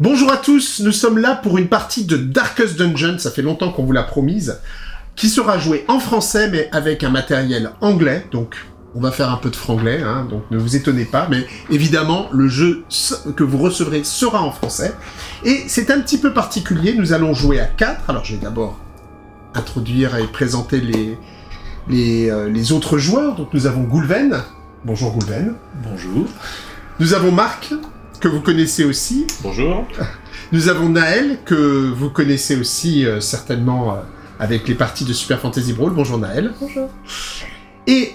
Bonjour à tous, nous sommes là pour une partie de Darkest Dungeon, ça fait longtemps qu'on vous l'a promise, qui sera jouée en français mais avec un matériel anglais, donc on va faire un peu de franglais, hein, donc ne vous étonnez pas, mais évidemment le jeu que vous recevrez sera en français. Et c'est un petit peu particulier, nous allons jouer à 4, alors je vais d'abord introduire et présenter les, les, euh, les autres joueurs, donc nous avons Goulven, bonjour Goulven. Bonjour. Nous avons Marc, que vous connaissez aussi. Bonjour. Nous avons Naël, que vous connaissez aussi euh, certainement euh, avec les parties de Super Fantasy Brawl. Bonjour Naël. Bonjour. Et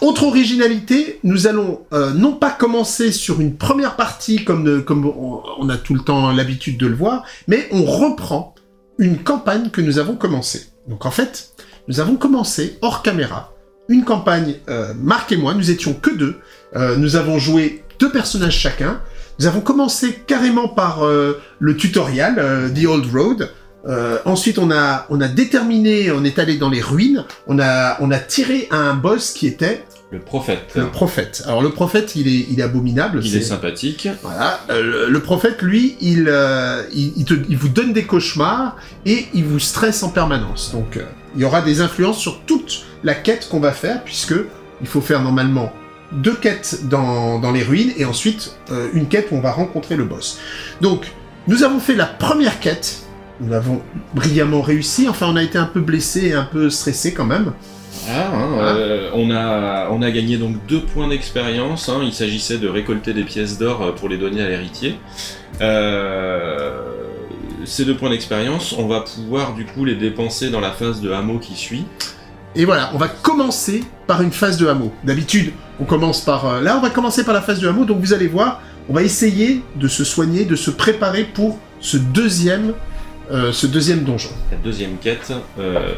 autre originalité, nous allons euh, non pas commencer sur une première partie comme, de- comme on, on a tout le temps l'habitude de le voir, mais on reprend une campagne que nous avons commencée. Donc en fait, nous avons commencé hors caméra une campagne, euh, Marc et moi, nous étions que deux. Euh, nous avons joué deux personnages chacun. Nous avons commencé carrément par euh, le tutoriel, euh, The Old Road. Euh, ensuite, on a, on a déterminé, on est allé dans les ruines, on a, on a tiré un boss qui était Le prophète. le prophète. Alors le prophète, il est, il est abominable. Il est sympathique. Voilà. Euh, le, le prophète, lui, il, euh, il, il te- il vous donne des cauchemars et il vous stresse en permanence. Donc, euh, il y aura des influences sur toute la quête qu'on va faire, puisque il faut faire normalement deux quêtes dans, dans les ruines et ensuite euh, une quête où on va rencontrer le boss. Donc, nous avons fait la première quête. Nous l'avons brillamment réussi. Enfin, on a été un peu blessé et un peu stressé quand même. Voilà, hein, euh, on, a, on a gagné donc deux points d'expérience. hein. Il s'agissait de récolter des pièces d'or euh, pour les donner à l'héritier. Euh, ces deux points d'expérience, on va pouvoir du coup les dépenser dans la phase de hameau qui suit. Et voilà, on va commencer par une phase de hameau. D'habitude, on commence par... euh, là, on va commencer par la phase de hameau, donc vous allez voir, on va essayer de se soigner, de se préparer pour ce deuxième, euh, ce deuxième donjon. La deuxième quête euh,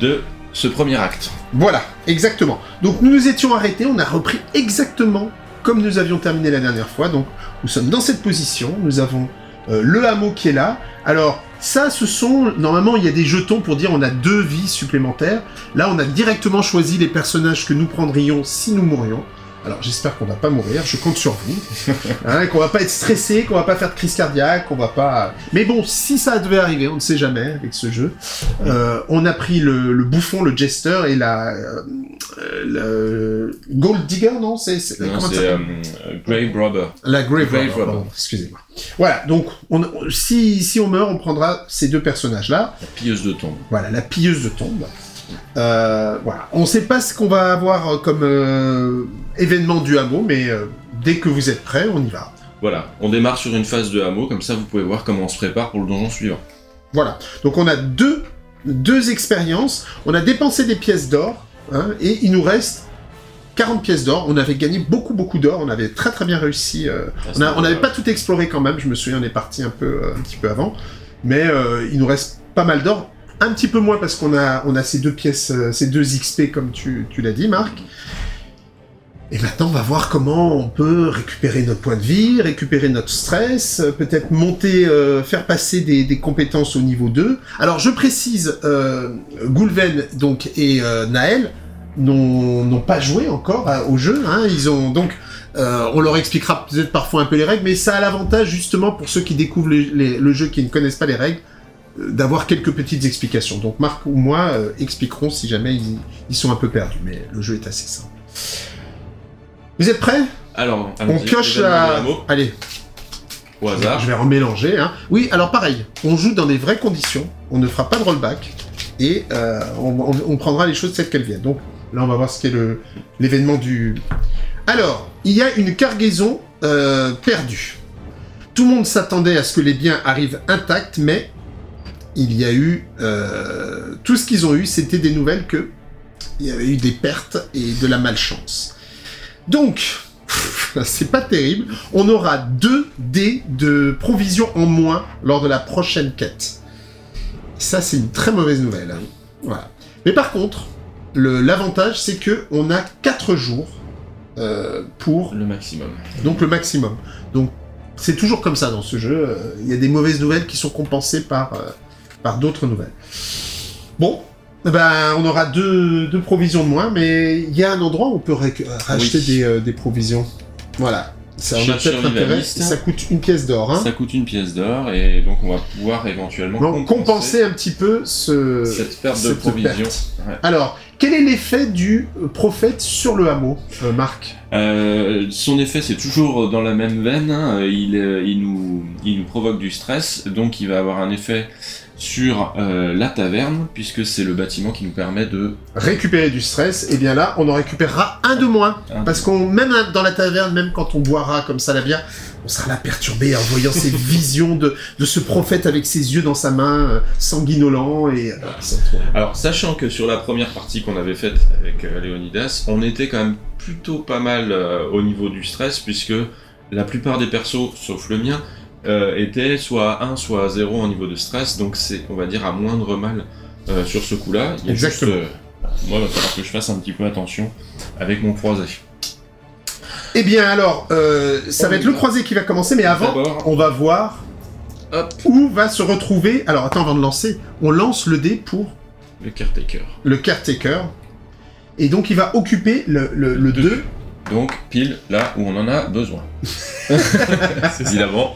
de ce premier acte. Voilà, exactement. Donc nous nous étions arrêtés, on a repris exactement comme nous avions terminé la dernière fois. Donc nous sommes dans cette position, nous avons euh, le hameau qui est là. Alors ça, ce sont normalement il y a des jetons pour dire on a deux vies supplémentaires. Là, on a directement choisi les personnages que nous prendrions si nous mourions. Alors j'espère qu'on va pas mourir, je compte sur vous, Hein, qu'on va pas être stressé, qu'on va pas faire de crise cardiaque, qu'on va pas. Mais bon, si ça devait arriver, on ne sait jamais avec ce jeu. Euh, on a pris le, le bouffon, le jester et la euh, le Gold Digger, non C'est comment ça euh, Grave Robber. la Grave, Grave Robber, Excusez-moi. Voilà, donc on, on- si si on meurt, on prendra ces deux personnages-là. La pilleuse de tombe. Voilà, la pilleuse de tombe. Euh, voilà, on sait pas ce qu'on va avoir euh, comme euh, événement du hameau, mais euh, dès que vous êtes prêts, on y va. Voilà, on démarre sur une phase de hameau, comme ça vous pouvez voir comment on se prépare pour le donjon suivant. Voilà. Donc on a deux, deux expériences. On a dépensé des pièces d'or. hein, et il nous reste 40 pièces d'or. On avait gagné beaucoup, beaucoup d'or. On avait très, très bien réussi. euh, on n'avait pas tout exploré quand même. Je me souviens, on est parti un, peu, un petit peu avant. Mais il nous reste pas mal d'or. Un petit peu moins parce qu'on a, ces deux pièces, euh, ces deux XP comme tu, l'as dit, Marc. Et maintenant, on va voir comment on peut récupérer notre point de vie, récupérer notre stress, euh, peut-être monter, euh, faire passer des, compétences au niveau 2. Alors, je précise, euh, Goulven donc, et Naël n'ont pas joué encore au jeu. Hein, ils ont donc, on leur expliquera peut-être parfois un peu les règles, mais ça a l'avantage justement pour ceux qui découvrent le jeu, qui ne connaissent pas les règles, d'avoir quelques petites explications. Donc, Marc ou moi euh, expliqueront si jamais ils, ils sont un peu perdus, mais le jeu est assez simple. Vous êtes prêts? Alors, On pioche la... Allez, au hasard. je vais remélanger. Hein. Oui, alors pareil, on joue dans des vraies conditions, on ne fera pas de rollback, et euh, on, on- on prendra les choses telles qu'elles viennent. Donc là, on va voir ce qu'est l'événement du... Alors, il y a une cargaison euh, perdue. Tout le monde s'attendait à ce que les biens arrivent intacts, mais il y a eu... euh, tout ce qu'ils ont eu, c'était des nouvelles que il y avait eu des pertes et de la malchance. Donc, c'est pas terrible. On aura deux dés de provisions en moins lors de la prochaine quête. Ça, c'est une très mauvaise nouvelle. hein. Voilà. Mais par contre, l'avantage, c'est que on a 4 jours euh, pour Le maximum. donc le maximum. Donc c'est toujours comme ça dans ce jeu. euh, Il y a des mauvaises nouvelles qui sont compensées par, euh, par d'autres nouvelles. Bon, eh ben, on aura deux, deux provisions de moins, mais il y a un endroit où on peut euh, racheter Oui. des, euh, des provisions. Voilà. Ça, on a peut-être intérêt. Ça coûte une pièce d'or. Hein. Ça coûte une pièce d'or et donc on va pouvoir éventuellement Donc compenser un petit peu ce... cette perte de cette provision. perte. Ouais. Alors, quel est l'effet du prophète sur le hameau, euh, Marc? Euh, son effet, c'est toujours dans la même veine. hein. Il, il, nous, il nous provoque du stress, donc il va avoir un effet sur euh, la taverne, puisque c'est le bâtiment qui nous permet de. Récupérer du stress, et bien là, on en récupérera un de moins. Un Parce qu'on, même dans la taverne, même quand on boira comme ça la bière, on sera là perturbé en voyant ces visions de, de ce prophète avec ses yeux dans sa main, euh, sanguinolent, et... euh, trop. Alors, sachant que sur la première partie qu'on avait faite avec euh, Léonidas, on était quand même plutôt pas mal euh, au niveau du stress, puisque la plupart des persos, sauf le mien, euh, étaient soit à 1, soit à 0 en niveau de stress, donc c'est, on va dire, à moindre mal euh, sur ce coup-là. Il y a Exactement. juste, euh, moi, il va falloir que je fasse un petit peu attention avec mon croisé. Eh bien alors, euh, ça On va être le croisé qui va commencer, mais avant, on va voir hop, où va se retrouver... Alors attends, avant de lancer, on lance le dé pour le caretaker. le caretaker, et donc il va occuper le, le, le Deux. 2. Donc, pile là où on en a besoin. Évidemment.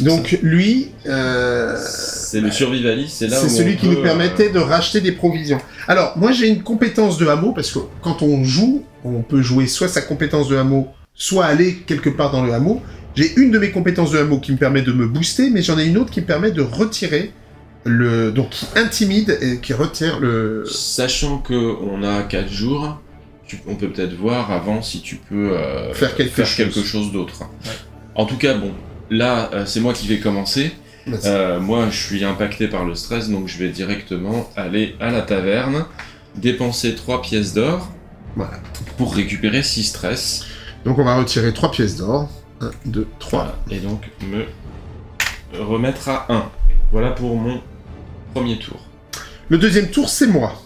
Donc lui, euh, C'est le survivaliste, c'est là c'est celui qui peut, nous permettait de racheter des provisions. Alors, moi j'ai une compétence de hameau, parce que quand on joue, on peut jouer soit sa compétence de hameau, soit aller quelque part dans le hameau. J'ai une de mes compétences de hameau qui me permet de me booster, mais j'en ai une autre qui me permet de retirer le... Donc qui intimide et qui retire le... Sachant que on a 4 jours, tu- on peut peut-être voir avant si tu peux euh, Faire quelque chose. quelque chose d'autre. En tout cas, bon, là, euh, c'est moi qui vais commencer. Euh, moi, je suis impacté par le stress, donc je vais directement aller à la taverne, dépenser 3 pièces d'or Voilà. pour récupérer 6 stress. Donc on va retirer 3 pièces d'or. 1, 2, 3. Voilà. Et donc me remettre à 1. Voilà pour mon premier tour. Le deuxième tour, c'est moi.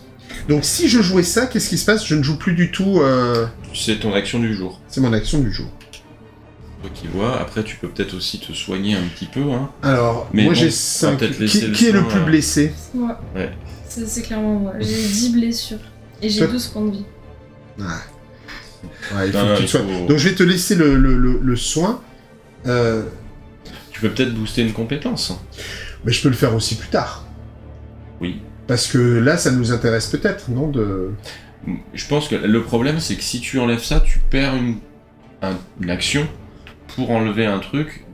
Donc si je jouais ça, qu'est-ce qui se passe? Je ne joue plus du tout... euh, C'est ton action du jour. C'est mon action du jour. Toi qui vois, après tu peux peut-être aussi te soigner un petit peu. Hein. Alors, Mais moi bon, j'ai on va 5. peut-être Qui, qui est le plus euh, blessé? C'est moi. Ouais. C'est clairement moi. J'ai 10 blessures. Et j'ai Toi- 12 points de vie. Ouais, il faut Non, que tu te sois- faut- Donc je vais te laisser le, le- le- le soin. Euh, Tu peux peut-être booster une compétence. hein. mais je peux le faire aussi plus tard. Oui. Parce que là, ça nous intéresse peut-être, non de... Je pense que le problème, c'est que si tu enlèves ça, tu perds une, un- une action pour enlever un truc,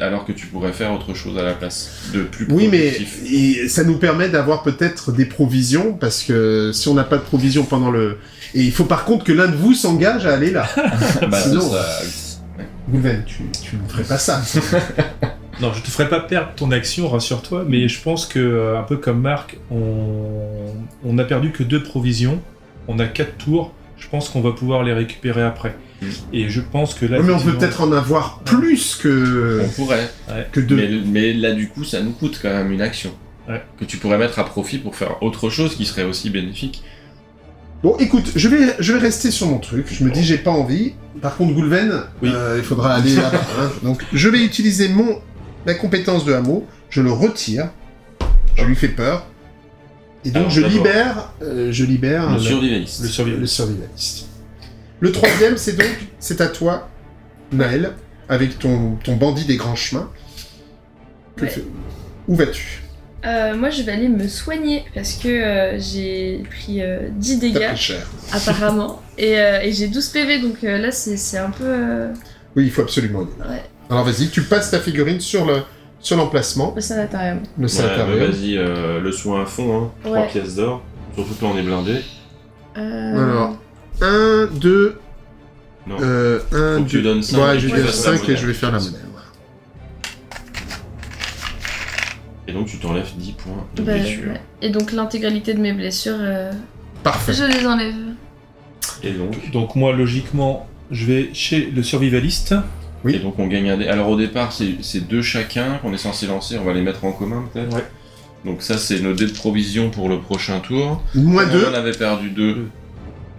alors que tu pourrais faire autre chose à la place, de plus Oui, mais et ça nous permet d'avoir peut-être des provisions, parce que si on n'a pas de provisions pendant le... Et il faut par contre que l'un de vous s'engage à aller là. Bah, sinon- ça- Gouven, tu, tu ne ferais pas ça. Non, je te ferai pas perdre ton action, rassure-toi, mais je pense que, euh, un peu comme Marc, on, on a perdu que deux provisions, on a quatre tours, je pense qu'on va pouvoir les récupérer après. Mm. Et je pense que là. Oui, mais on peut peut-être en avoir plus que, on pourrait. que deux. Mais, mais là, du coup, ça nous coûte quand même une action. Ouais. Que tu pourrais mettre à profit pour faire autre chose qui serait aussi bénéfique. Bon, écoute, je vais, je vais rester sur mon truc. Je me dis, j'ai pas envie. Par contre, Goulven, Oui. euh, il faudra aller là-bas. hein. Donc, je vais utiliser mon ma compétence de hameau. Je le retire. Je lui fais peur. Et donc, Alors, je libère, euh, je libère Le le, survivaliste. Le le survivaliste. Le troisième, c'est donc, c'est à toi, Naël, avec ton, ton bandit des grands chemins. Que Ouais. fais- Où vas-tu? Euh, moi, je vais aller me soigner parce que euh, j'ai pris euh, 10 T'as dégâts, pris cher. apparemment. et euh, et j'ai 12 PV, donc euh, là, c'est c'est un peu. euh, Oui, il faut absolument y aller. Ouais. Alors, vas-y, tu passes ta figurine sur le sur l'emplacement, le sanatorium. le Ouais, sanitarium. bah, vas-y, euh, le soin à fond, hein. 3 Ouais. pièces d'or. Surtout quand on est blindé. Euh, Alors, 1, 2, Non. euh, 1, Faut que tu 2. donnes cinq Ouais, et je vais la 5 et je vais faire la monnaie. Et donc tu t'enlèves 10 points de bah, blessure. ouais. Et donc, l'intégralité de mes blessures, euh, Parfait. je les enlève. Et donc, Donc, moi, logiquement, je vais chez le survivaliste. Oui. et donc on gagne un dé. Alors au départ, c'est deux chacun qu'on est censé lancer. On va les mettre en commun peut-être. Ouais. Donc ça, c'est nos dés de provision pour le prochain tour. Moins on 2. en avait perdu deux.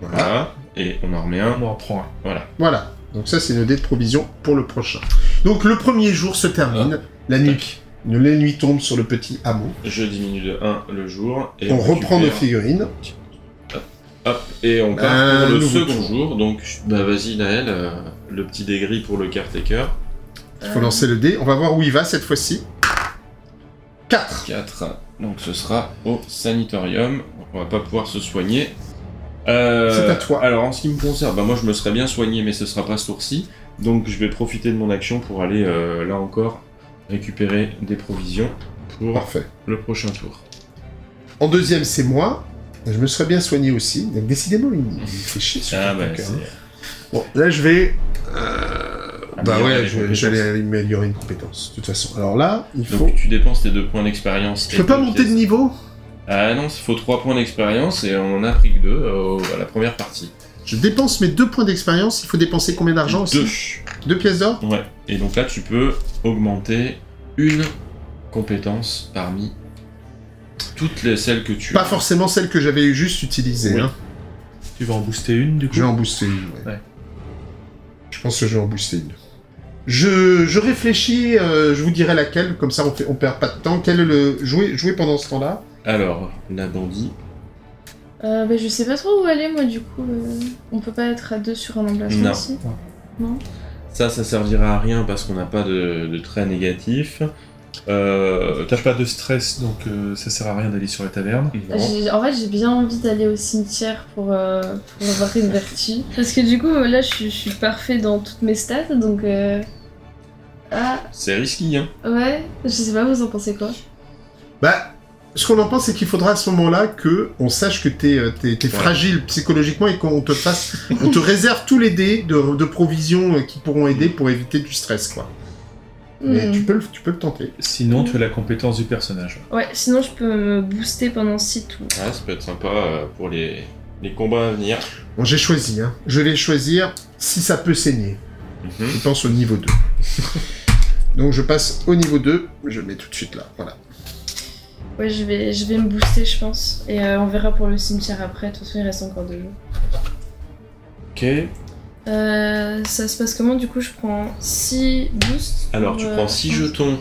Voilà. Voilà. Et on en remet un. On prend un. Voilà. Voilà. Donc ça, c'est une dé de provision pour le prochain. Donc le premier jour se termine. La nuit. Une- La nuit tombe sur le petit hameau. Je diminue de 1 le jour. Et On reprend nos figurines. Hop, et on part pour le second tour. jour. Donc, bah vas-y Naël, euh, le petit dégris pour le caretaker. Il faut lancer le dé. On va voir où il va cette fois-ci. 4. 4. Donc ce sera au sanatorium. On va pas pouvoir se soigner. Euh, C'est à toi. Alors en ce qui me concerne, bah, moi je me serais bien soigné, mais ce sera pas ce tour-ci. Donc je vais profiter de mon action pour aller euh, là encore récupérer des provisions pour Parfait. le prochain tour. En deuxième, c'est moi. Je me serais bien soigné aussi. Donc décidément, il, fait chier sur Ah bah hein. Bon, là, je vais. euh, bah ouais, je vais- améliorer une compétence. De toute façon. Alors là, il faut. Donc tu dépenses tes deux points d'expérience. Je peux pas deux monter de niveau Ah non, il faut 3 points d'expérience et on en a pris que 2 à la première partie. Je dépense mes deux points d'expérience. Il faut dépenser combien d'argent aussi Deux. Deux pièces d'or Ouais. Et donc là, tu peux augmenter une compétence parmi toutes les celles que tu Pas as. forcément celle que j'avais juste utilisée. Oui. Hein. Tu vas en booster une du coup Je vais en booster une. ouais. Ouais. Je pense que je vais en booster une. Je, je réfléchis, euh, je vous dirai laquelle, comme ça on, fait, on perd pas de temps. Quel est le. Jouer, jouer pendant ce temps-là? Alors, la bandit. Euh, bah, je sais pas trop où aller, moi, du coup. euh, On peut pas être à deux sur un emplacement Non. ici? Non? Ça, ça servira à rien parce qu'on n'a pas de, de trait négatif. Euh, T'as pas de stress donc euh, ça sert à rien d'aller sur la taverne. J'ai- En fait, j'ai bien envie d'aller au cimetière pour, euh, pour avoir une vertu. Parce que du coup, là, je suis, je suis parfait dans toutes mes stats, donc... euh, Ah, C'est risqué, hein. ouais, je sais pas, vous en pensez quoi? Bah, ce qu'on en pense, c'est qu'il faudra à ce moment-là que on sache que t'es euh, t'es- t'es Ouais. fragile psychologiquement et qu'on te fasse, on te réserve tous les dés de, de provisions euh, qui pourront aider pour éviter du stress, quoi. Mais Hmm. tu peux, le- tu peux le tenter. Sinon tu as la compétence du personnage. Ouais, sinon je peux me booster pendant 6 tours. Ouais, ça peut être sympa euh, pour les, les combats à venir. Bon, j'ai choisi, hein. Je vais choisir si ça peut saigner. Mhm. Je pense au niveau 2. Donc je passe au niveau 2, je le mets tout de suite là, voilà. Ouais, je vais, je vais me booster, je pense. Et euh, on verra pour le cimetière après, de toute façon, il reste encore deux jours. Ok. Euh, ça se passe comment Du coup, je prends 6 boosts. Alors, tu euh, prends 6 un- jetons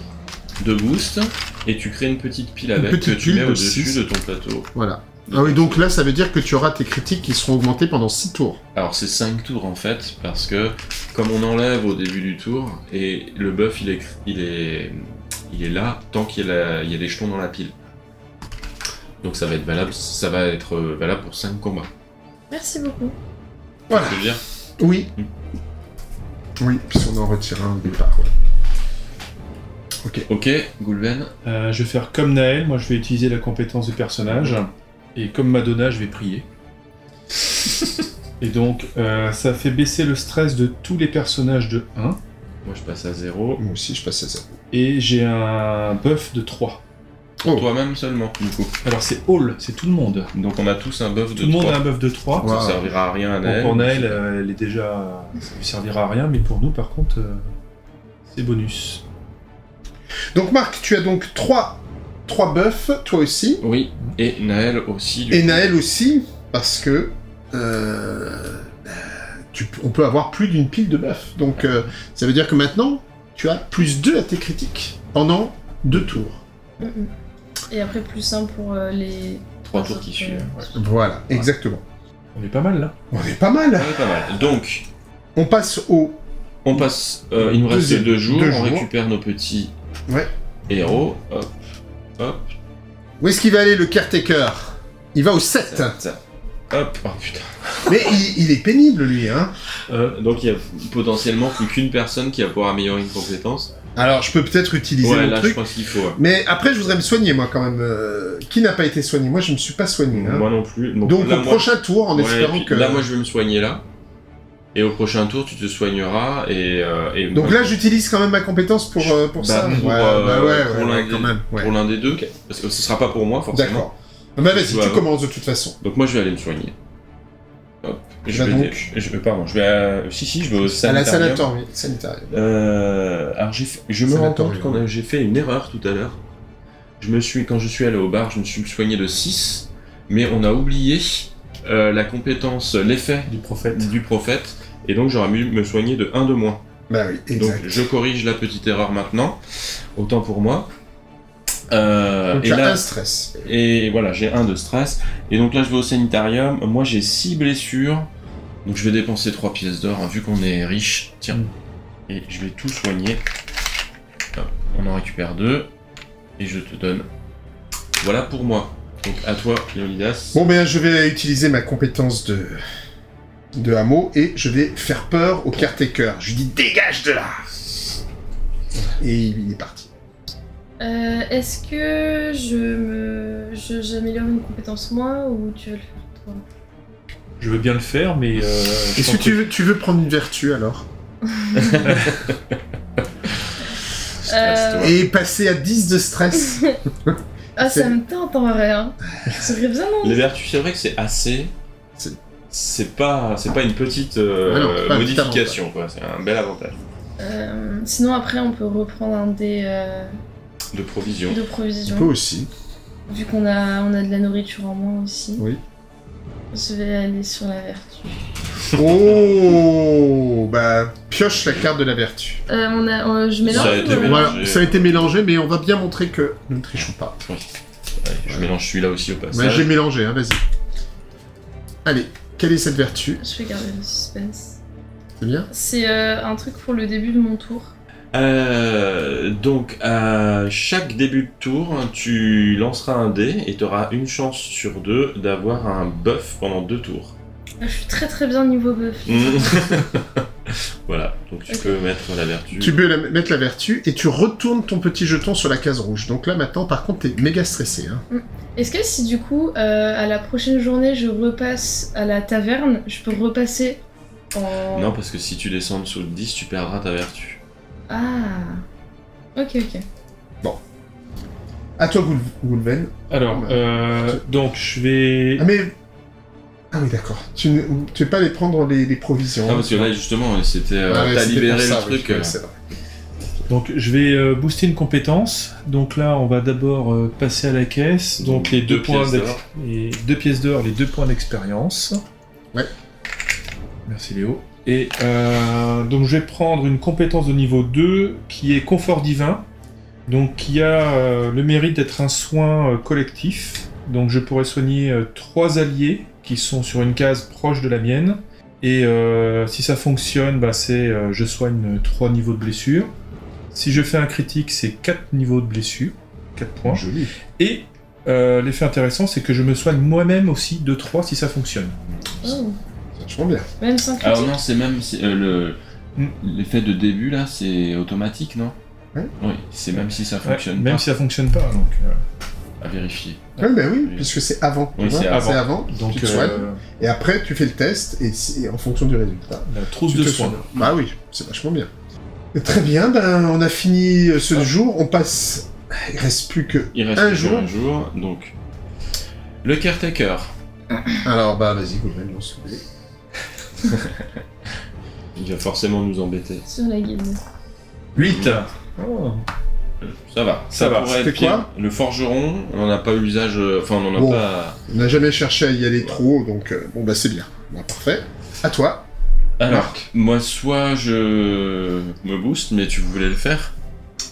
de boost et tu crées une petite pile Une avec petite que tu pile mets de au-dessus de ton plateau. Voilà. Ah oui, donc là, ça veut dire que tu auras tes critiques qui seront augmentées pendant 6 tours. Alors c'est 5 tours en fait, parce que comme on enlève au début du tour, et le buff il est, il est, il est là tant qu'il y, a la- il y a des jetons dans la pile. Donc ça va être valable, ça va être euh, valable pour 5 combats. Merci beaucoup. Voilà. Je veux dire, Oui. Oui, puis on en retire un au départ, ouais. Ok. ok, Goulven, Euh, je vais faire comme Naël, moi je vais utiliser la compétence du personnage. Et comme Madonna, je vais prier. Et donc, euh, ça fait baisser le stress de tous les personnages de 1. moi je passe à 0. Moi aussi, je passe à ça. Et j'ai un buff de 3. Oh. Toi-même seulement, du coup. Alors c'est all, c'est tout le monde. Donc on a tous un buff de Tout le monde 3. a un buff de 3. Ouais. Ça servira à rien à Naël. pour Naël, euh, elle est déjà. Ça lui servira à rien, mais pour nous, par contre, euh, c'est bonus. Donc Marc, tu as donc 3 trois buffs, toi aussi. Oui, et Naël aussi. Du Et coup. Naël aussi, parce que... euh, bah, tu- on peut avoir plus d'une pile de buffs. Donc euh, ça veut dire que maintenant, tu as plus 2 à tes critiques pendant 2 tours. Mm. Et après, plus 1 pour euh, les. 3 tours qui suivent. ouais. Voilà, exactement. On est pas mal là. On est pas mal. Ouais, pas mal. Donc, On passe au... On passe, euh, il nous reste Deuxième- deux jours, deux on jours. récupère nos petits Ouais. héros. Hop, hop, Où est-ce qu'il va aller le caretaker? Il va au 7. sept. Hop, oh putain. Mais il, il est pénible lui, hein. Euh, donc il y a potentiellement plus qu'une personne qui va pouvoir améliorer une compétence. Alors je peux peut-être utiliser Ouais, mon là je truc. pense qu'il faut. ouais. Mais après je voudrais me soigner moi quand même. Euh, qui n'a pas été soigné? Moi je me suis pas soigné. hein. Moi non plus. Donc, Donc là, au moi- prochain tour, en ouais, espérant puis que... Là moi je vais me soigner là. Et au prochain tour tu te soigneras et. euh, et Donc moi, là j'utilise quand même ma compétence pour, euh, pour Bah, ça. pour, ouais, bah ouais, pour ouais, l'un des- deux, parce que ce sera pas pour moi forcément. D'accord. Ah Bah vas-y, tu commences de toute façon. Donc moi je vais aller me soigner. Hop. Je Bah vais, donc. je vais- pardon, je vais à... Si si, je vais au À la sanitarium. sanatorium. sanitarium. Euh, alors j'ai je me rends compte que j'ai fait une erreur tout à l'heure. Je me suis, quand je suis allé au bar, je me suis soigné de 6, mais on a oublié euh, la compétence, l'effet Du prophète. du prophète, et donc j'aurais mieux me soigner de 1 de moins. Bah oui, Donc exact. je corrige la petite erreur maintenant, autant pour moi. Euh, Donc et tu as là, un stress. et voilà, j'ai un de stress. Et donc là, je vais au sanitarium. Moi, j'ai 6 blessures Donc je vais dépenser 3 pièces d'or, hein, vu qu'on est riche. Tiens. Mm. Et je vais tout soigner. Hop, on en récupère deux. Et je te donne. Voilà pour moi. Donc à toi, Léonidas. Bon, ben, je vais utiliser ma compétence de de hameau et je vais faire peur au caretaker. Je lui dis dégage de là. Et il est parti. Euh, Est-ce que je me. je- J'améliore une compétence moi ou tu veux le faire toi? Je veux bien le faire, mais. euh, Est-ce pense que tu veux, tu veux prendre une vertu alors Stresse-toi. Et passer à 10 de stress Ah, ça me tente en vrai, hein. Ça serait bien, non Les vertus, c'est vrai que c'est assez. C'est- pas, c'est pas une petite euh, Ah non, pas modification, quoi. C'est un bel avantage Euh, Sinon, après, on peut reprendre un dé euh, de provision. de On provision. peut aussi. Vu qu'on a, on a de la nourriture en moins aussi. Oui. Je vais aller sur la vertu. Oh Bah, pioche la carte de la vertu. Euh, on a, on- je mélange Ça a été ou- mélangé. Voilà, ça a été mélangé, mais on va bien montrer que nous ne trichons pas. Allez, je mélange celui-là aussi au Ouais, passage. j'ai mélangé, hein, vas-y. Allez, quelle est cette vertu? Je vais garder le suspense. C'est bien? C'est euh, un truc pour le début de mon tour. Euh, donc, à chaque début de tour, tu lanceras un dé et tu auras une chance sur deux d'avoir un buff pendant deux tours. Ah, je suis très très bien niveau buff. voilà, donc tu peux mettre la vertu. Tu peux la- mettre la vertu et tu retournes ton petit jeton sur la case rouge. Donc là maintenant, par contre, t'es méga stressé. Hein. Est-ce que si du coup, euh, à la prochaine journée, je repasse à la taverne, je peux repasser en... Non, parce que si tu descends en dessous de 10, tu perdras ta vertu. Ah. Ok, ok. À toi, Goul- Goulven. Alors, euh, donc je vais. Ah mais... Ah oui, d'accord. Tu ne tu veux pas les prendre les, les provisions. Ah, parce que là, justement, c'était. euh, ouais, T'as libéré ça, le truc. euh, c'est vrai. Donc je vais euh, booster une compétence. Donc là, on va d'abord euh, passer à la caisse. Donc les deux, Deux points pièces d'ex- d'or. les deux pièces d'or, les deux points d'expérience. Ouais. Merci Léo. Et euh, donc je vais prendre une compétence de niveau 2 qui est confort divin. Donc qui a euh, le mérite d'être un soin euh, collectif. Donc je pourrais soigner euh, trois alliés qui sont sur une case proche de la mienne. Et euh, si ça fonctionne, bah, c'est euh, je soigne 3 niveaux de blessure. Si je fais un critique, c'est 4 niveaux de blessure, 4 points. Joli. Et euh, l'effet intéressant, c'est que je me soigne moi-même aussi de 3 si ça fonctionne. Oh. Vachement bien. Même sans Alors critique. non, c'est même si- euh, le l'effet de début là, c'est automatique, non Ouais. Oui, c'est même si ça Ouais, fonctionne même pas, si ça fonctionne pas. Donc, euh, à vérifier. Ouais, ben oui, Oui. puisque c'est avant. Oui, c'est avant. C'est avant. donc tu te euh, soignes. Et après, tu fais le test et, et en fonction du résultat. la trousse de soins. Bah oui, c'est vachement bien. Et très bien, ben on a fini euh, ce Ah. jour. On passe. Il reste plus que. Il reste Un plus jour. un jour, donc le caretaker. Alors bah vas-y, Goulven, lance le dé. Il va forcément nous embêter. Sur la guilde. 8 Ça va. Ça va. pourrait être C'était pire. quoi Le forgeron, on n'en a pas eu usage. euh, Enfin, on n'en a Bon. pas. On n'a jamais cherché à y aller trop haut, donc euh, bon bah c'est bien. Bah, parfait. À toi. Alors, Marc. moi, soit je me booste, mais tu voulais le faire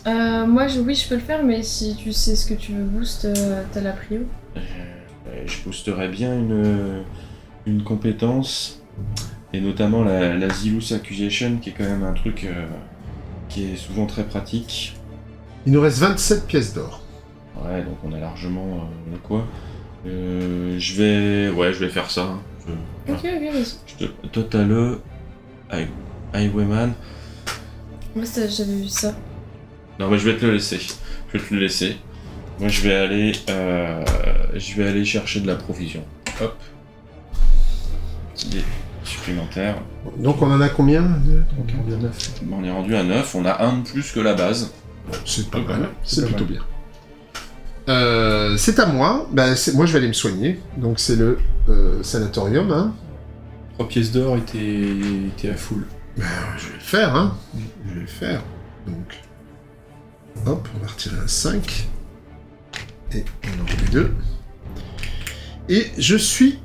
Euh, moi, je, oui, je peux le faire, mais si tu sais ce que tu veux boost, euh, t'as la prio. Euh, Je boosterais bien une, une compétence, et notamment la, la Zilus Accusation, qui est quand même un truc euh, qui est souvent très pratique. Il nous reste 27 pièces d'or. Ouais, donc on a largement euh, quoi. Euh, je vais, ouais, je vais faire ça. hein. Je- Ok, ok, vas-y. je te- toi, t'as le Highwayman. Moi, ça, j'avais vu ça. Non, mais je vais te le laisser. Je vais te le laisser. Moi, je vais aller, euh, je vais aller chercher de la provision. Hop. Petit Donc on en a combien. On est rendu à 9. On a un de plus que la base. C'est pas mal. C'est plutôt bien. Euh, c'est à moi. Bah, moi je vais aller me soigner. Donc c'est le euh, sanatorium. Hein. 3 pièces d'or étaient, à full. Bah, je vais le faire. Hein. Je vais le faire. Donc. Hop, on va retirer un 5. Et on en remet deux. Et je suis.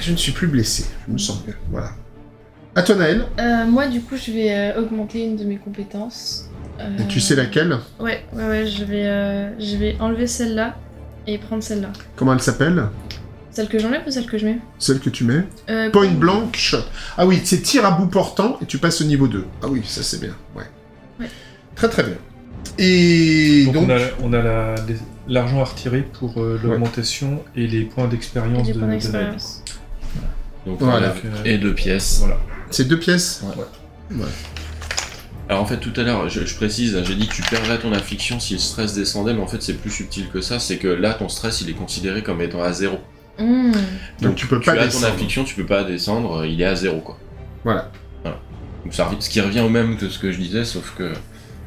Je ne suis plus blessé. Je me sens bien. Voilà. À toi, Naël. Euh, moi, du coup, je vais euh, augmenter une de mes compétences. Euh, Et tu sais laquelle? Ouais, ouais, ouais, je vais, euh, je vais enlever celle-là et prendre celle-là. Comment elle s'appelle? Celle que j'enlève ou celle que je mets? Celle que tu mets. euh, Point blank shot. Ah oui, c'est tir à bout portant et tu passes au niveau 2. Ah oui, ça c'est bien. Ouais. Ouais. Très très bien. Et Donc, donc, on a, on a la- les- l'argent à retirer pour euh, l'augmentation et les points d'expérience de, de. Donc Voilà. voilà. Et deux pièces. Voilà. c'est deux pièces. Alors en fait tout à l'heure, je, je précise, j'ai dit que tu perdrais ton affliction si le stress descendait, mais en fait c'est plus subtil que ça, c'est que là ton stress il est considéré comme étant à zéro. Mmh. Donc, tu peux pas tu as descendre. ton affliction, tu peux pas descendre, il est à zéro quoi. Voilà. Donc ça revient- ce qui revient au même que ce que je disais, sauf que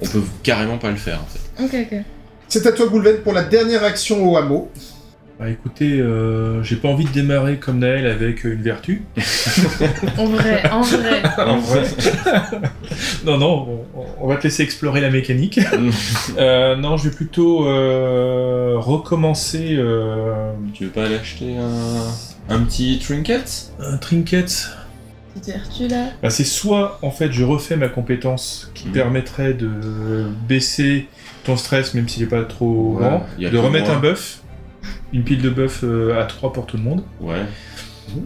on peut carrément pas le faire en fait. Ok, ok. C'est à toi, Goulven, pour la dernière action au hameau. Bah écoutez, euh, j'ai pas envie de démarrer comme Naël avec une vertu. En vrai, en vrai. En vrai. non, non, on, on va te laisser explorer la mécanique. Euh, non, je vais plutôt euh, recommencer euh, tu veux pas aller acheter un, un petit trinket? un trinket. Petite vertu là. Bah, c'est soit en fait je refais ma compétence qui Mhm. permettrait de baisser ton stress même s'il n'est pas trop Ouais, grand, de remettre moi. un buff, une pile de buff euh, à 3 pour tout le monde. Ouais,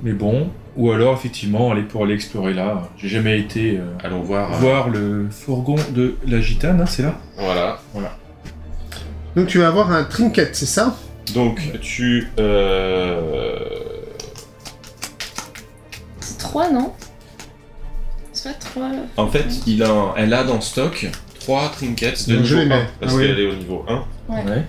Mais bon, ou alors effectivement aller pour aller explorer là. J'ai jamais été euh, allons voir. euh, voir le fourgon de la gitane, hein, c'est là Voilà. Donc tu vas avoir un trinket, c'est ça? Donc tu... Euh... C'est 3, non? C'est pas 3 En fait, il a, elle a dans stock trois trinkets de Donc, je niveau les 1, mets. parce Ah oui. qu'elle est au niveau 1. Ouais.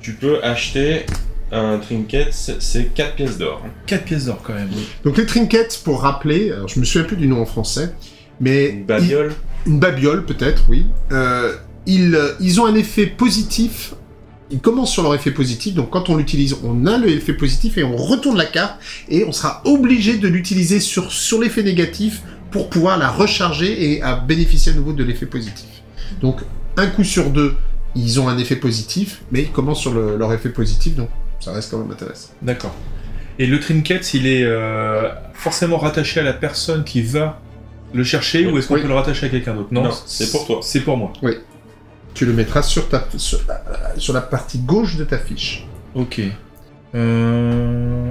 Tu peux acheter un trinket, c'est c'est 4 pièces d'or. 4 pièces d'or quand même. Donc les trinkets, pour rappeler, alors je me souviens plus du nom en français, mais Une babiole. ils- une babiole peut-être, oui. Euh, ils, euh, ils ont un effet positif. Ils commencent sur leur effet positif, donc quand on l'utilise, on a l'effet positif et on retourne la carte et on sera obligé de l'utiliser sur, sur l'effet négatif pour pouvoir la recharger et à bénéficier à nouveau de l'effet positif. Donc un coup sur deux, ils ont un effet positif, mais ils commencent sur le- leur effet positif, donc ça reste quand même intéressant. D'accord. Et le trinket, il est euh, forcément rattaché à la personne qui va le chercher ou est-ce qu'on Oui. peut le rattacher à quelqu'un d'autre? Non, c'est pour toi. C'est pour moi. Tu le mettras sur, ta, sur, euh, sur la partie gauche de ta fiche. Ok. Euh,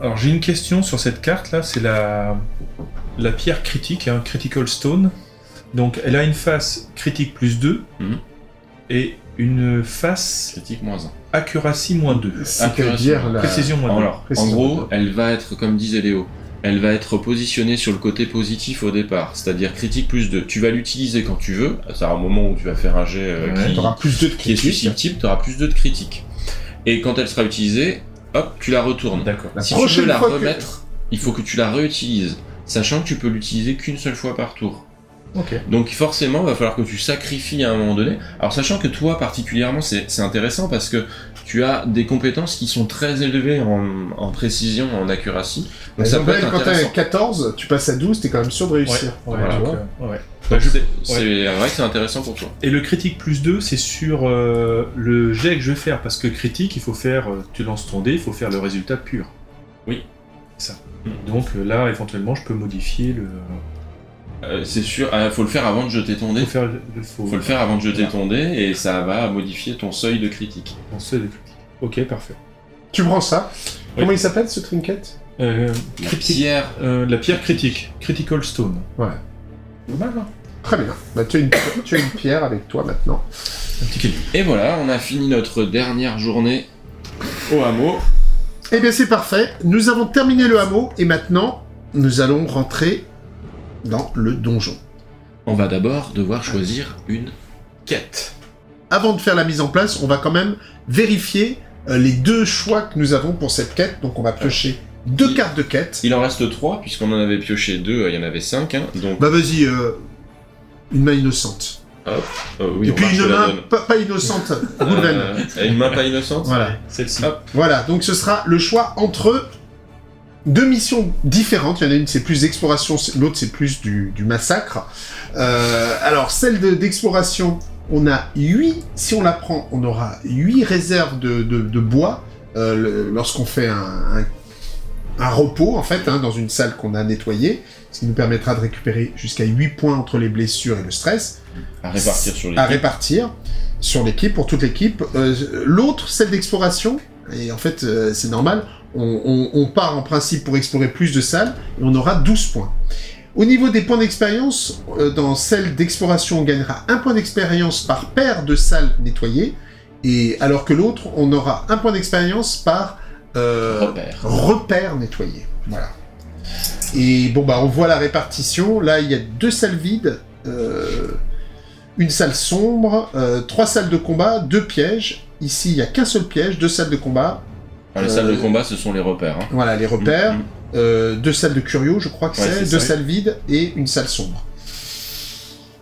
Alors j'ai une question sur cette carte là, c'est la... la pierre critique, hein, Critical Stone. Donc elle a une face critique plus 2 Mhm. Et une face Critique moins 1. accuracy moins 2. C'est-à-dire la... Précision moins 2. Alors, en gros, elle va être, comme disait Léo, elle va être positionnée sur le côté positif au départ, c'est-à-dire critique plus 2. Tu vas l'utiliser quand tu veux, à un moment où tu vas faire un jet euh, Ouais. qui, Tu auras plus de qui est critiques. susceptible, tu auras plus 2 de critique. Et quand elle sera utilisée, hop, tu la retournes. D'accord. La Si tu veux la que- remettre, il faut que tu la réutilises, sachant que tu peux l'utiliser qu'une seule fois par tour. Ok. Donc forcément, il va falloir que tu sacrifies à un moment donné. Alors sachant que toi particulièrement, c'est c'est intéressant parce que tu as des compétences qui sont très élevées en, en précision, en accuracy. Par Donc ça peut exemple, être quand t'as intéressant. 14, tu passes à 12, t'es quand même sûr de réussir. ouais, Voilà. donc, euh, ouais. Donc, c'est vrai que c'est intéressant pour toi. Et le critique plus 2, c'est sur euh, le jet que je vais faire, parce que critique, il faut faire, euh, tu lances ton dé, il faut faire le résultat pur. Oui. Ça. Mm. Donc euh, là, éventuellement, je peux modifier le. Euh, c'est sûr, il faut le faire avant de jeter ton dé. Faut faire faut, faut le faire avant de jeter ton dé et ça va modifier ton seuil de critique. ton seuil de critique. Ok, parfait. Tu prends ça. Oui. Comment il s'appelle ce trinket? Euh, La critique- pierre, euh, la pierre critique, critical stone. Ouais. Très bien. Bah, tu, as une, tu as une pierre avec toi maintenant. Un petit kill. et voilà, on a fini notre dernière journée au hameau. Eh bien, c'est parfait. Nous avons terminé le hameau et maintenant, nous allons rentrer dans le donjon. On va d'abord devoir choisir une quête. Avant de faire la mise en place, on va quand même vérifier euh, les deux choix que nous avons pour cette quête. Donc, on va piocher deux Il- cartes de quête. Il en reste trois, puisqu'on en avait pioché deux, il y en avait cinq. Hein, donc, Bah, vas-y, euh, une main innocente. euh, oui, et on puis une main pas, pas innocente. Goulven. Euh, une main pas innocente Voilà. Celle-ci. Voilà, donc ce sera le choix entre deux missions différentes. Il y en a une, c'est plus d'exploration, l'autre, c'est plus du, du massacre. Euh, alors, celle de- d'exploration, on a 8, si on la prend, on aura 8 réserves de, de- de bois euh, lorsqu'on fait un, un- un repos, en fait, hein, dans une salle qu'on a nettoyée, ce qui nous permettra de récupérer jusqu'à 8 points entre les blessures et le stress À répartir sur les à répartir sur l'équipe, pour toute l'équipe. Euh, L'autre, celle d'exploration, Et en fait, euh, c'est normal. On, on- on part en principe pour explorer plus de salles et on aura 12 points. Au niveau des points d'expérience, euh, dans celle d'exploration, on gagnera un point d'expérience par paire de salles nettoyées, et alors que l'autre, on aura un point d'expérience par euh, Repère. repère nettoyé. Voilà. Et bon, bah, on voit la répartition. Là, il y a deux salles vides, euh, une salle sombre, euh, trois salles de combat, deux pièges. Ici, il y a qu'un seul piège, deux salles de combat. Alors, les Euh, salles de combat, ce sont les repères. hein. Voilà, les repères. Mhm. Euh, deux salles de curieux, je crois que Ouais, c'est, deux ça. salles vides et une salle sombre.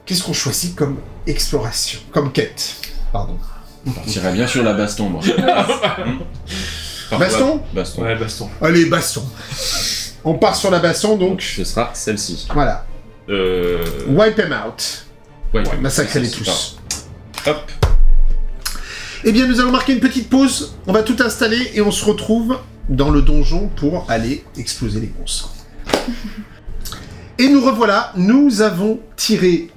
Qu'est-ce qu'on choisit comme exploration Comme quête? Pardon. On partirait bien sur la baston, moi. Hmm. Baston? Baston. Ouais, baston. Allez, baston. On part sur la baston, Donc, donc ce sera celle-ci. voilà. Euh... Wipe them out. Ouais, Ouais, massacrez-les c'est tous. Hop. Eh bien, nous allons marquer une petite pause. On va tout installer et on se retrouve dans le donjon pour aller exploser les monstres. Et nous revoilà. Nous avons tiré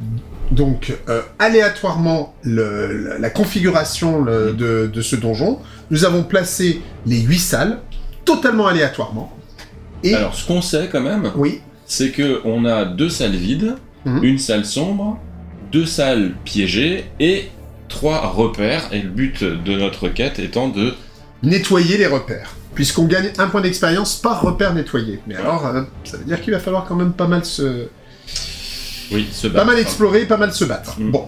donc euh, aléatoirement le- la, la configuration le- de, de ce donjon. Nous avons placé les huit salles totalement aléatoirement. Et Alors, ce qu'on sait quand même, oui, c'est que on a deux salles vides, Mhm. une salle sombre, deux salles piégées et trois repères. Et le but de notre quête étant de nettoyer les repères. Puisqu'on gagne un point d'expérience par repère nettoyé. Mais alors, euh, ça veut dire qu'il va falloir quand même pas mal se, oui, se Pas mal explorer, pas mal se battre. Mm. Bon.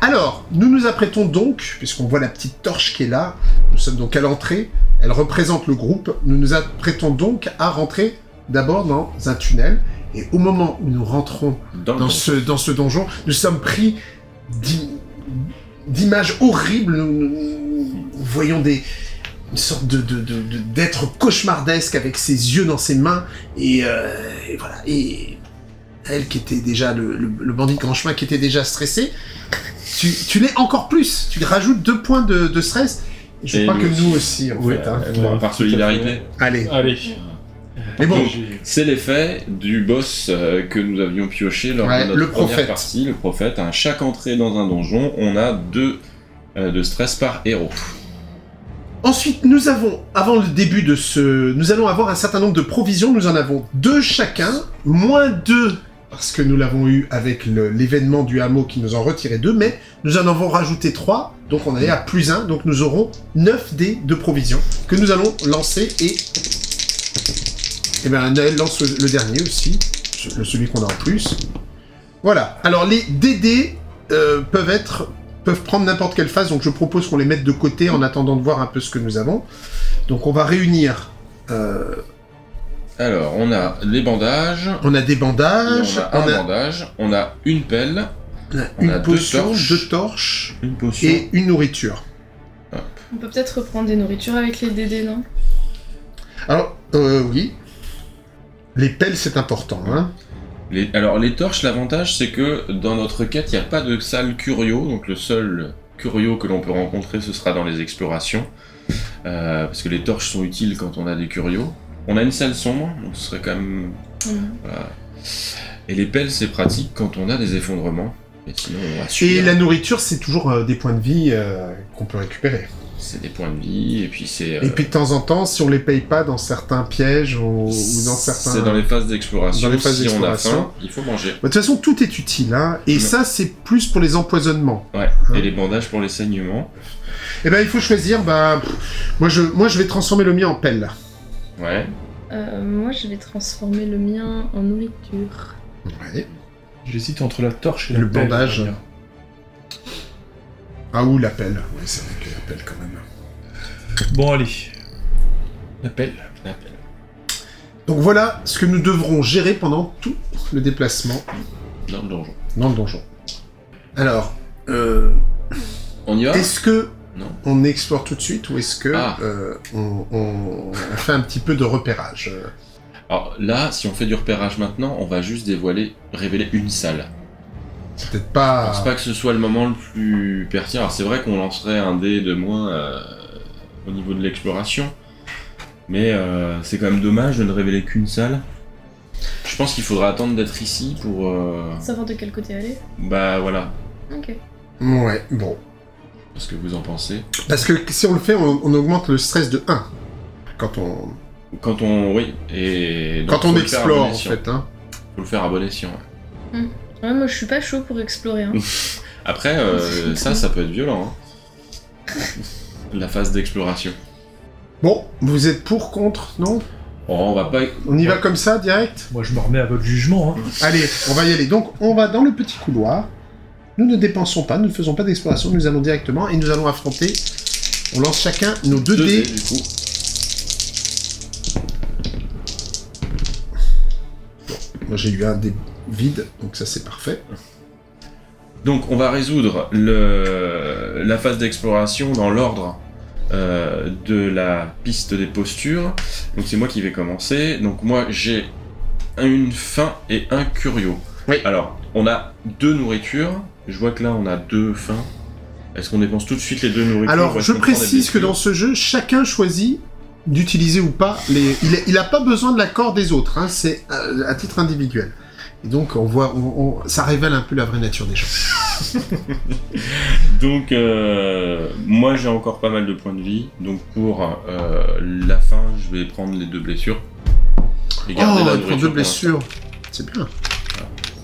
Alors, nous nous apprêtons donc, puisqu'on voit la petite torche qui est là, nous sommes donc à l'entrée, elle représente le groupe, nous nous apprêtons donc à rentrer d'abord dans un tunnel, et au moment où nous rentrons dans ce, dans ce donjon, nous sommes pris d'images horribles, nous, nous- nous voyons des une sorte de de- de- de- d'être cauchemardesque avec ses yeux dans ses mains, et, euh, et voilà, et elle qui était déjà, le, le, le bandit de grand chemin qui était déjà stressé, tu, tu l'es encore plus, tu rajoutes deux points de, de stress, et je Et crois que aussi. nous aussi, en Oui. fait. hein. Ouais, par solidarité. Allez, Allez. Mais bon, C'est l'effet du boss euh, que nous avions pioché lors Ouais, de notre le première prophète. partie, le prophète. À chaque entrée dans un donjon, on a deux euh, de stress par héros. Ensuite, nous avons, avant le début de ce... Nous allons avoir un certain nombre de provisions, nous en avons deux chacun, moins deux, parce que nous l'avons eu avec l'événement du hameau qui nous en retirait deux, mais nous en avons rajouté trois, donc on est à plus un, donc nous aurons 9 dés de provisions que nous allons lancer et... Eh bien, Naël lance le, dernier aussi, ce- celui qu'on a en plus. Voilà. Alors, les DD euh, peuvent être peuvent prendre n'importe quelle phase, donc je propose qu'on les mette de côté en attendant de voir un peu ce que nous avons. Donc on va réunir. euh, Alors, on a les bandages, on a des et bandages, on a un on a, bandage, on a une pelle, on a on une a deux potion, torches. deux torches une potion. et une nourriture. On peut peut-être reprendre des nourritures avec les DD, non? Alors, euh, oui. Les pelles, c'est important. Hein. Les- alors, les torches, l'avantage, c'est que dans notre quête, il n'y a pas de salle curio, donc le seul curio que l'on peut rencontrer, ce sera dans les explorations, Euh, parce que les torches sont utiles quand on a des curios. On a une salle sombre, donc ce serait quand même Mhm. Voilà. Et les pelles, c'est pratique quand on a des effondrements. Et sinon, on va Et subir. la nourriture, c'est toujours euh, des points de vie euh, qu'on peut récupérer. C'est des points de vie, et puis c'est. Et puis de temps en temps, si on les paye pas dans certains pièges ou, ou dans certains... C'est dans les phases d'exploration. Dans les phases si on a d'exploration. faim, il faut manger. Bah, De toute façon, tout est utile. Hein. Et ça, c'est plus pour les empoisonnements. Ouais. Hein. Et les bandages pour les saignements. Eh ben, il faut choisir. Bah, moi, je, moi, je vais transformer le mien en pelle. Ouais. Euh, Moi, je vais transformer le mien en nourriture. Ouais. J'hésite entre la torche et Le la pelle, bandage. Dire. Ah ou la pelle. Oui, c'est vrai que la pelle quand même. Bon, allez. La pelle. Donc voilà ce que nous devrons gérer pendant tout le déplacement Dans le donjon. dans le donjon. Alors, euh, On y va est-ce que Non. on explore tout de suite ou est-ce que Ah. euh, on, on- on fait un petit peu de repérage euh, Alors là, si on fait du repérage maintenant, on va juste dévoiler, révéler une salle. C'est peut-être Je pas. pense pas que ce soit le moment le plus pertinent. Alors c'est vrai qu'on lancerait un dé de moins euh, au niveau de l'exploration, mais euh, c'est quand même dommage de ne révéler qu'une salle. Je pense qu'il faudra attendre d'être ici pour. euh, Savoir de quel côté aller Bah voilà. Ok. Ouais, bon. ce que vous en pensez. Parce que si on le fait, on, on augmente le stress de 1. Quand on, Quand on, oui, et donc, quand on faut le faire à explore, en fait. Hein. Faut le faire à bon escient. ouais. Ouais, moi je suis pas chaud pour explorer. Hein. Après, euh, ça, ça peut être violent. hein. La phase d'exploration. Bon, vous êtes pour, contre, non? Oh, on va pas. On y va comme ça, direct? Moi, je me remets à votre jugement. Hein. Allez, on va y aller. Donc, on va dans le petit couloir. Nous ne dépensons pas, nous ne faisons pas d'exploration, nous allons directement et nous allons affronter. On lance chacun nos 2 Deux dés. dés, du coup. Moi j'ai eu un dé vide, donc ça c'est parfait. Donc, on va résoudre le... la phase d'exploration dans l'ordre euh, de la piste des postures. Donc, c'est moi qui vais commencer. Donc, moi, j'ai une faim et un curio. Oui. Alors, on a deux nourritures. Je vois que là, on a deux faims. Est-ce qu'on dépense tout de suite les deux nourritures ou Alors, je précise que dans ce jeu, chacun choisit d'utiliser ou pas les. Il n'a pas besoin de l'accord des autres, hein, c'est euh, à titre individuel. Et donc, on voit, on- on- ça révèle un peu la vraie nature des gens. Donc, euh, moi j'ai encore pas mal de points de vie. Donc, pour euh, la fin, je vais prendre les deux blessures. Et garder Oh, la deux blessures. C'est bien.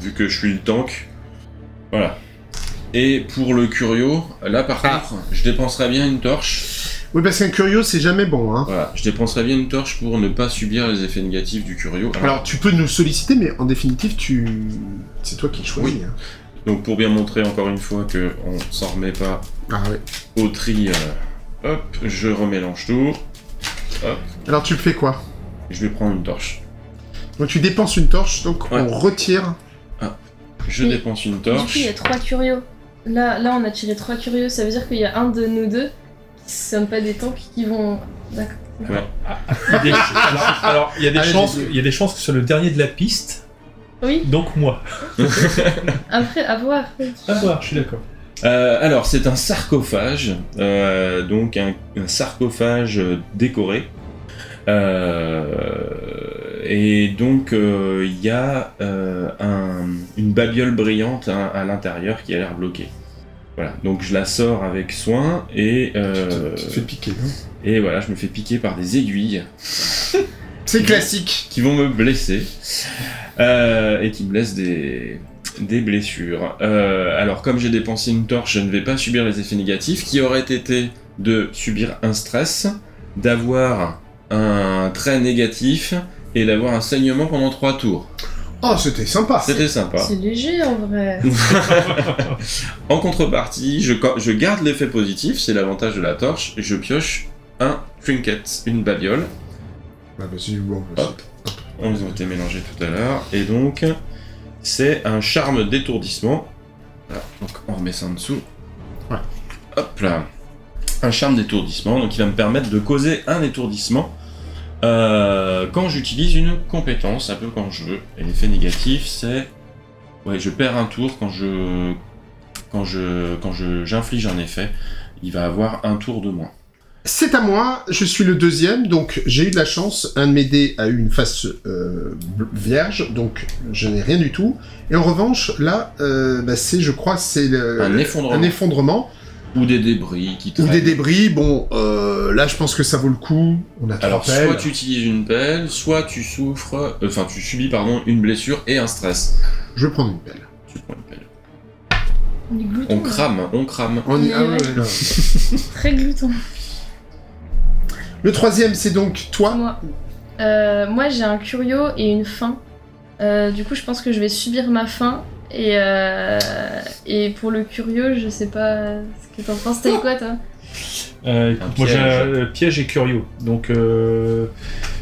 Vu que je suis le tank. Voilà. Et pour le curio, là par Ah. contre, je dépenserais bien une torche. Oui, parce qu'un curieux, c'est jamais bon. Hein. Voilà, je dépenserais bien une torche pour ne pas subir les effets négatifs du curio. Alors, Alors, tu peux nous solliciter, mais en définitive, tu... c'est toi qui choisis. Oui. hein. donc pour bien montrer encore une fois que on s'en remet pas Ah ouais. au tri, euh, hop, je remélange tout. Hop, Alors, tu fais quoi? Je vais prendre une torche. Donc, tu dépenses une torche, donc Ouais. on retire. Je Oui. dépense une Du coup, torche. il y a trois curieux. Là, là, on a tiré trois curieux. Ça veut dire qu'il y a un de nous deux qui sont pas des tanks qui vont. D'accord. Ouais. Il y a des- alors, alors, il y a des Allez, chances, j'ai- il y a des chances que ce soit le dernier de la piste. Oui, Donc moi. après, à voir. À voir, je suis d'accord. Euh, alors, c'est un sarcophage, euh, donc un, un sarcophage euh, décoré. Euh, et donc, euh, il y a euh, un- une babiole brillante hein, à l'intérieur qui a l'air bloquée. Voilà, donc je la sors avec soin et, euh, Tu te fais piquer. hein. et voilà, je me fais piquer par des aiguilles C'est classique. qui vont me blesser euh, et qui blessent des, des blessures. Euh, alors, comme j'ai dépensé une torche, je ne vais pas subir les effets négatifs qui auraient été de subir un stress, d'avoir un trait négatif et d'avoir un saignement pendant trois tours. Oh, c'était sympa. C'était sympa. C'est léger en vrai. en contrepartie, je, je garde l'effet positif, c'est l'avantage de la torche, et je pioche un trinket, une babiole. Ah, bah, c'est bon. bah, Hop. Ils ont été mélangés tout à l'heure. Et donc, c'est un charme d'étourdissement. Voilà, donc on remet ça en dessous. Ouais. Hop là. Un charme d'étourdissement, donc il va me permettre de causer un étourdissement euh, quand j'utilise une compétence, un peu quand je veux. Et l'effet négatif, c'est... Ouais, je perds un tour quand je... Quand je... Quand je... j'inflige un effet. Il va avoir un tour de moins. C'est à moi, je suis le deuxième, donc j'ai eu de la chance. Un de mes dés a eu une face euh, vierge, donc je n'ai rien du tout. Et en revanche, là, euh, bah, c'est, je crois, c'est le- Un effondrement. un effondrement Ou des débris qui ou traînent. des débris. Bon, euh, là, je pense que ça vaut le coup. On a Alors, pelles. soit tu utilises une pelle, soit tu souffres, euh, enfin, tu subis, pardon, une blessure et un stress. Je vais prendre une pelle. Tu prends une pelle. On est glouton. On crame, on crame. On ah ouais, ouais. ouais, là. Très glouton. Le troisième, c'est donc toi. Moi, Euh, moi j'ai un curio et une faim. Euh, du coup, je pense que je vais subir ma faim. Et, euh, et pour le curieux, je sais pas ce que t'en penses. T'as eu quoi, toi? Euh, écoute, moi j'ai un euh, piège et curieux. Donc euh,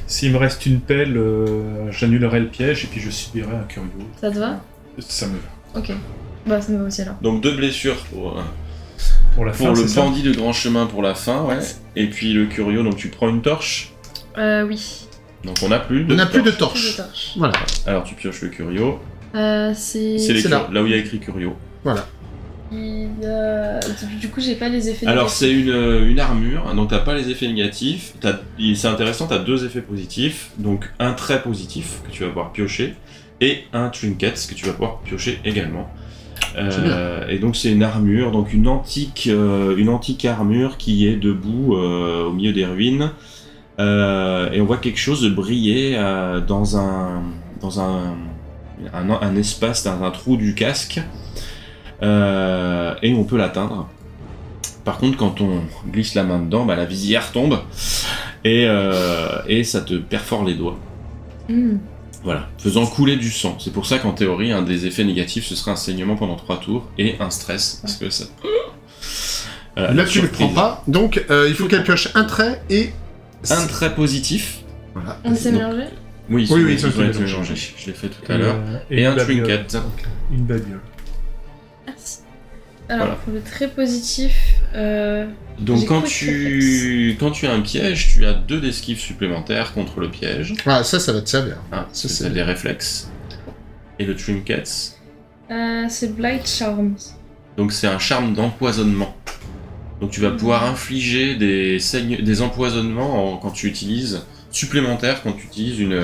s'il me reste une pelle, euh, j'annulerai le piège et puis je subirai un curieux. Ça te va? Ça me va. Ok. Bah, ça me va aussi alors. Donc, deux blessures pour, euh, Pour la pour fin, le bandit de grand chemin pour la fin, ouais. Et puis le curio, donc tu prends une torche. Euh, oui. Donc, on n'a plus de On n'a plus de torche. Voilà. Alors, tu pioches le curio. Euh, c'est. Les là. là où il y a écrit curio. Il, euh, du- coup, j'ai pas les effets Alors, négatifs. c'est une, euh, une armure, donc t'as pas les effets négatifs. T'as- C'est intéressant, t'as deux effets positifs. Donc, un trait positif que tu vas pouvoir piocher et un trinket que tu vas pouvoir piocher également. Euh, et donc c'est une armure, donc une antique, euh, une antique armure qui est debout euh, au milieu des ruines. Euh, et on voit quelque chose briller euh, dans un dans un, un, un espace, dans un trou du casque. Euh, et on peut l'atteindre. Par contre, quand on glisse la main dedans, bah, la visière tombe et, euh, et ça te perfore les doigts. Hmm. Voilà, faisant couler du sang. C'est pour ça qu'en théorie, un des effets négatifs, ce serait un saignement pendant 3 tours et un stress, parce que ça... Euh, Là, tu le surprise. prends pas. Donc, euh, il faut qu'elle pioche un trait et. Un trait positif. Voilà. On s'est mélangé? Oui, Oui, oui, oui, ça, doit être. Je l'ai fait tout à l'heure. euh, Et, un trinket. Une babiole. Merci. Alors, Voilà. pour le très positif, euh, Donc quand tu... quand tu as un piège, tu as deux d'esquive supplémentaires contre le piège. Ah, ça, ça va te servir. Ah, Ça, c'est c'est- des réflexes. Et le trinkets, euh, c'est Blight Charms. donc c'est un charme d'empoisonnement. Donc tu vas pouvoir infliger des, saign- des empoisonnements en- quand tu utilises supplémentaires quand tu utilises une,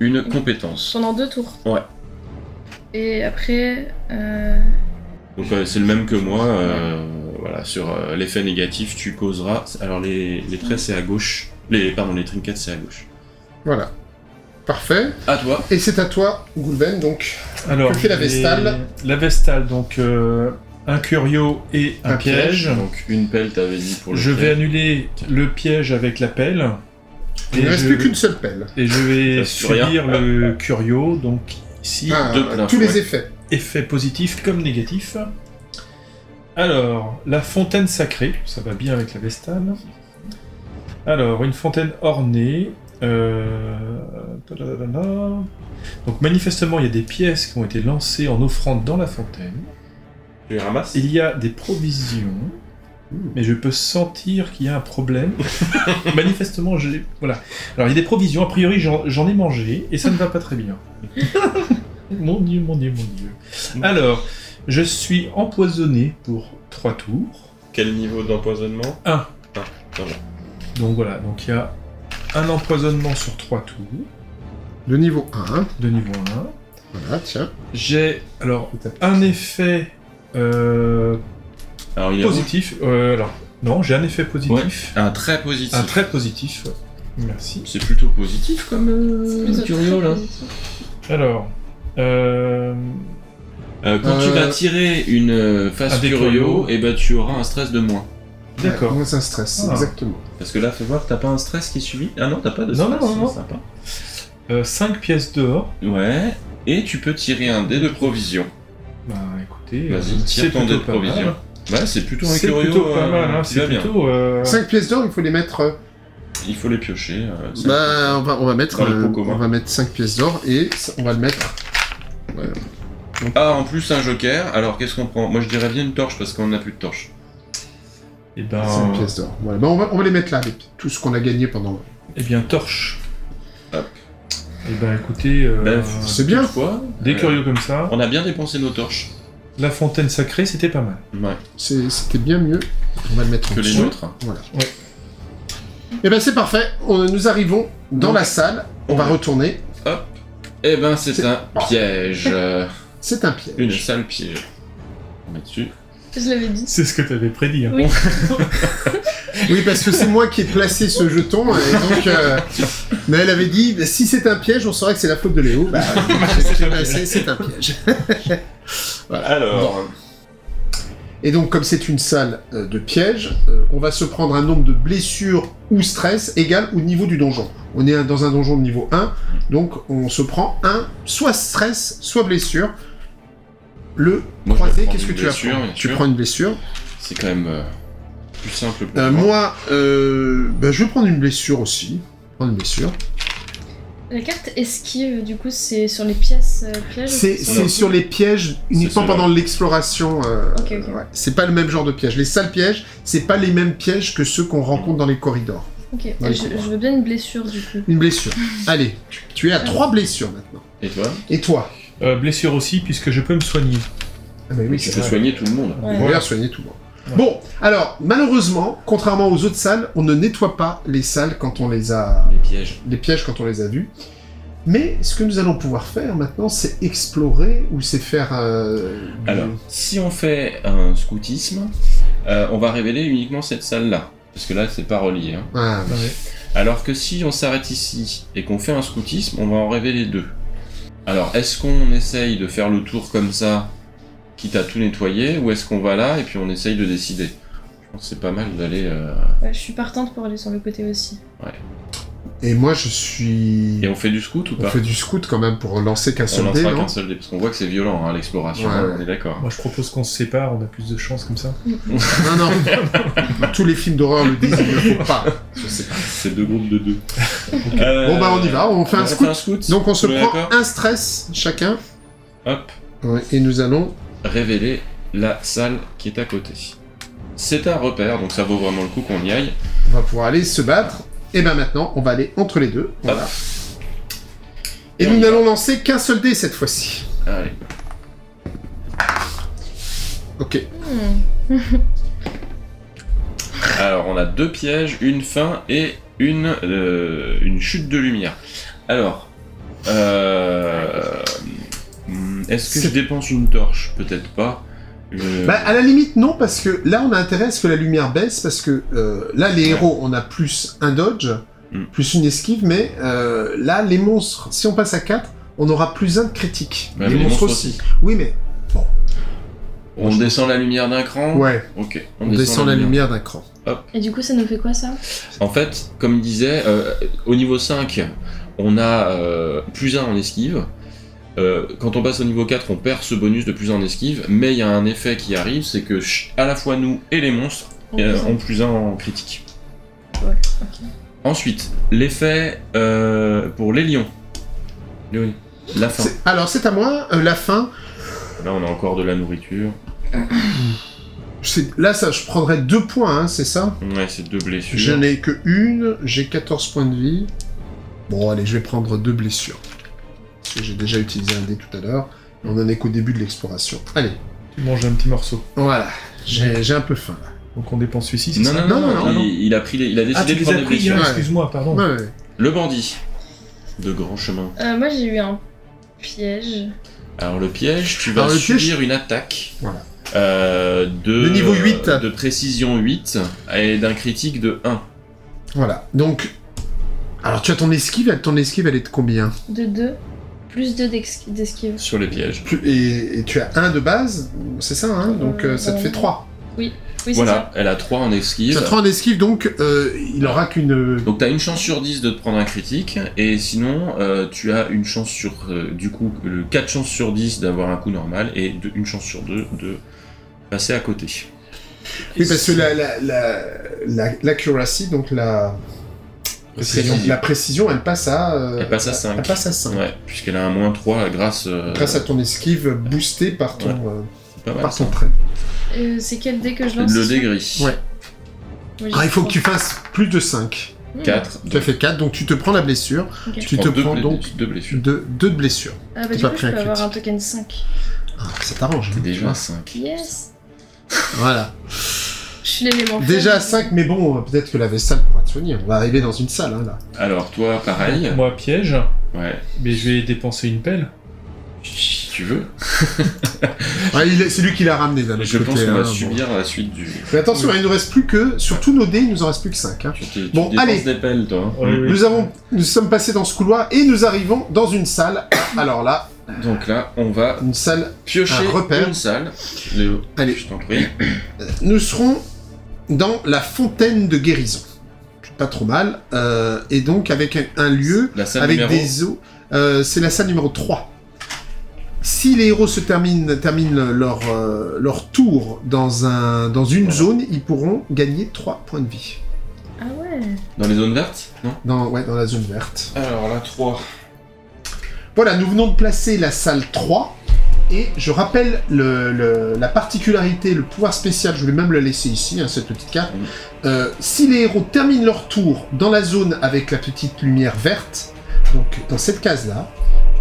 une compétence. Pendant deux tours. Ouais. Et après, euh, Donc euh, c'est le même que moi. euh, voilà, sur euh, l'effet négatif, tu causeras. Alors les, les traits c'est à gauche. Les pardon, les trinkets c'est à gauche. Voilà. Parfait. À toi. Et c'est à toi, Goulben, donc. Alors, Que fait la Vestale La Vestale, donc euh, un curio et un, Un piège. piège. Donc une pelle t'avais dit pour le Je vais annuler le piège avec la pelle. Il ne reste je, plus qu'une seule pelle. et je vais subir le curio. Donc ici, Ah, deux tous les effets. effet positif comme négatif. Alors, la fontaine sacrée, ça va bien avec la Vestale. Alors, une fontaine ornée. euh. Donc, manifestement, il y a des pièces qui ont été lancées en offrande dans la fontaine. Tu les ramasses Il y a des provisions, mais je peux sentir qu'il y a un problème. Manifestement, j'ai. Voilà. Alors, il y a des provisions, a priori, j'en ai mangé, et ça ne va pas très bien. mon dieu, mon dieu, mon dieu. Alors, je suis empoisonné pour 3 tours. Quel niveau d'empoisonnement? Un. Ah, ça va. Donc voilà, donc il y a un empoisonnement sur 3 tours, Le niveau 1. de niveau 1. Voilà, tiens. J'ai, alors, un effet euh, Alors il y a positif. euh, alors, non, j'ai un effet positif. un très positif. Un très positif. Merci. C'est plutôt positif comme euh, plutôt curio très là. positif. Alors, euh, Euh, quand tu vas tirer une face curio, et ben tu auras un stress de moins. d'accord. Moins un stress, Ah. exactement. Parce que là, fais voir, t'as pas un stress qui suit Ah non, t'as pas de stress. non, non, non. sympa. 5 pièces d'or. Ouais. Et tu peux tirer un dé de provision. Bah écoutez, Vas-y, tire ton dé de pas provision. mal. Ouais, c'est plutôt un C'est plutôt pas euh, mal, hein, c'est plutôt. euh, 5 pièces d'or, il faut les mettre. euh, Il faut les piocher. euh, Bah, on va, on va mettre. Euh, on va mettre 5 pièces d'or et on va le mettre. Ah, en plus un joker. Alors qu'est-ce qu'on prend? Moi je dirais bien une torche parce qu'on n'a plus de torche. Eh ben, 5 pièces d'or. Voilà. Bah, on, va, on va les mettre là, les- tout ce qu'on a gagné pendant. eh bien, torche. Hop. Eh ben, écoutez, euh, Ben, C'est bien. Toutefois, des euh, curieux comme ça. On a bien dépensé nos torches. La fontaine sacrée, c'était pas mal. Ouais. C'est- C'était bien mieux. On va le mettre en Que les dessous. autres. Voilà. Ouais. Et ben c'est parfait. On, nous arrivons dans Donc, la salle. On va ouais. retourner. Eh ben c'est C'est- un piège. euh, C'est un piège. Une sale piège. On met dessus. Je l'avais dit. C'est ce que tu avais prédit. Hein. Oui. Oui, parce que c'est moi qui ai placé ce jeton. Et donc, euh, mais elle avait dit bah, si c'est un piège, on saurait que c'est la faute de Léo. Bah, placé, c'est un piège. Alors. Et donc, comme c'est une salle euh, de piège, euh, on va se prendre un nombre de blessures ou stress égal au niveau du donjon. On est dans un donjon de niveau 1, donc on se prend un, soit stress, soit blessure. Le Moi, croisé, qu'est-ce que tu bien Tu prends une blessure. C'est quand même plus simple pour Euh, moi. euh, bah, je vais prendre une blessure aussi. Prendre une blessure. La carte esquive, du coup, c'est sur les pièces euh, pièges C'est sur c'est le- sur les pièges uniquement pendant l'exploration. euh, Ok, ok. ouais. C'est pas le même genre de piège. Les sales pièges, c'est pas les mêmes pièges que ceux qu'on rencontre dans les corridors. Ok, Dans les je, couloirs. je veux bien une blessure, du coup. Une blessure. Allez, tu es à trois blessures maintenant. Et toi Et toi Euh, blessure aussi, puisque je peux me soigner. ah bah oui, Tu peux vrai. soigner tout le monde. Ouais. On va soigner tout le monde. Bon, alors, malheureusement, contrairement aux autres salles, on ne nettoie pas les salles quand on les a... Les pièges. les pièges quand on les a vus. Mais ce que nous allons pouvoir faire maintenant, c'est explorer ou c'est faire. euh, du- Alors, si on fait un scoutisme, euh, on va révéler uniquement cette salle-là. Parce que là, c'est pas relié. hein. Ah, oui. Alors que si on s'arrête ici et qu'on fait un scoutisme, on va en révéler deux. Alors, est-ce qu'on essaye de faire le tour comme ça, quitte à tout nettoyer, ou est-ce qu'on va là et puis on essaye de décider Je pense que c'est pas mal d'aller. euh, Ouais, je suis partante pour aller sur le côté aussi. Et moi, je suis. Et on fait du scout ou On pas fait du scout quand même pour lancer qu'un On seul dé, lancera non qu'un seul dé, parce qu'on voit que c'est violent, hein, l'exploration, Ouais. on est d'accord. Moi, je propose qu'on se sépare, on a plus de chance comme ça. Non, non. Tous les films d'horreur le disent, il ne faut pas. C'est deux groupes de deux. Euh, Bon, bah, on y va, on fait un scout. scout. Donc, on se prend un stress chacun. Hop, Ouais, et nous allons. Révéler la salle qui est à côté. C'est un repère, donc ça vaut vraiment le coup qu'on y aille. On va pouvoir aller se battre. Et ben maintenant, on va aller entre les deux. Voilà. Et Et nous n'allons lancer qu'un seul dé cette fois-ci. Allez. Ok. Hmm. Alors, on a deux pièges, une fin et une, euh, une chute de lumière. Alors, euh, est-ce que je dépense une torche Peut-être pas. Je- Bah, à la limite, non, parce que là, on a intérêt à ce que la lumière baisse, parce que euh, là, les héros, on a plus un dodge, Mm. plus une esquive, mais euh, là, les monstres, si on passe à 4, on aura plus un de critique. Bah, les monstres aussi. Oui, mais on descend la lumière d'un cran ouais, Ok. on, descend la lumière d'un cran. Et du coup, ça nous fait quoi ça? En fait, comme il disait, euh, au niveau 5, on a euh, plus 1 en esquive. Euh, quand on passe au niveau 4, on perd ce bonus de plus 1 en esquive, mais il y a un effet qui arrive, c'est que à la fois nous et les monstres En euh, plus, ont plus 1 en critique. Ouais. Ensuite, l'effet euh, pour les lions. Oui, la fin. Alors, c'est à moi, euh, la fin. Là, on a encore de la nourriture. Là, ça, je prendrais deux points, hein, c'est ça? Ouais, c'est deux blessures. Je n'ai que une, j'ai 14 points de vie. Bon, allez, je vais prendre deux blessures. Parce que j'ai déjà utilisé un dé tout à l'heure. On en est qu'au début de l'exploration. Allez, Tu manges un petit morceau. voilà. J'ai un peu faim, là. Donc on dépense celui-ci, Non, non, non, Non, non, non, non. il, il a pris les- il a décidé Ah, tu de les prendre as des pris, hein, Ouais. excuse-moi, pardon. Ouais, ouais. Le bandit. De grand chemin. Euh, moi, j'ai eu un piège. Alors le piège, tu vas Alors, le piège- subir une attaque Voilà. euh, de, De niveau 8. de précision 8 et d'un critique de 1. Voilà. Donc, alors tu as ton esquive, ton esquive, elle est de combien? De 2. Plus 2 d'esquive. sur les pièges. Plus- et, et tu as un de base, c'est ça, hein Donc euh, ça te Euh, fait 3. Oui, c'est Voilà, elle a 3 en Tu esquive. as 3 en esquive, donc euh, il aura qu'une... Donc t'as une chance sur 10 de te prendre un critique, et sinon euh, tu as une chance sur, euh, du coup, le 4 chances sur 10 d'avoir un coup normal, et de- une chance sur 2 de passer à côté. Oui, parce que la, la, la, la- l'accuracy, donc la... Précision. La précision, elle passe à... euh, Elle passe à 5. Elle passe à 5. Ouais, puisqu'elle a un moins 3 grâce... euh, Grâce à ton esquive boostée par ton, Ouais. euh, mal, par ton trait. Euh, c'est quel dé que je lance Le dé gris. Ouais. J'ai Ah, il faut que tu fasses plus de 5. Hmm, 4. Tu as fait 4, donc tu te prends la blessure. ok. Tu te prends deux, donc deux blessures. 2 de blessures. Ah, bah, du pas coup, pris je un peux avoir un token 5. Ah, ça t'arrange. hein, T'es tu déjà à 5. Yes Voilà. Je suis l'élément Déjà à faible. 5, mais bon, peut-être que la vaisselle pourra te soigner. On va arriver dans une salle, hein, là. Alors toi, pareil. Donc, moi, piège, Ouais, mais je vais dépenser une pelle. si tu veux. Il est- c'est lui qui l'a ramené, là, de Je pense côté, qu'on va hein, bon. subir la suite du... Mais attention, il nous reste plus que... Sur tous nos dés, il nous en reste plus que 5. Hein. Tu, te- tu Bon, dépenses allez. des pelles, toi. hein. Ouais. Nous, avons, nous sommes passés dans ce couloir et nous arrivons dans une salle. Alors là, Donc là, on va une salle... piocher Un repère. une salle. Léo, Allez. je t'en prie. Nous serons dans la fontaine de guérison. Pas trop mal. euh, et donc avec un, un lieu La salle avec numéro... des eaux. euh, c'est la salle numéro 3. Si les héros se terminent, terminent leur, euh, leur tour dans, un, dans une Voilà. zone, ils pourront gagner 3 points de vie. Ah ouais Dans les zones vertes Non? Dans, ouais, dans la zone verte. Alors là, 3. Voilà, nous venons de placer la salle 3. Et je rappelle le- le- la particularité, le pouvoir spécial, je vais même le laisser ici, hein, cette petite carte. Euh, si les héros terminent leur tour dans la zone avec la petite lumière verte, donc dans cette case-là,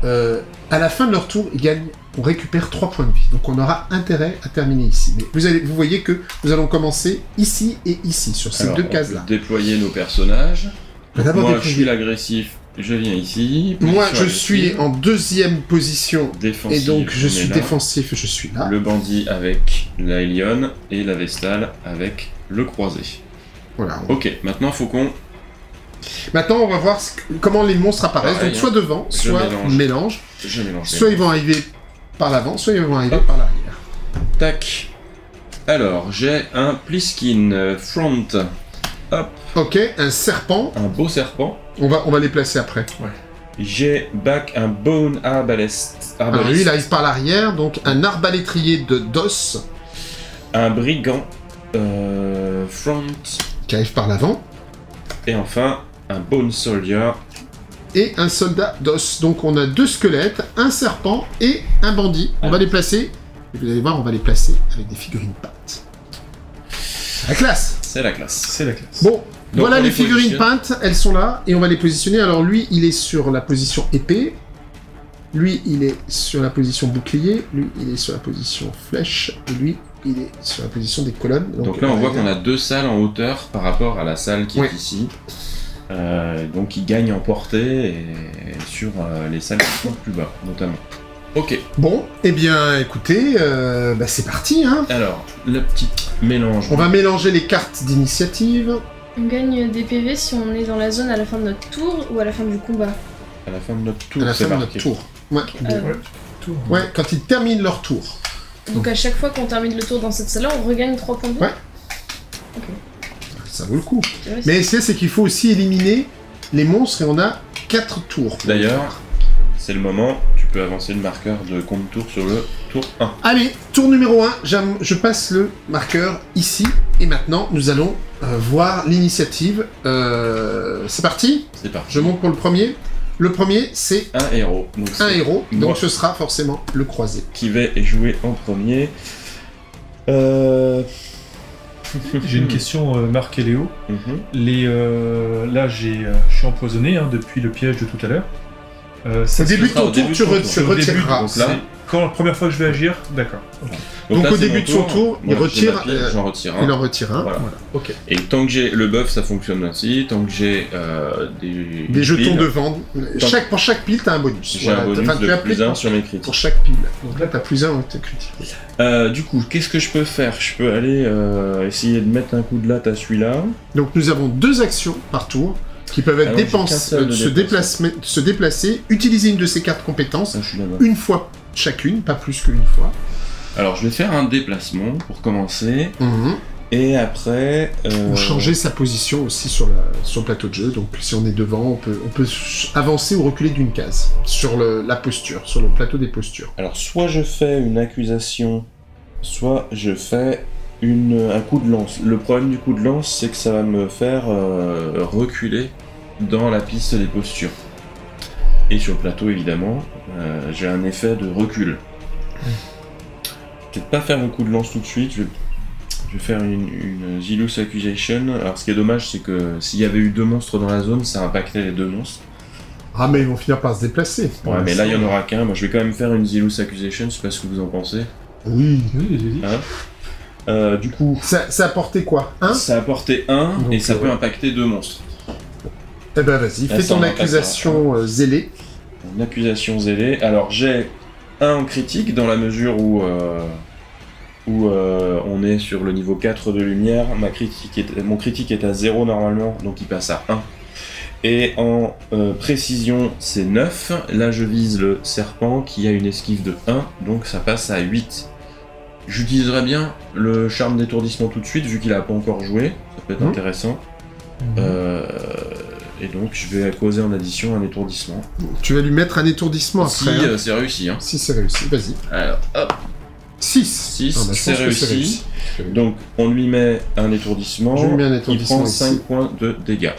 euh, à la fin de leur tour, ils gagnent, on récupère 3 points de vie. Donc on aura intérêt à terminer ici. Mais vous, allez, vous voyez que nous allons commencer ici et ici, sur ces Alors, deux cases-là. déployer nos personnages. Moi, je suis l'agressif. Je viens ici. Moi, je suis en deuxième position. défensive, Et donc, je suis là. défensif, je suis là. Le bandit avec la Elion et la Vestale avec le croisé. Voilà. Ok, maintenant faut qu'on Maintenant, on va voir ce comment les monstres apparaissent. Pareil, donc, soit devant, Je soit mélange. mélange. je mélange. les Soit ils vont arriver par l'avant, soit ils vont arriver Hop. par l'arrière. Tac. Alors, j'ai un Pliskin Front. Hop, Ok, un serpent. un beau serpent. On va, on va les placer après. J'ai back un Bone Arbalest. Alors, arbalest, lui, il arrive par l'arrière. Donc, un arbalétrier de d'os Un brigand. euh, front. qui arrive par l'avant. Et enfin, un Bone Soldier. Et un soldat d'os. Donc, on a deux squelettes, un serpent et un bandit. On va les placer. Et vous allez voir, on va les placer avec des figurines peintes. La classe C'est la classe. C'est la classe. Bon, voilà les les figurines peintes, elles sont là, et on va les positionner. Alors lui, il est sur la position épée. Lui, il est sur la position bouclier. Lui, il est sur la position flèche. Et lui, il est sur la position des colonnes. Donc, là, on voit qu'on a deux salles en hauteur par rapport à la salle qui Ouais. est ici. Euh, donc, il gagne en portée et sur euh, les salles qui sont plus bas, notamment. Ok, Bon, eh bien, écoutez, euh, bah, c'est parti. Hein. alors, le petit mélange. On va mélanger les cartes d'initiative. On gagne des PV si on est dans la zone à la fin de notre tour ou à la fin du combat. À la fin de notre tour, à la fin de marqué. notre tour. Ouais. Euh, Ouais, tout. Ouais, quand ils terminent leur tour. Donc à chaque fois qu'on termine le tour dans cette salle-là, on regagne 3 points de vie. Ouais. Ça vaut le coup. Vois, Mais c'est c'est qu'il faut aussi éliminer les monstres et on a 4 tours. D'ailleurs, c'est le moment, peux avancer le marqueur de compte tour sur le tour 1. Allez, tour numéro 1, je passe le marqueur ici. Et maintenant, nous allons euh, voir l'initiative. Euh, c'est parti C'est parti. Je monte pour le premier. Le premier, c'est Un héros. Donc un héros, moi. donc ce sera forcément le croisé. qui va jouer en premier. Euh... J'ai une question, euh, Marc et Léo. mhm. Les, euh, là, j'ai, euh, je suis empoisonné hein, depuis le piège de tout à l'heure. Euh, ça début de ton tour, tu, re- tu retireras. donc là- quand la première fois que je vais agir D'accord. Donc, là, au début de son tour, il retire, euh, J'en un. Il en retire un. Voilà. Voilà. Ok. Et tant que j'ai le buff, ça fonctionne ainsi. Tant que j'ai euh, des, Des jetons piles, de vente. Chaque, pour chaque pile, tu as un bonus. J'ai un bonus enfin, tu de appliques plus 1 pour, sur mes critiques. pour chaque pile. Donc là, tu as plus 1 tes critiques. Euh, du coup, qu'est-ce que je peux faire? Je peux aller euh, essayer de mettre un coup de latte à celui-là. Donc nous avons deux actions par tour qui peuvent être dépenses, seul euh, se, déplacer, se déplacer, utiliser une de ces cartes compétences Ah, une fois chacune, pas plus qu'une fois. Alors, je vais faire un déplacement pour commencer. Mhm. Et après. euh, Ou changer sa position aussi sur, la, sur le plateau de jeu. Donc si on est devant, on peut, on peut ch- avancer ou reculer d'une case sur le- la posture, sur le plateau des postures. Alors, soit je fais une accusation, soit je fais une, un coup de lance. Le problème du coup de lance, c'est que ça va me faire euh, reculer dans la piste des postures. Et sur le plateau, évidemment, euh, j'ai un effet de recul. Peut-être pas faire mon coup de lance tout de suite, je vais, je vais faire une, une Zilus Accusation. Alors, ce qui est dommage, c'est que s'il y avait eu deux monstres dans la zone, ça impactait les deux monstres. Ah mais ils vont finir par se déplacer. Ouais, mais là, il y en aura qu'un. Moi, je vais quand même faire une Zilus Accusation, je sais pas ce que vous en pensez. Oui. Oui, j'ai dit. Euh, du coup, Ça, ça a apporté quoi Un ça a porté 1 Donc, et ça euh, peut ouais. impacter deux monstres. Eh ben vas-y, fais ton accusation euh, zélée. Une accusation zélée. Alors j'ai un en critique dans la mesure où, euh, où euh, on est sur le niveau 4 de lumière. Ma critique est, mon critique est à 0 normalement, donc il passe à 1. Et en euh, précision, c'est 9. Là, je vise le serpent qui a une esquive de 1, donc ça passe à 8. J'utiliserai bien le charme d'étourdissement tout de suite, vu qu'il a pas encore joué. Ça peut être Mhm. intéressant. Euh, et donc, je vais causer en addition un étourdissement. Tu vas lui mettre un étourdissement Si après. hein. euh, c'est réussi, hein. Si c'est réussi, vas-y. Alors, hop, 6. 6, Ah, bah, c'est réussi. Donc, on lui met un étourdissement. Je lui mets un il étourdissement prend ici. 5 points de dégâts.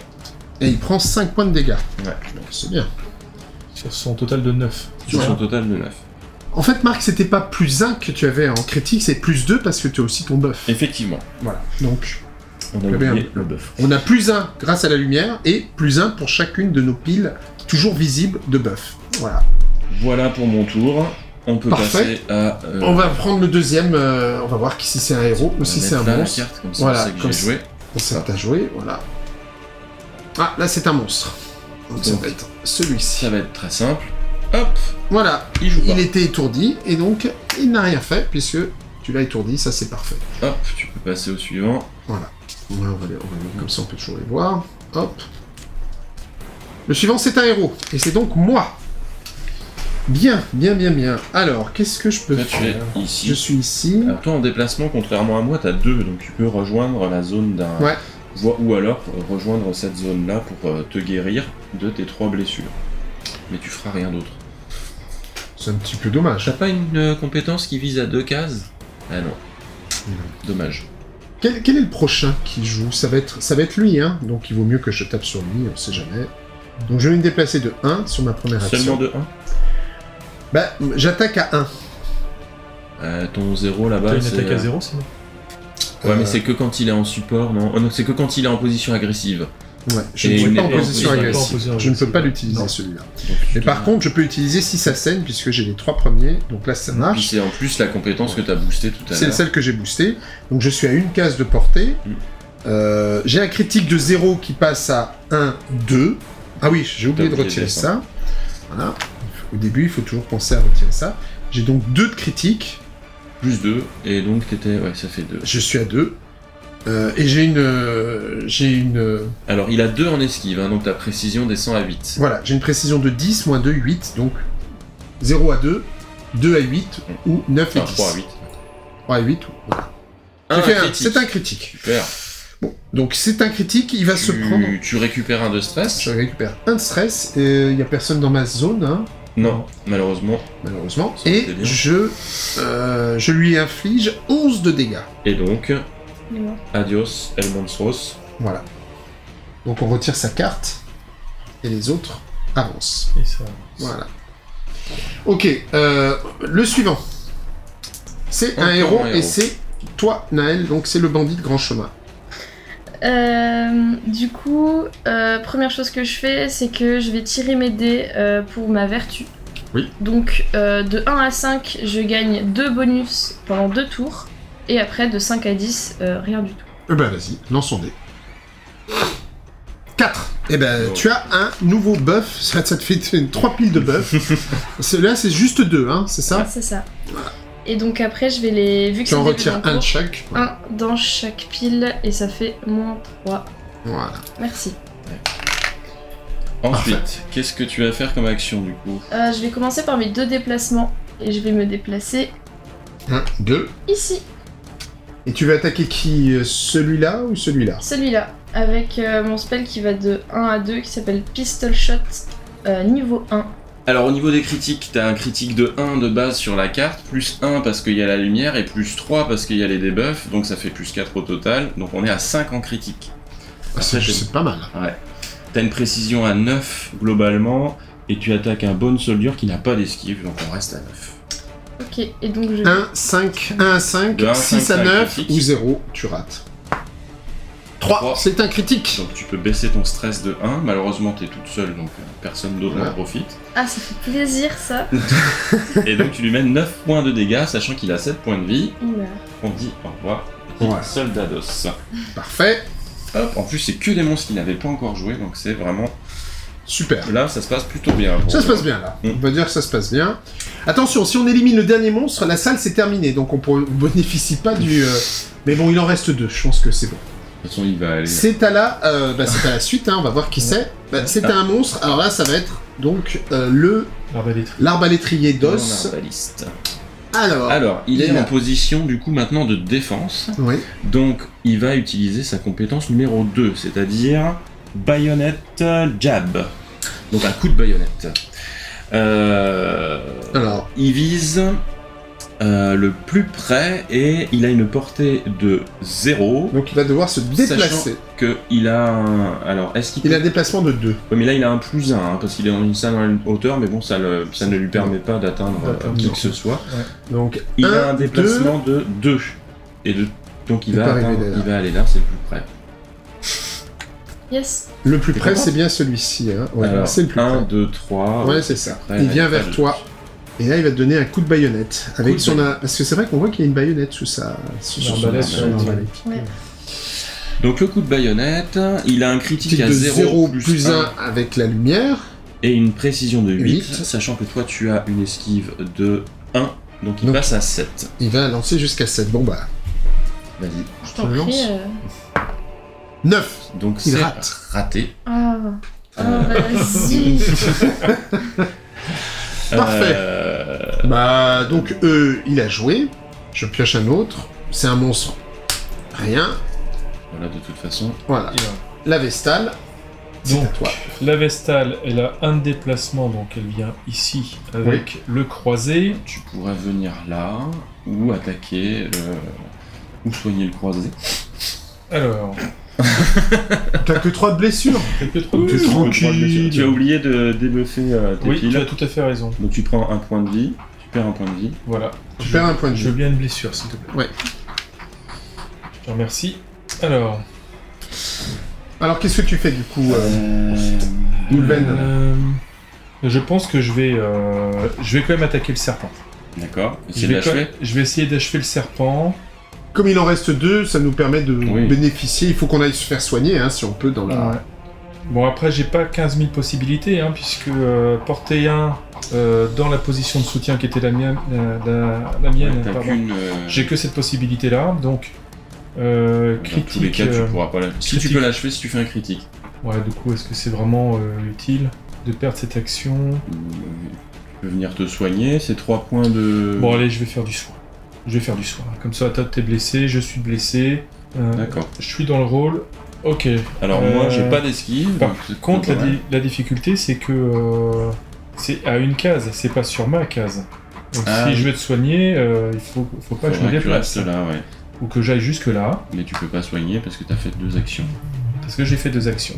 Et il prend 5 points de dégâts. Ouais. C'est bien. Sur son total de 9. Sur Ouais. son total de 9. En fait, Marc, c'était pas plus 1 que tu avais en critique, c'est plus 2 parce que tu as aussi ton buff. Effectivement, Voilà. Donc, on a oublié le buff. on a plus 1 grâce à la lumière et plus 1 pour chacune de nos piles toujours visibles de buff. Voilà. Voilà pour mon tour. On peut Parfait. passer à. euh, On va prendre le deuxième, euh, on va voir si c'est un héros ou si c'est un monstre. carte, comme ça, Voilà, on comme joué. On sait que t'as joué, voilà. Ah, là c'est un monstre. Donc, ça va être celui-ci. Ça va être très simple. Hop, Voilà, il joue pas. il était étourdi, et donc il n'a rien fait, puisque tu l'as étourdi, ça c'est parfait. Hop, tu peux passer au suivant. Voilà. Ouais, on va les- on va les- comme ça on peut toujours les voir. Hop. Le suivant c'est un héros, et c'est donc moi. Bien, bien, bien, bien. Alors, qu'est-ce que je peux Toi, tu es faire ici. Je suis ici. Alors, toi, en déplacement, contrairement à moi, t'as deux, donc tu peux rejoindre la zone d'un. Ouais. Ou alors euh, rejoindre cette zone-là pour euh, te guérir de tes trois blessures. Mais tu feras rien d'autre. C'est un petit peu dommage. T'as pas une euh, compétence qui vise à deux cases? Ah non. Dommage. Quel, quel est le prochain qui joue? Ça va, être, ça va être lui, hein. Donc il vaut mieux que je tape sur lui, on sait jamais. Donc je vais me déplacer de 1 sur ma première action. Seulement de 1 Bah, j'attaque à 1. Euh, Ton 0 T'as là-bas, une c'est. attaque à euh, zéro sinon Ouais, mais Euh, c'est que quand il est en support, non? Oh non, c'est que quand il est en position agressive. Ouais, je ne suis pas en position agressive. Je ne peux pas l'utiliser celui-là. Tu Mais par contre, je peux utiliser si ça saigne, puisque j'ai les trois premiers. Donc là, ça marche. c'est en plus la compétence que t'as boostée tout à C'est l'heure. celle que j'ai boostée. Donc je suis à une case de portée. Mm. Euh, j'ai un critique de 0 qui passe à 1, 2. Ah oui, j'ai oublié de retirer ça. Voilà. Au début, il faut toujours penser à retirer ça. J'ai donc 2 de critique. Plus 2, et donc t'étais. Ouais, ça fait 2. Je suis à 2. Euh, et j'ai une. euh, j'ai une. euh, Alors il a 2 en esquive, hein, donc ta précision descend à 8. Voilà, j'ai une précision de 10, moins 2, 8. Donc 0 à 2, 2 à 8, ou 9 et Enfin 10. 3 à 8. 3 à 8. Voilà. C'est un critique. Super. Bon, donc c'est un critique, il va se prendre. Tu, tu récupères un de stress? Je récupère un de stress, et il n'y a personne dans ma zone, hein, Non, malheureusement. malheureusement. Ça Et je, euh, je lui inflige 11 de dégâts. Et donc, Adios El Monstros. Voilà. Donc on retire sa carte, et les autres avancent. Et ça. Voilà. Ok, euh, le suivant. C'est un héros, et héros. c'est toi, Naël, donc c'est le bandit de grand chemin. Euh, du coup, euh, première chose que je fais, c'est que je vais tirer mes dés euh, pour ma vertu. Oui. Donc euh, de 1 à 5, je gagne 2 bonus pendant 2 tours. Et après, de 5 à 10, euh, rien du tout. Eh ben vas-y, lance son dé. 4. Eh ben, tu as un nouveau buff, ça, ça te fait 3 piles de buff. Celui-là, c'est juste 2, hein, c'est ça? C'est ça. Et donc après, je vais les. Vu que Tu en c'est le début retires d'un un de tour, chaque. un dans chaque pile et ça fait moins 3. Voilà. Merci. Ensuite, qu'est-ce que tu vas faire comme action du coup? Euh, je vais commencer par mes deux déplacements et je vais me déplacer 1, 2. ici, Et tu veux attaquer qui euh, Celui-là ou celui-là celui-là, avec euh, mon spell qui va de 1 à 2 qui s'appelle Pistol Shot euh, niveau 1. Alors au niveau des critiques, t'as un critique de 1 de base sur la carte, plus 1 parce qu'il y a la lumière, et plus 3 parce qu'il y a les debuffs, donc ça fait plus 4 au total, donc on est à 5 en critique. Ah, C'est pas mal. Ouais. T'as une précision à 9 globalement, et tu attaques un bon soldier qui n'a pas d'esquive, donc on reste à 9. Ok, et donc je. 1, 5, 1 à 5, De un à 6 cinq, à c'est un 9 critique. ou 0, tu rates. 3, Trois. c'est un critique. Donc tu peux baisser ton stress de 1, malheureusement t'es toute seule, donc euh, personne d'autre Ouais. n'en profite. Ah, ça fait plaisir ça. Et donc tu lui mets 9 points de dégâts, sachant qu'il a 7 points de vie. Il meurt. On dit au revoir, Ouais. soldados. Parfait. Hop, en plus c'est que des monstres qui n'avaient pas encore joué, donc c'est vraiment... Super. Là ça se passe plutôt bien. Ça se passe bien là. Mm. On va dire que ça se passe bien. Attention, si on élimine le dernier monstre, la salle c'est terminé, donc on ne bénéficie pas du. euh, Mais bon, il en reste deux. Je pense que c'est bon. De toute façon il va aller... C'est à la, euh, bah, c'est à la suite. hein, on va voir qui c'est. Bah, c'est Ah. un monstre. Alors là, ça va être donc euh, le l'arbalétrier d'os. arbaliste. Alors. Alors, il est a- en position du coup maintenant de défense, Oui. donc il va utiliser sa compétence numéro 2, c'est-à-dire baïonnette jab. Donc un coup de baïonnette. Euh, Alors. il vise euh, le plus près et il a une portée de 0. Donc il va devoir se déplacer. que il a un... Alors, est-ce qu'il Il a un déplacement de 2. Ouais, mais là il a un plus 1, parce qu'il est dans une certaine hauteur, mais bon, ça, le- ça ne lui permet pas d'atteindre euh, qui que ce soit. Donc Il un, a un déplacement de 2. Et de... donc il Il va, atteindre- il va aller là, c'est le plus près. Yes. Le plus près, c'est bien celui-ci. Hein. Ouais, Alors, c'est le plus 1, près. 2, 3. Ouais, c'est ça. près, il vient vers toi. Et là, il va te donner un coup de baïonnette. Avec son. a- Parce que c'est vrai qu'on voit qu'il y a une baïonnette sous sa. Sous son arbalète. Ouais. Donc le coup de baïonnette, il a un critique à de 0, 0 plus, plus 1, 1 avec la lumière. et une précision de 8, Huit. sachant que toi tu as une esquive de 1, donc il Donc- passe à 7. Il va lancer jusqu'à 7. Bon bah, Vas-y. Je t'en prie. euh. 9. Donc Il c'est rate. raté. Ah, ah Euh, vas-y. Parfait. Euh, Bah, donc, euh, il a joué. Je pioche un autre. C'est un monstre. Rien. Voilà, de toute façon. Voilà. Et. La Vestale. C'est à Donc, toi. la Vestale, elle a un déplacement, donc elle vient ici avec le croisé. Tu pourrais venir là, ou attaquer, le- ou soigner le croisé. Alors, T'as que 3 de blessures. T'es tranquille. Tu as oublié de débuffer euh, tes Oui, tu piles. as tout à fait raison. Donc tu prends un point de vie, tu perds un point de vie. Voilà. Tu Je- perds un point de Je veux vie. bien une blessure, s'il te plaît. Ouais. Je te remercie. Alors, Alors, qu'est-ce que tu fais du coup euh, Goulven. euh, je pense que je vais, euh, je vais quand même attaquer le serpent. D'accord. Je Essayer vais, d'achever. quand- je vais essayer d'achever le serpent. Comme il en reste deux, ça nous permet de Oui. bénéficier. Il faut qu'on aille se faire soigner, hein, si on peut, dans la... Ouais. Bon, après, j'ai pas 15 000 possibilités, hein, puisque euh, porter un euh, dans la position de soutien qui était la mienne, la, la- la mienne, euh, j'ai que cette possibilité-là, donc euh, Dans tous les critique. cas, tu euh, pourras pas l'achever. Si tu peux l'achever, si tu fais un critique? ouais, du coup, est-ce que c'est vraiment euh, utile de perdre cette action? Euh, Tu peux venir te soigner, c'est 3 points de. Bon, allez, je vais faire du soin. Je vais faire du soin. Comme ça, toi, t'es blessé, je suis blessé. euh, D'accord. Je suis dans le rôle. Ok. Alors Euh, moi, j'ai pas d'esquive. Par donc contre, la, mal. di- la difficulté, c'est que euh, c'est à une case, c'est pas sur ma case. Donc Ah si oui. je veux te soigner, euh, il faut, faut pas que je me déplace. là, ouais. Ou que j'aille jusque là, Mais tu peux pas soigner parce que t'as fait deux actions. parce que j'ai fait deux actions.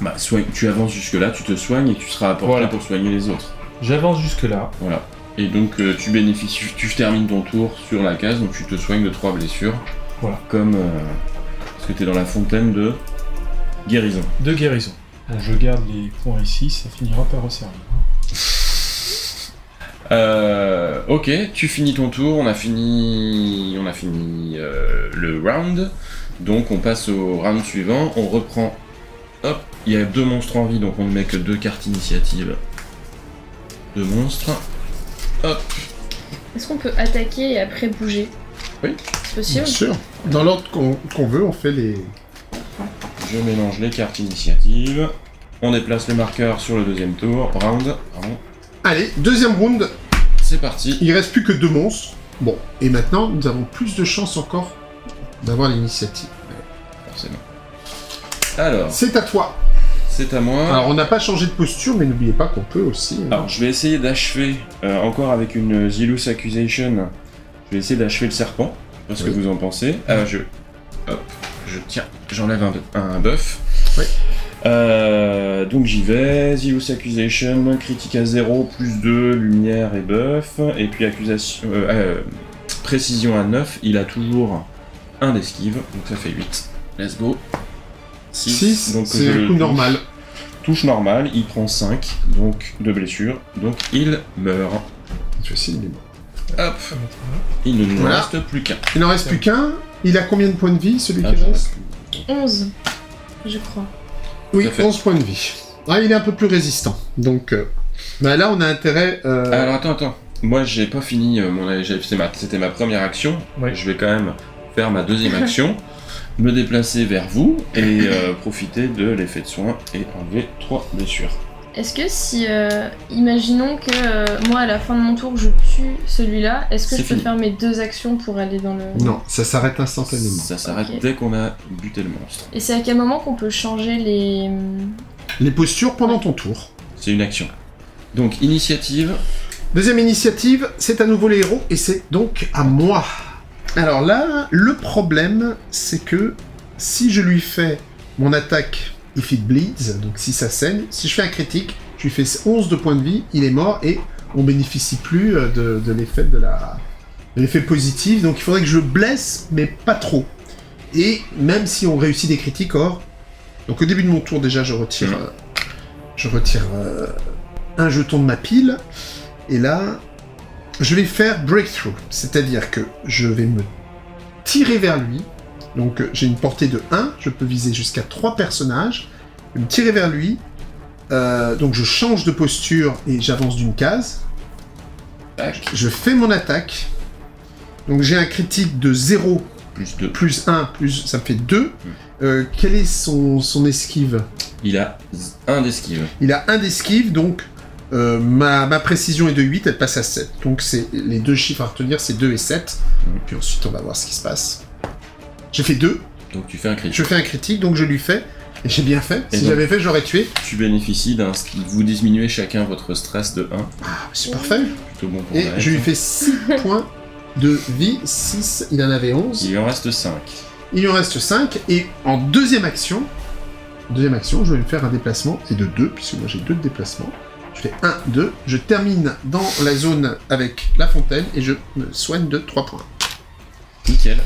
Bah, soigne- tu avances jusque là, tu te soignes et tu seras apporté Voilà. pour soigner les autres. J'avance jusque là. Voilà. Et donc euh, tu bénéficies, tu termines ton tour sur la case, donc tu te soignes de trois blessures. Voilà. Comme euh, parce que t'es dans la fontaine de guérison. De guérison. Bon, je garde les points ici, ça finira par resservir. Euh, ok, tu finis ton tour, on a fini, on a fini euh, le round, donc on passe au round suivant, on reprend. Hop, il y a deux monstres en vie, donc on ne met que deux cartes initiative. Deux monstres. Hop, Est-ce qu'on peut attaquer et après bouger Oui. C'est possible Bien sûr. Dans l'ordre qu'on veut, on fait les... je mélange les cartes initiative. On déplace le marqueur sur le deuxième tour, round. pardon. Allez, deuxième round. C'est parti. Il reste plus que deux monstres. Bon, et maintenant, nous avons plus de chances encore d'avoir l'initiative. Forcément. Alors, C'est à toi. C'est à moi. Alors, on n'a pas changé de posture, mais n'oubliez pas qu'on peut aussi... hein. Alors, je vais essayer d'achever, euh, encore avec une Zilus Accusation, je vais essayer d'achever le serpent, voir ce Oui. que vous en pensez. Ah, je... Hop, je tiens, j'enlève un, un buff. Oui. Euh, donc j'y vais, Zilus Accusation, critique à 0, plus 2, lumière et buff, et puis accusation, euh, euh, précision à 9, il a toujours un d'esquive, donc ça fait 8. Let's go. 6, donc c'est le coup touche. normal. Touche normale, il prend 5 donc de blessures, donc il meurt. Ceci, il est mort. Hop, il ne nous Voilà. reste plus qu'un. Il n'en reste plus qu'un. Il a combien de points de vie, celui Ah, qui ai reste plus. 11, je crois. Oui, Tout à fait. 11 points de vie. Ah, il est un peu plus résistant. Donc, euh, bah là, on a intérêt... euh, Alors attends, attends. Moi j'ai pas fini euh, mon ma- C'était ma première action. Ouais. Je vais quand même faire ma deuxième action, me déplacer vers vous et euh, profiter de l'effet de soin et enlever 3 blessures. Est-ce que si, euh, imaginons que euh, moi à la fin de mon tour je tue celui-là, est-ce que C'est je peux fini. faire mes deux actions pour aller dans le... Non, ça s'arrête instantanément. Ça s'arrête Ok. dès qu'on a buté le monstre. Et c'est à quel moment qu'on peut changer les... Les postures pendant ton tour. C'est une action. Donc initiative, Deuxième initiative, c'est à nouveau les héros, et c'est donc à moi. Alors là, le problème, c'est que si je lui fais mon attaque if it bleeds, donc si ça saigne, si je fais un critique, je lui fais 11 de points de vie, il est mort, et on bénéficie plus euh, de, de l'effet de la... l'effet positif, donc il faudrait que je blesse, mais pas trop. Et même si on réussit des critiques, or... Donc au début de mon tour, déjà, je retire... Mhm. euh, je retire euh, un jeton de ma pile, et là, je vais faire breakthrough, c'est-à-dire que je vais me tirer vers lui. Donc euh, j'ai une portée de 1, je peux viser jusqu'à 3 personnages, je vais me tirer vers lui, euh, donc je change de posture et j'avance d'une case, je fais mon attaque, donc j'ai un critique de 0 Plus 2. plus 1, plus, ça me fait 2. Euh, quelle est son, son esquive? Il a z- un d'esquive. Il a un d'esquive, donc euh, ma, ma précision est de 8, elle passe à 7. Donc c'est les deux chiffres à retenir, c'est 2 et 7. Mhm. Puis ensuite, on va voir ce qui se passe. J'ai fait 2, Donc tu fais un crit. je fais un critique, donc je lui fais. Et j'ai bien fait. Et si j'avais fait, j'aurais tué. Tu bénéficies d'un. Vous diminuez chacun votre stress de 1. Ah, c'est parfait. Plutôt bon pour Et je lui fais 6 points de vie. 6, il en avait 11. Il lui en reste 5. Il lui en reste 5. Et en deuxième action, deuxième action, je vais me faire un déplacement. Et de 2, puisque moi j'ai 2 de déplacement. Je fais 1, 2. Je termine dans la zone avec la fontaine et je me soigne de 3 points. Nickel.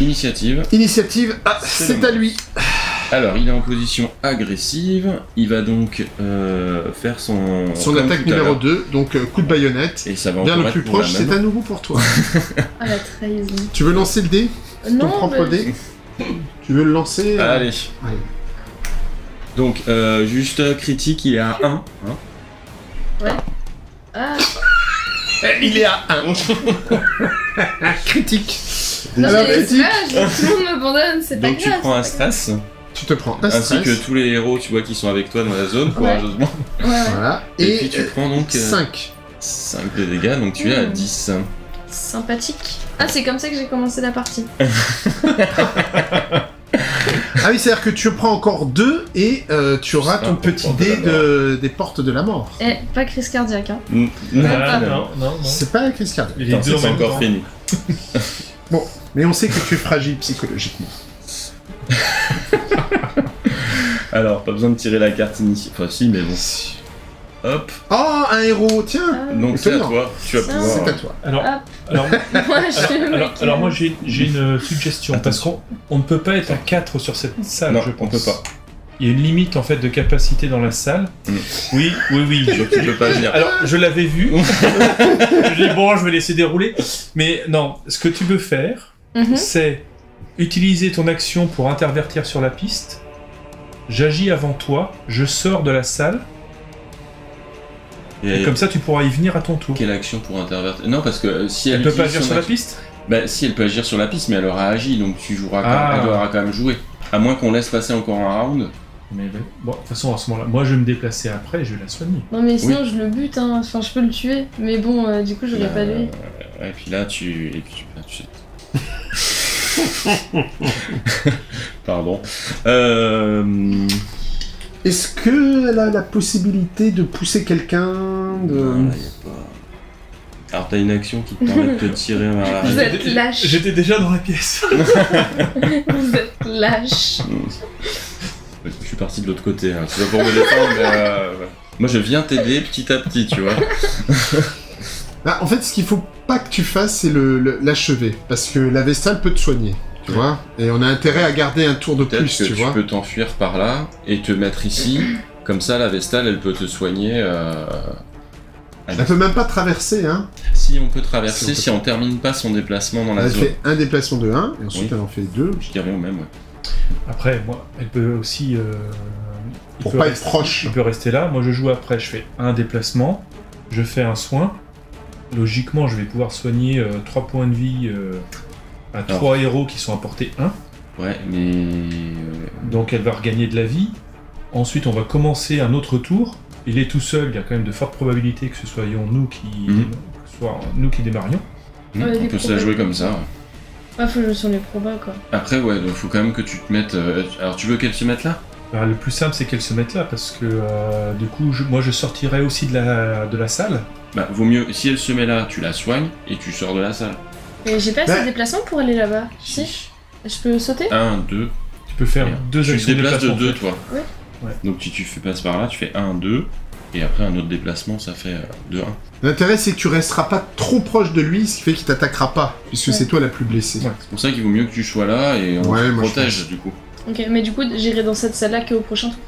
Initiative. Initiative, ah, C'est à lui. Alors, il est en position agressive. Il va donc euh, faire son. Son comme attaque numéro l'heure. 2, donc euh, coup de baïonnette. Et ça va Vers le plus proche, c'est à nouveau pour toi. Ah la trahison. tu veux lancer le dé? Ton Non, propre dé? Tu veux le lancer euh, Allez. Allez. Donc, euh, juste euh, critique, il est à 1. Hein Ah, Eh, Il est à 1. Critique. non, Alors, mais c'est critique. pas grave, tout le monde m'abandonne, c'est pas Donc, tu grave. prends un c'est pas stress. Tu te prends un Ainsi stress. que tous les héros, tu vois, qui sont avec toi dans la zone, courageusement. Ouais, ouais. Voilà. Et, Et, puis, tu prends donc 5. 5 de dégâts, donc tu es à Mm. 10. Sympathique. Ah, c'est comme ça que j'ai commencé la partie. Ah oui, c'est-à-dire que tu prends encore 2 et euh, tu auras ton petit dé de, des portes de la mort. Eh, pas crise cardiaque, hein. Mm. Ah, non. non, non, non. C'est pas la crise cardiaque. Les Attends, deux en c'est même encore temps. fini. Mais on sait que tu es fragile psychologiquement. Alors, pas besoin de tirer la carte initiale. Enfin, si, mais bon. Hop. Oh, un héros, tiens Ah, Donc, c'est à toi. Tu vas pouvoir. C'est à toi. Alors, alors, moi, alors, alors j'ai une suggestion parce qu'on on ne peut pas être à 4 sur cette salle, Non, je on pense. peut pas. Il y a une limite en fait de capacité dans la salle. Mm. Oui, oui, oui. Donc, tu peux pas venir. Alors, je l'avais vu. je dis bon, je vais laisser dérouler. Mais non, ce que tu veux faire, Mhm. c'est utiliser ton action pour intervertir sur la piste. J'agis avant toi, je sors de la salle, et Et comme ça tu pourras y venir à ton tour. quelle action pour intervertir? Non, parce que euh, si elle, Elle peut pas agir sur la piste? Bah, si elle peut agir sur la piste, mais elle aura agi, donc tu joueras. Quand... Ah. Elle aura quand même joué. À moins qu'on laisse passer encore un round. Mais ben, bon, de toute façon, à ce moment-là, moi je vais me déplacer après et je vais la soigner. Non, mais sinon, je le bute, hein. Enfin, je peux le tuer. Mais bon, euh, du coup, j'aurais pas Euh, lui. ouais, et puis là, tu. Et puis, là, tu... Pardon. Euh... Est-ce qu'elle a la possibilité de pousser quelqu'un de... non, là, y a pas. Alors, t'as une action qui te permet de te tirer vers Vous l'arrière. êtes lâche. J'étais déjà dans la pièce. Vous êtes lâche. Je suis parti de l'autre côté, hein. c'est pas pour me défendre, mais. euh. Moi, je viens t'aider petit à petit, tu vois. Bah, en fait, ce qu'il faut pas que tu fasses, c'est le- le- l'achever. Parce que la Vestale peut te soigner. Tu vois Et on a intérêt à garder un tour de plus, que tu tu, vois. peux t'enfuir par là et te mettre ici. Comme ça, la Vestale, elle peut te soigner. euh, Elle peut même pas traverser, hein. Si on peut traverser, Si on peut- si on termine pas son déplacement dans la Elle zone. fait un déplacement de 1, et ensuite Oui. elle en fait 2. Je dirais au même, ouais. Après, moi, elle peut aussi. euh, il Pour peut pas rester- être proche. Il peut rester là. Moi, je joue après. Je fais un déplacement. Je fais un soin. Logiquement, je vais pouvoir soigner 3 points de vie euh, à 3 héros qui sont à portée 1. Ouais, mais. euh, Donc, elle va regagner de la vie. Ensuite, on va commencer un autre tour. Il est tout seul. Il y a quand même de fortes probabilités que ce soyons nous qui, Mhm. que ce soit nous qui démarrions. hmm, Ouais, on peut se la jouer comme ça. Ouais, faut jouer sur les probas, quoi. Après, ouais, donc faut quand même que tu te mettes. euh, Alors, tu veux qu'elle se mette là? Bah, le plus simple, c'est qu'elle se mette là parce que euh, du coup, je- moi, je sortirai aussi de la, de la salle. Bah, vaut mieux. Si elle se met là, tu la soignes et tu sors de la salle. Et j'ai pas assez Bah. de déplacement pour aller là-bas. Si Je peux sauter 1, 2. Tu peux faire deux Tu te actions de déplaces de déplacement. 2, en fait. toi. Ouais. Ouais. Donc, si tu fais passes par là, tu fais 1, 2. Et après, un autre déplacement, ça fait 2, 1. L'intérêt, c'est que tu resteras pas trop proche de lui, ce qui fait qu'il t'attaquera pas, puisque Ouais. c'est toi la plus blessée. Ouais. C'est pour ça qu'il vaut mieux que tu sois là et on Ouais, te moi, je protège du coup. Ok, mais du coup, j'irai dans cette salle-là qu'au prochain tour.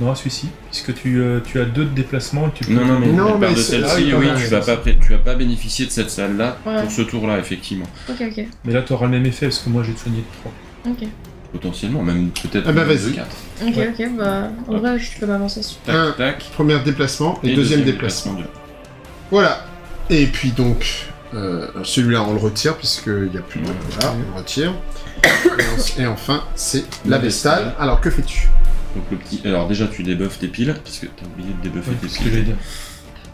Non, à celui-ci, puisque tu, euh, tu as deux de déplacement et tu peux. Non, non, mais, Non, mais de celle-ci, ah oui, tu, vas pas, tu vas pas bénéficier de cette salle-là Ouais. pour ce tour-là, effectivement. Ok, ok. Mais là, tu auras le même effet parce que moi, j'ai soigné de 3. Ok. Potentiellement, même peut-être Ah bah, vas-y. quatre. Ok, Ouais. ok, bah en vrai, je peux m'avancer dessus. Tac, Un. tac. Premier déplacement et, deuxième, déplacement. de- Voilà. Et puis donc, euh, celui-là, on le retire, puisqu'il n'y a plus de... Voilà, on le retire. et, en- et enfin, c'est la La Vestale. Vestale. Alors, que fais-tu? Donc le petit. Alors déjà, tu débuffes tes piles, puisque t'as oublié de débuffer Ouais, tes que piles.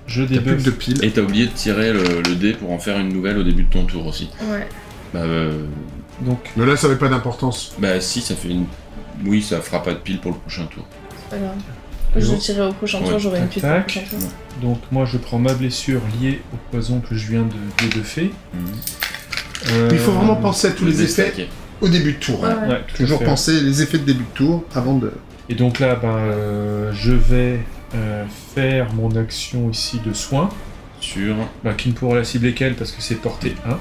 Je débuffe. de piles. Et t'as oublié de tirer le, le dé pour en faire une nouvelle au début de ton tour aussi. Ouais. Bah, euh, Donc, Mais là, ça n'avait pas d'importance. bah si, ça fait une. Oui, ça fera pas de pile pour le prochain tour. C'est pas grave. Je tirerai au prochain Ouais. tour, j'aurai une pile pour le prochain tour. donc moi je prends ma blessure liée au poison que je viens de débuffer. Euh, Il faut vraiment penser à tous Le les effets au début de tour. Ouais, hein. ouais. Toujours penser les effets de début de tour avant de... Et donc là, ben, euh, je vais euh, faire mon action ici de soin, Sur. ben, qui ne pourra la cibler qu'elle parce que c'est portée 1. Donc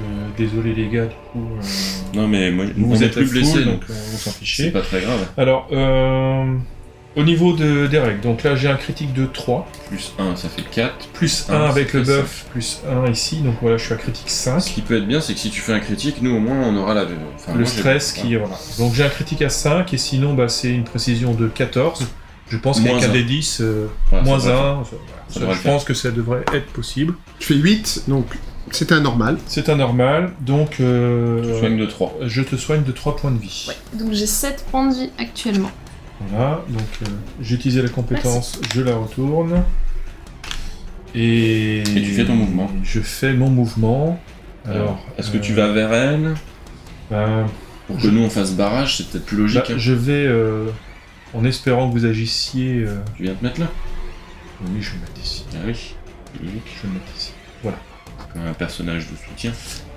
euh, désolé les gars, du coup, Non mais moi, vous, est êtes plus blessé, donc on s'en c'est fichait. pas très grave. Alors, euh, au niveau de, des règles, donc là j'ai un critique de 3, Plus 1, ça fait 4. plus Un, 1 avec le buff, plus 1 ici, donc voilà, je suis à critique 5. Ce qui peut être bien, c'est que si tu fais un critique, nous au moins on aura la. enfin, le j'ai- stress qui voilà. Donc j'ai un critique à 5 et sinon bah, c'est une précision de 14. Je pense Moins qu'avec un un. des 10, euh, Voilà, ça moins devrait 1, faire. ça- Ça devrait je le faire. pense que ça devrait être possible. Tu fais 8, donc c'est un normal. C'est un normal, donc euh, Tu soignes de 3. je te soigne de 3 points de vie. Ouais. Donc j'ai 7 points de vie actuellement. Voilà, donc euh, j'ai utilisé la compétence, je la retourne. Et... Et tu fais ton mouvement. Je fais mon mouvement. Alors, est-ce que euh, tu vas vers elle? ben, Pour que nous on fasse barrage, c'est peut-être plus logique. bah, hein. Je vais, euh, en espérant que vous agissiez... euh, Tu viens te mettre là? Oui, je vais me mettre ici. Ah oui. Logique. Je vais me mettre ici. Comme un personnage de soutien.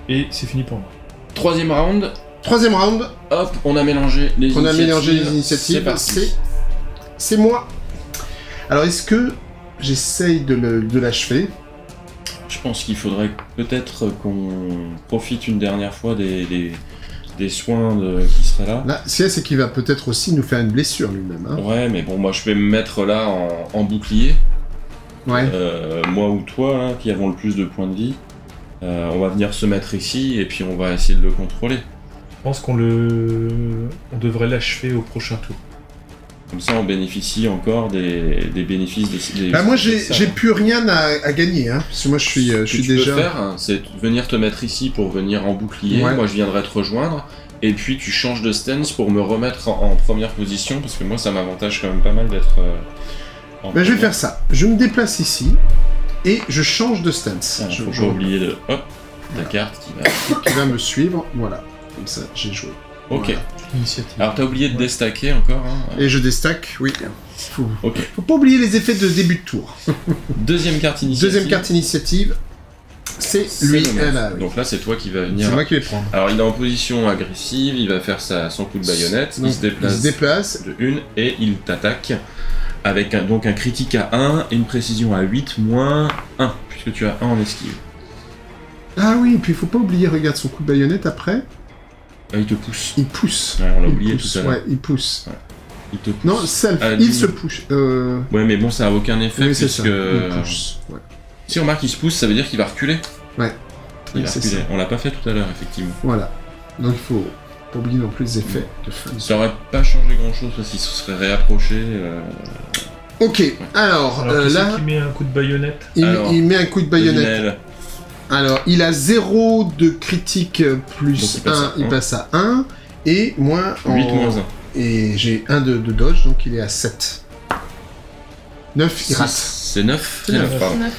Et c'est fini pour moi. Troisième round. Troisième round, Hop, on a mélangé les on a initiatives. mélangé les C'est initiatives. C'est moi. Alors, est-ce que j'essaye de l'achever? Je pense qu'il faudrait peut-être qu'on profite une dernière fois des, des, des soins de, qui seraient là. Là, ce qu'il y a, c'est qu'il va peut-être aussi nous faire une blessure lui-même. hein. Ouais, mais bon, moi je vais me mettre là en, en bouclier. Ouais. Euh, moi ou toi, hein, qui avons le plus de points de vie. Euh, on va venir se mettre ici et puis on va essayer de le contrôler. Je pense qu'on le... On devrait l'achever au prochain tour. Comme ça, on bénéficie encore des, des bénéfices des. des- Bah, moi, j'ai plus rien à, à gagner, hein, parce que moi, je suis, euh, je Ce que suis tu déjà. peux faire, hein, c'est venir te mettre ici pour venir en bouclier. Ouais. Moi, je viendrai te rejoindre. Et puis, tu changes de stance pour me remettre en, en première position. Parce que moi, ça m'avantage quand même pas mal d'être. euh, Bah, je vais faire ça. Je me déplace ici et je change de stance. Ah, je, faut pas oublier de. Hop, ta carte qui va. qui va me suivre. Voilà. Comme ça, j'ai joué. Ok. Voilà. Alors, t'as oublié de déstacker encore. hein. Et je déstack, oui. Faut, Ok. faut pas oublier les effets de début de tour. Deuxième carte initiative. Deuxième carte initiative, c'est lui. Ah, mec. là, oui. Donc là, c'est toi qui vas venir. C'est moi qui vais prendre. Alors, il est en position agressive. Il va faire sa, son coup de baïonnette. Donc, il se déplace. il se déplace. de 1 et il t'attaque avec un, donc un critique à 1 et une précision à 8 moins 1 puisque tu as 1 en esquive. Ah oui, et puis il faut pas oublier, regarde son coup de baïonnette après. Ah, il te pousse. Il pousse. Ouais, on l'a il oublié pousse, tout à l'heure. Ouais, il pousse. Il te pousse. Non, self, Ah, il se push. Euh... Ouais, mais bon, ça a aucun effet Oui, c'est puisque ça. Il pousse. Ouais. si on remarque qu'il se pousse, ça veut dire qu'il va reculer. Ouais. Il Oui, va reculer. ça. On l'a pas fait tout à l'heure, effectivement. Voilà. Donc il faut pas oublier non plus les effets de fin. Ça aurait pas changé grand chose parce qu'il se serait réapproché. euh, Ok, alors, Alors, euh, là, qui met un coup de baïonnette? il, Alors, il met un coup de baïonnette. Alors, il a 0 de critique plus il passe 1, à il un. passe à 1. Et moins 8 en- moins 1. Et j'ai 1 de, de dodge, donc il est à 7. 9, il rate. C'est 9 C'est C'est neuf. 9, pardon. Neuf.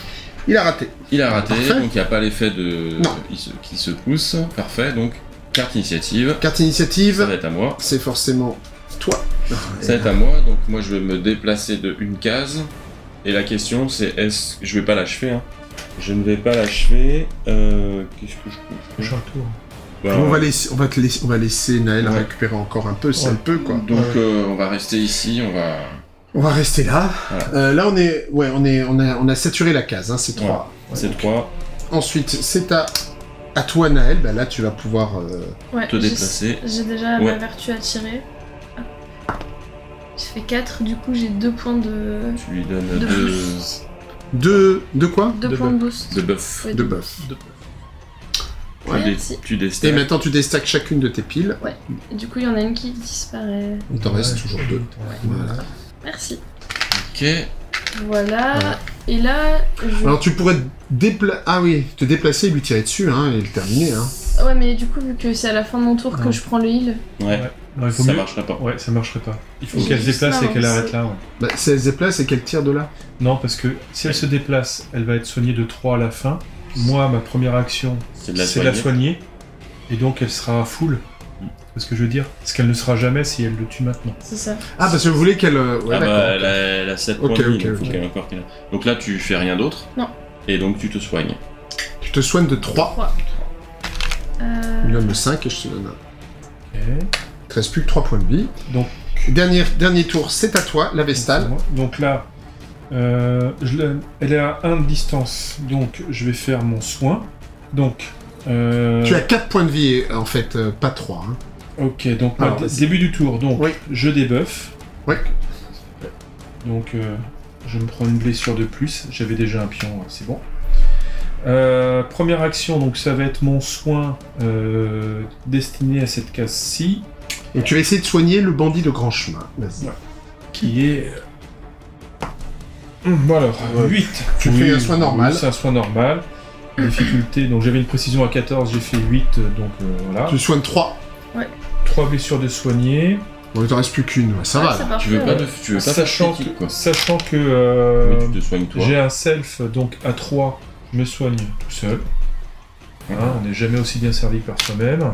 Il a raté. Il a raté, Parfait. donc il n'y a pas l'effet de. Non. il se- qui se pousse. Parfait, donc carte initiative. Carte Ça initiative, va être à moi. c'est forcément toi. Ça va être à moi, donc moi je vais me déplacer de une case. Et la question c'est est-ce que je vais pas l'achever hein. Je ne vais pas l'achever. Euh, Qu'est-ce que je peux faire? Prochain tour. Bah, on, va laisser, on, va te laisser, on va laisser Naël Ouais. récupérer encore un peu, c'est Ouais. un peu quoi. Donc euh, on va rester ici, on va. On va rester là. Voilà. Euh, là, on est, ouais, on est, on a, on a saturé la case, hein, c'est 3. C'est 3, Ensuite, c'est à, à toi, Naël. Bah, là, tu vas pouvoir. euh, Ouais, te déplacer. J'ai déjà Ouais. ma vertu à tirer. J'ai fait 4, du coup j'ai 2 points de. Tu lui donnes de deux boost. De, de quoi 2 De points de boost. de buff. Ouais, De buff. De- Tu, Ouais. dé- Merci. tu Et maintenant, tu déstacks chacune de tes piles. Et du coup, il y en a une qui disparaît. Il t'en reste Ouais. toujours deux. Voilà. Merci. Ok. Voilà. Voilà. Et là, je... Alors, tu pourrais te déplacer. Ah oui, te déplacer et lui tirer dessus, hein, et le terminer. Hein. Ouais, mais du coup, vu que c'est à la fin de mon tour que Non. je prends le heal, Ouais. Non, il faut Ça mieux- marcherait pas. Ouais, ça marcherait pas. Il faut qu'elle se juste déplace et qu'elle arrête là. ouais. Bah, si elle se déplace et qu'elle tire de là. Non, parce que si elle se déplace, elle va être soignée de 3 à la fin. Moi, ma première action, C'est de la c'est de la soigner. soigner. Et donc, elle sera full. C'est ce que je veux dire. Ce qu'elle ne sera jamais si elle le tue maintenant. c'est ça. Ah, parce que vous voulez qu'elle. euh, Ouais, ah d'accord. bah, elle a, elle a 7 Ok, points de vie, ok, donc faut ok. qu'elle ait encore qu'elle a- Donc là, tu fais rien d'autre. Non. Et donc, tu te soignes. Tu te soignes de 3. 3. Euh... me donnes le 5 et je te donne un. Ok. Il te reste plus que 3 points de vie. Donc- Dernier, dernier tour, c'est à toi, la Vestale. Donc là, euh, je elle est à 1 de distance. Donc, je vais faire mon soin. Donc. euh, Tu as 4 points de vie, en fait, euh, pas 3. Hein. Ok, donc Alors, vas-y. début du tour, donc Oui. je débuff. Ouais. Donc je me prends une blessure de plus. J'avais déjà un pion, c'est bon. Euh, première action, donc ça va être mon soin euh, destiné à cette case-ci, Donc tu vas essayer de soigner le bandit de grand chemin. Vas-y. Ouais. qui est. Hum, Voilà, Ouais. 8. Tu fais un soin normal. C'est un soin normal. Difficulté, donc j'avais une précision à 14, j'ai fait 8, donc euh, voilà. Tu soignes 3. 3 blessures de soigner. Bon, il t'en reste plus qu'une, ça Ouais, va. là. parfait, Tu veux pas, de, tu veux pas faire sachant, critique, que, quoi. sachant que euh, Mais tu te soignes toi. j'ai un self, donc à 3, je me soigne tout seul. Hein, on n'est jamais aussi bien servi par soi-même.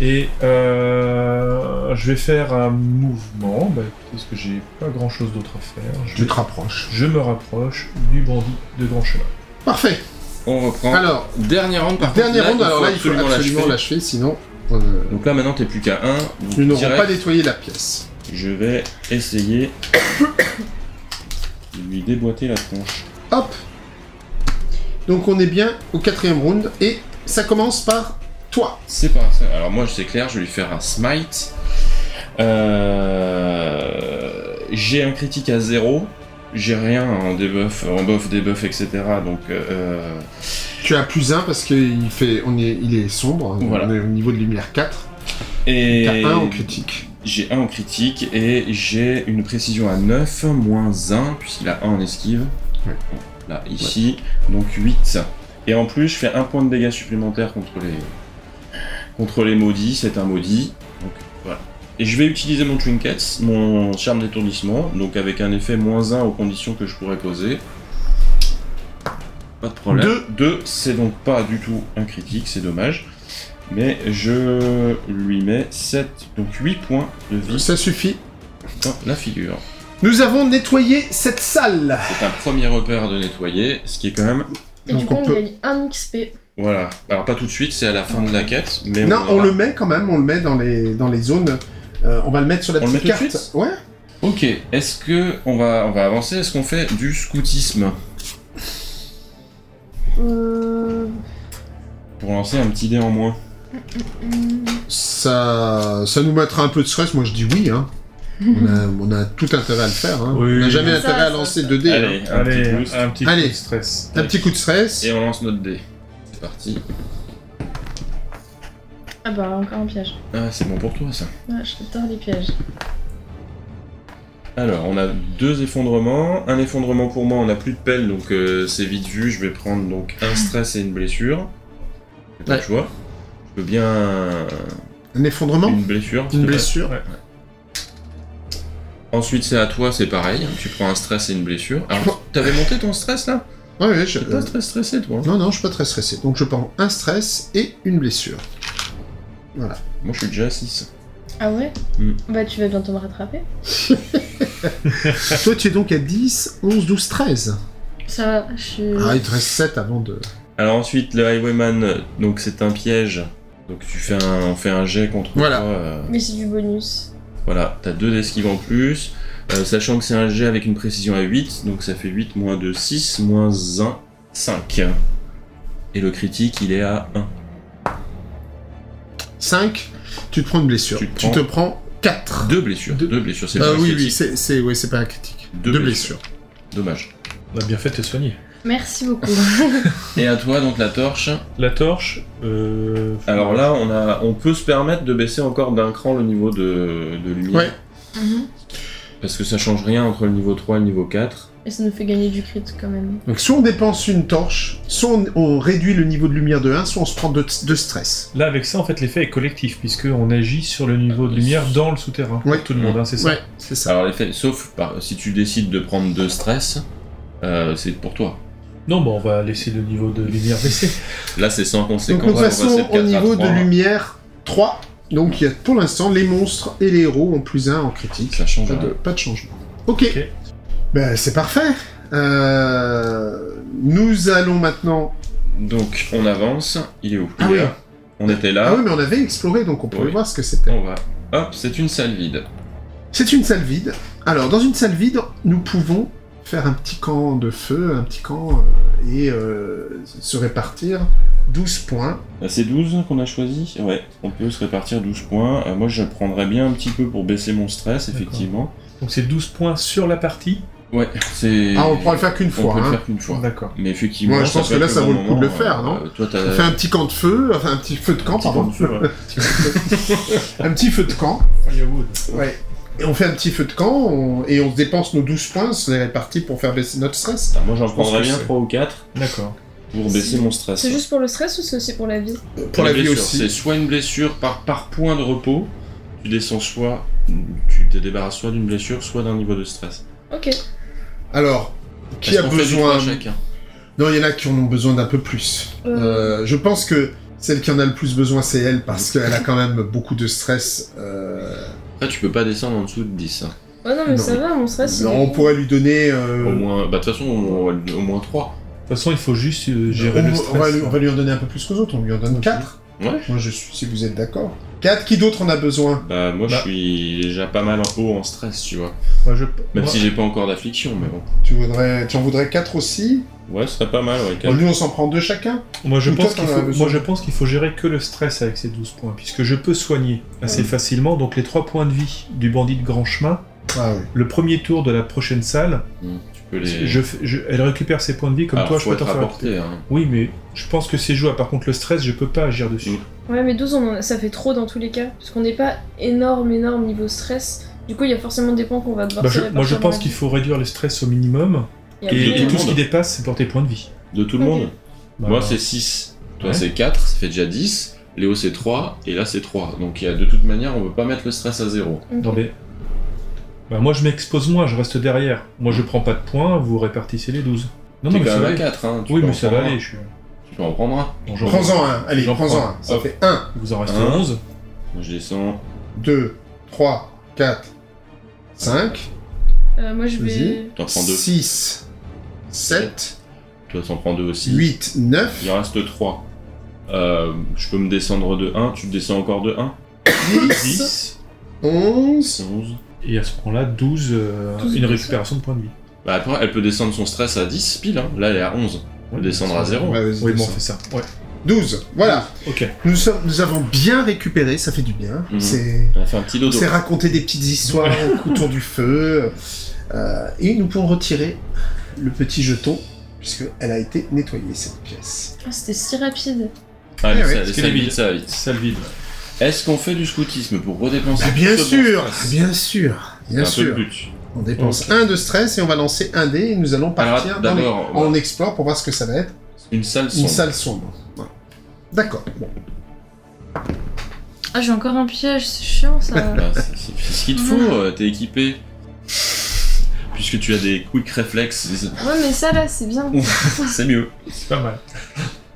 Et euh, je vais faire un mouvement, bah, écoutez, parce que j'ai pas grand chose d'autre à faire. Je, Tu vais- te rapproches. je me rapproche du bandit de grand chemin. Parfait. On reprend. Alors, Dernière ronde par dernière ronde, alors là, il faut absolument l'achever. l'achever, sinon euh, Donc là, maintenant, t'es plus qu'à 1. nous n'aurons pas nettoyé la pièce. Je vais essayer de lui déboîter la tronche. Hop Donc on est bien au quatrième round, et ça commence par toi. C'est pas ça. Alors moi, c'est clair, je vais lui faire un smite. Euh, J'ai un critique à 0. J'ai rien en debuff, en buff, debuff, etc. Donc, euh, Tu as plus 1 parce qu'il fait, on est, il est sombre, Voilà. on est au niveau de lumière 4. et T'as 1 en critique. j'ai 1 en critique et j'ai une précision à 9, moins 1, puisqu'il a 1 en esquive. Ouais. Là, ici, donc 8. Et en plus, je fais un point de dégâts supplémentaire contre les, contre les maudits, c'est un maudit. Donc voilà. Et je vais utiliser mon Trinkets, mon charme d'étourdissement, donc avec un effet moins 1 aux conditions que je pourrais poser. Pas de problème. Deux. 2, c'est donc pas du tout un critique, c'est dommage. Mais je lui mets 7, donc 8 points de vie Ça suffit. dans la figure. Nous avons nettoyé cette salle. C'est un premier repère de nettoyer, ce qui est quand même. Et Donc du coup, on peut- gagne 1 XP. Voilà. Alors pas tout de suite, c'est à la fin de la quête, mais non, on le met quand même, on le met dans les, dans les zones. Euh, on va le mettre sur la On le petite met tout de carte. suite Ouais. Ok. Est-ce que on va on va avancer Est-ce qu'on fait du scoutisme Euh... pour lancer un petit dé en moins Ça, ça nous mettra un peu de stress. Moi, je dis oui. Hein. On, a, on a tout intérêt à le faire. Hein. Oui. on n'a jamais Ça, intérêt à lancer ça. 2 dés. hein. Allez, un Allez, petit boost. un petit Allez. coup de stress. Un petit coup de stress. Et on lance notre dé. C'est parti. Ah bah, encore un piège. Ah, c'est bon pour toi ça. Ouais, je t'adore les pièges. Alors, on a deux effondrements. Un effondrement pour moi, on n'a plus de pelle, donc euh, c'est vite vu. Je vais prendre donc un stress et une blessure. Ouais. le choix. Je peux bien Un effondrement une blessure. Une blessure Ouais. Ensuite, c'est à toi, c'est pareil. Tu prends un stress et une blessure. Alors, t'avais monté ton stress là? Ouais, ouais, je- T'es pas très stressé, toi. hein Non, non, je suis pas très stressé. Donc je prends un stress et une blessure. Voilà. Moi, je suis déjà à 6. Ah ouais? Hmm. Bah, tu vas bientôt me rattraper. Toi, tu es donc à 10, 11, 12, 13. Ça va, je suis. Ah, il te reste 7 avant de. Alors ensuite, le Highwayman, donc c'est un piège. Donc tu fais un, on fait un jet contre Voilà. toi. euh, Mais c'est du bonus. Voilà, t'as deux d'esquive en plus. Euh, sachant que c'est un jet avec une précision à 8, donc ça fait 8 moins 2, 6, moins 1, 5. Et le critique, il est à 1. 5, tu te prends une blessure. Tu te Tu prends- te prends 4. Deux blessures. Deux- Deux, blessures, c'est Ah pas un oui, critique. oui, c'est c'est- ouais, c'est pas un critique. Deux Deux blessures. blessures. Dommage. On a bien fait de te soigner. Merci beaucoup. Et à toi, donc la torche. La torche. euh, Alors là, on, a, on peut se permettre de baisser encore d'un cran le niveau de, de lumière. Ouais. Mhm. Parce que ça change rien entre le niveau 3 et le niveau 4. Et ça nous fait gagner du crit quand même. Donc soit on dépense une torche, soit on, on réduit le niveau de lumière de 1, soit on se prend de, de stress. Là, avec ça, en fait, l'effet est collectif, puisqu'on agit sur le niveau de lumière dans le souterrain. Ouais. Tout le monde, hein, c'est ça Ouais, c'est ça. Alors, l'effet, sauf par- si tu décides de prendre deux stress, euh, c'est pour toi. Non, bon, on va laisser le niveau de lumière baisser. Là, c'est sans Donc conséquence. nous on va passons au 4 à niveau de 3. lumière 3. Donc il y a pour l'instant les monstres et les héros ont plus 1 en critique. Ça change Pas de, rien. pas de changement. Ok. Ben c'est parfait. Euh, nous allons maintenant. Donc, on avance. Il est où Ah Il est oui. là. On était là. Ah oui, mais on avait exploré, donc on pouvait Oui. voir ce que c'était. On va. Hop, c'est une salle vide. C'est une salle vide. Alors, dans une salle vide, nous pouvons faire un petit camp de feu, un petit camp, euh, et euh, se répartir 12 points. Là, C'est 12 qu'on a choisi? Ouais, on peut se répartir 12 points. Euh, moi, je prendrais bien un petit peu pour baisser mon stress, effectivement. Donc c'est 12 points sur la partie? Ouais, c'est. Ah, on pourra le faire qu'une On fois. peut le hein. faire qu'une fois. D'accord. Mais effectivement, Moi, je pense que là, ça vaut le coup de le faire, non? euh, Toi, t'as. On fait un petit camp de feu, enfin un petit feu de camp, pardon. un petit feu de camp. Firewood. Ouais. Et on fait un petit feu de camp, on- et on se dépense nos 12 points, c'est réparti pour faire baisser notre stress. Ah, moi, j'en prendrais bien c'est- 3 ou 4 D'accord. pour baisser mon stress. C'est juste pour le stress ou c'est aussi pour la vie Pour la vie aussi. C'est soit une blessure par, par point de repos, tu descends soit. Tu te débarrasses soit d'une blessure, soit d'un niveau de stress. Ok. Alors, qui a qu'on fait du besoin chacun Non, il y en a qui en ont besoin d'un peu plus. Euh. Euh, je pense que celle qui en a le plus besoin, c'est elle, parce qu'elle a quand même beaucoup de stress. Euh... Après, tu peux pas descendre en dessous de 10. hein. Ouais, non, mais Non. ça va, mon stress. il non, est- on pourrait lui donner... euh, Au moins. Bah, de toute façon, au, au moins 3. De toute façon, il faut juste euh, gérer on, le on stress. va lui, on va lui en donner un peu plus qu'aux autres, on lui en donne Ok. 4. Ouais. Moi, je suis, si vous êtes d'accord. 4, qui d'autre en a besoin? Bah, moi, Bah. je suis déjà pas mal en haut en stress, tu vois. Moi, je... Même moi- si j'ai pas encore d'affliction, mais bon. tu, voudrais, tu en voudrais 4 aussi? Ouais, ce serait pas mal, ouais. Bon, Nous, on s'en prend deux chacun. Moi je, pense qu'il faut... besoin Moi, je pense qu'il faut gérer que le stress avec ces 12 points, puisque je peux soigner assez Ouais. facilement. Donc les 3 points de vie du bandit de grand chemin, Ah oui. le premier tour de la prochaine salle, Tu peux les. je... fais- je- elle récupère ses points de vie comme Alors, toi, je peux t'en faire rapporté, hein. Oui, mais je pense que c'est jouable. Par contre, le stress, je peux pas agir dessus. Mm. Ouais, mais 12, on en a- ça fait trop dans tous les cas. Parce qu'on n'est pas énorme, énorme niveau stress. Du coup, il y a forcément des points qu'on va devoir Bah, je- moi, je pense qu'il faut réduire le stress au minimum, Et tout ce qui dépasse, c'est pour tes points de vie. De tout le monde. Bah, Moi, c'est 6. Toi, Ouais. c'est 4, ça fait déjà 10. Léo, c'est 3. Et là, c'est 3. Donc, il y a de toute manière, on veut pas mettre le stress à 0. Ok. Non, mais... Bah, moi, je m'expose moins, je reste derrière. Moi, je prends pas de points, vous répartissez les 12. Non, non, mais quand ça même va à aller. 4, hein. Tu Oui, mais ça va aller. Je... suis- Tu peux en prendre un. Prends-en un. Allez, J'en prends-en prends. un. Ça Hop. fait 1, Il vous en reste Un. 11. Moi, je descends. 2, 3, 4, 5, Euh, moi, je vais. Vas-y. T'en prends 2. 6, 7, Toi, t'en prends 2 aussi. 8, 9, Il en reste 3. Euh, je peux me descendre de 1. Tu te descends encore de 1. 10, 10. 11, 11. Et à ce moment-là, 12, euh, 12 une récupération de points de vie. Bah, après, elle peut descendre son stress à 10 pile. Hein. Là, elle est à 11. Elle peut descendre à 0. Ouais, vas-y, Oui, bon, on fait ça. Ouais. 12, voilà. Ok. Nous, sommes- nous avons bien récupéré, ça fait du bien. Mhm. C'est Elle a fait un petit dodo. c'est raconter des petites histoires autour du feu. Euh, et nous pouvons retirer le petit jeton, puisqu'elle a été nettoyée, cette pièce. Ah, c'était si rapide. Ah, Ouais, mais ouais, ça, vide. ça. Est-ce qu'on fait du scoutisme pour redépenser Bah, bien sûr, stress bien sûr, bien sûr. but. On dépense un de stress et on va lancer un dé et nous allons partir Alors, dans les- On explore pour voir ce que ça va être. une salle Une sombre. salle sombre. D'accord. Bon. Ah, j'ai encore un piège, c'est chiant ça. Bah, c'est ce qu'il te faut, euh, t'es équipé. Puisque tu as des quick réflexes, ouais, mais ça là, c'est bien. c'est mieux. C'est pas mal.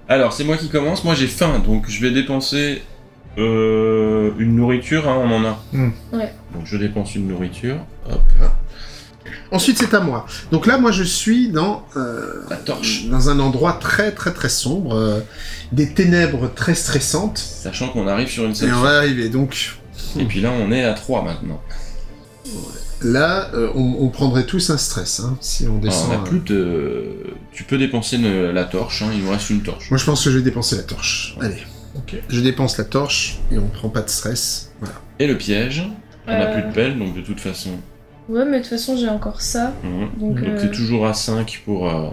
Alors, c'est moi qui commence. Moi, j'ai faim, donc je vais dépenser euh, une nourriture. Hein, on en a. Hmm. Ouais. Donc, je dépense une nourriture. Hop, Ensuite, c'est à moi. Donc là, moi, je suis dans, euh, la torche. dans un endroit très, très, très sombre, euh, des ténèbres très stressantes. Sachant qu'on arrive sur une Et salle. on va arriver. Donc Et puis là, on est à 3 maintenant. Là, euh, on, on prendrait tous un stress hein, si on Alors, descend. on a euh. plus de. Tu peux dépenser une- la torche. hein, il nous reste une torche. Moi, je pense que je vais dépenser la torche. Allez, Ok. je dépense la torche et on prend pas de stress. Voilà. Et le piège. On n'a Euh, plus de pelle, donc de toute façon. Ouais, mais de toute façon, j'ai encore ça. Donc, Donc euh, t'es toujours à 5 pour, euh,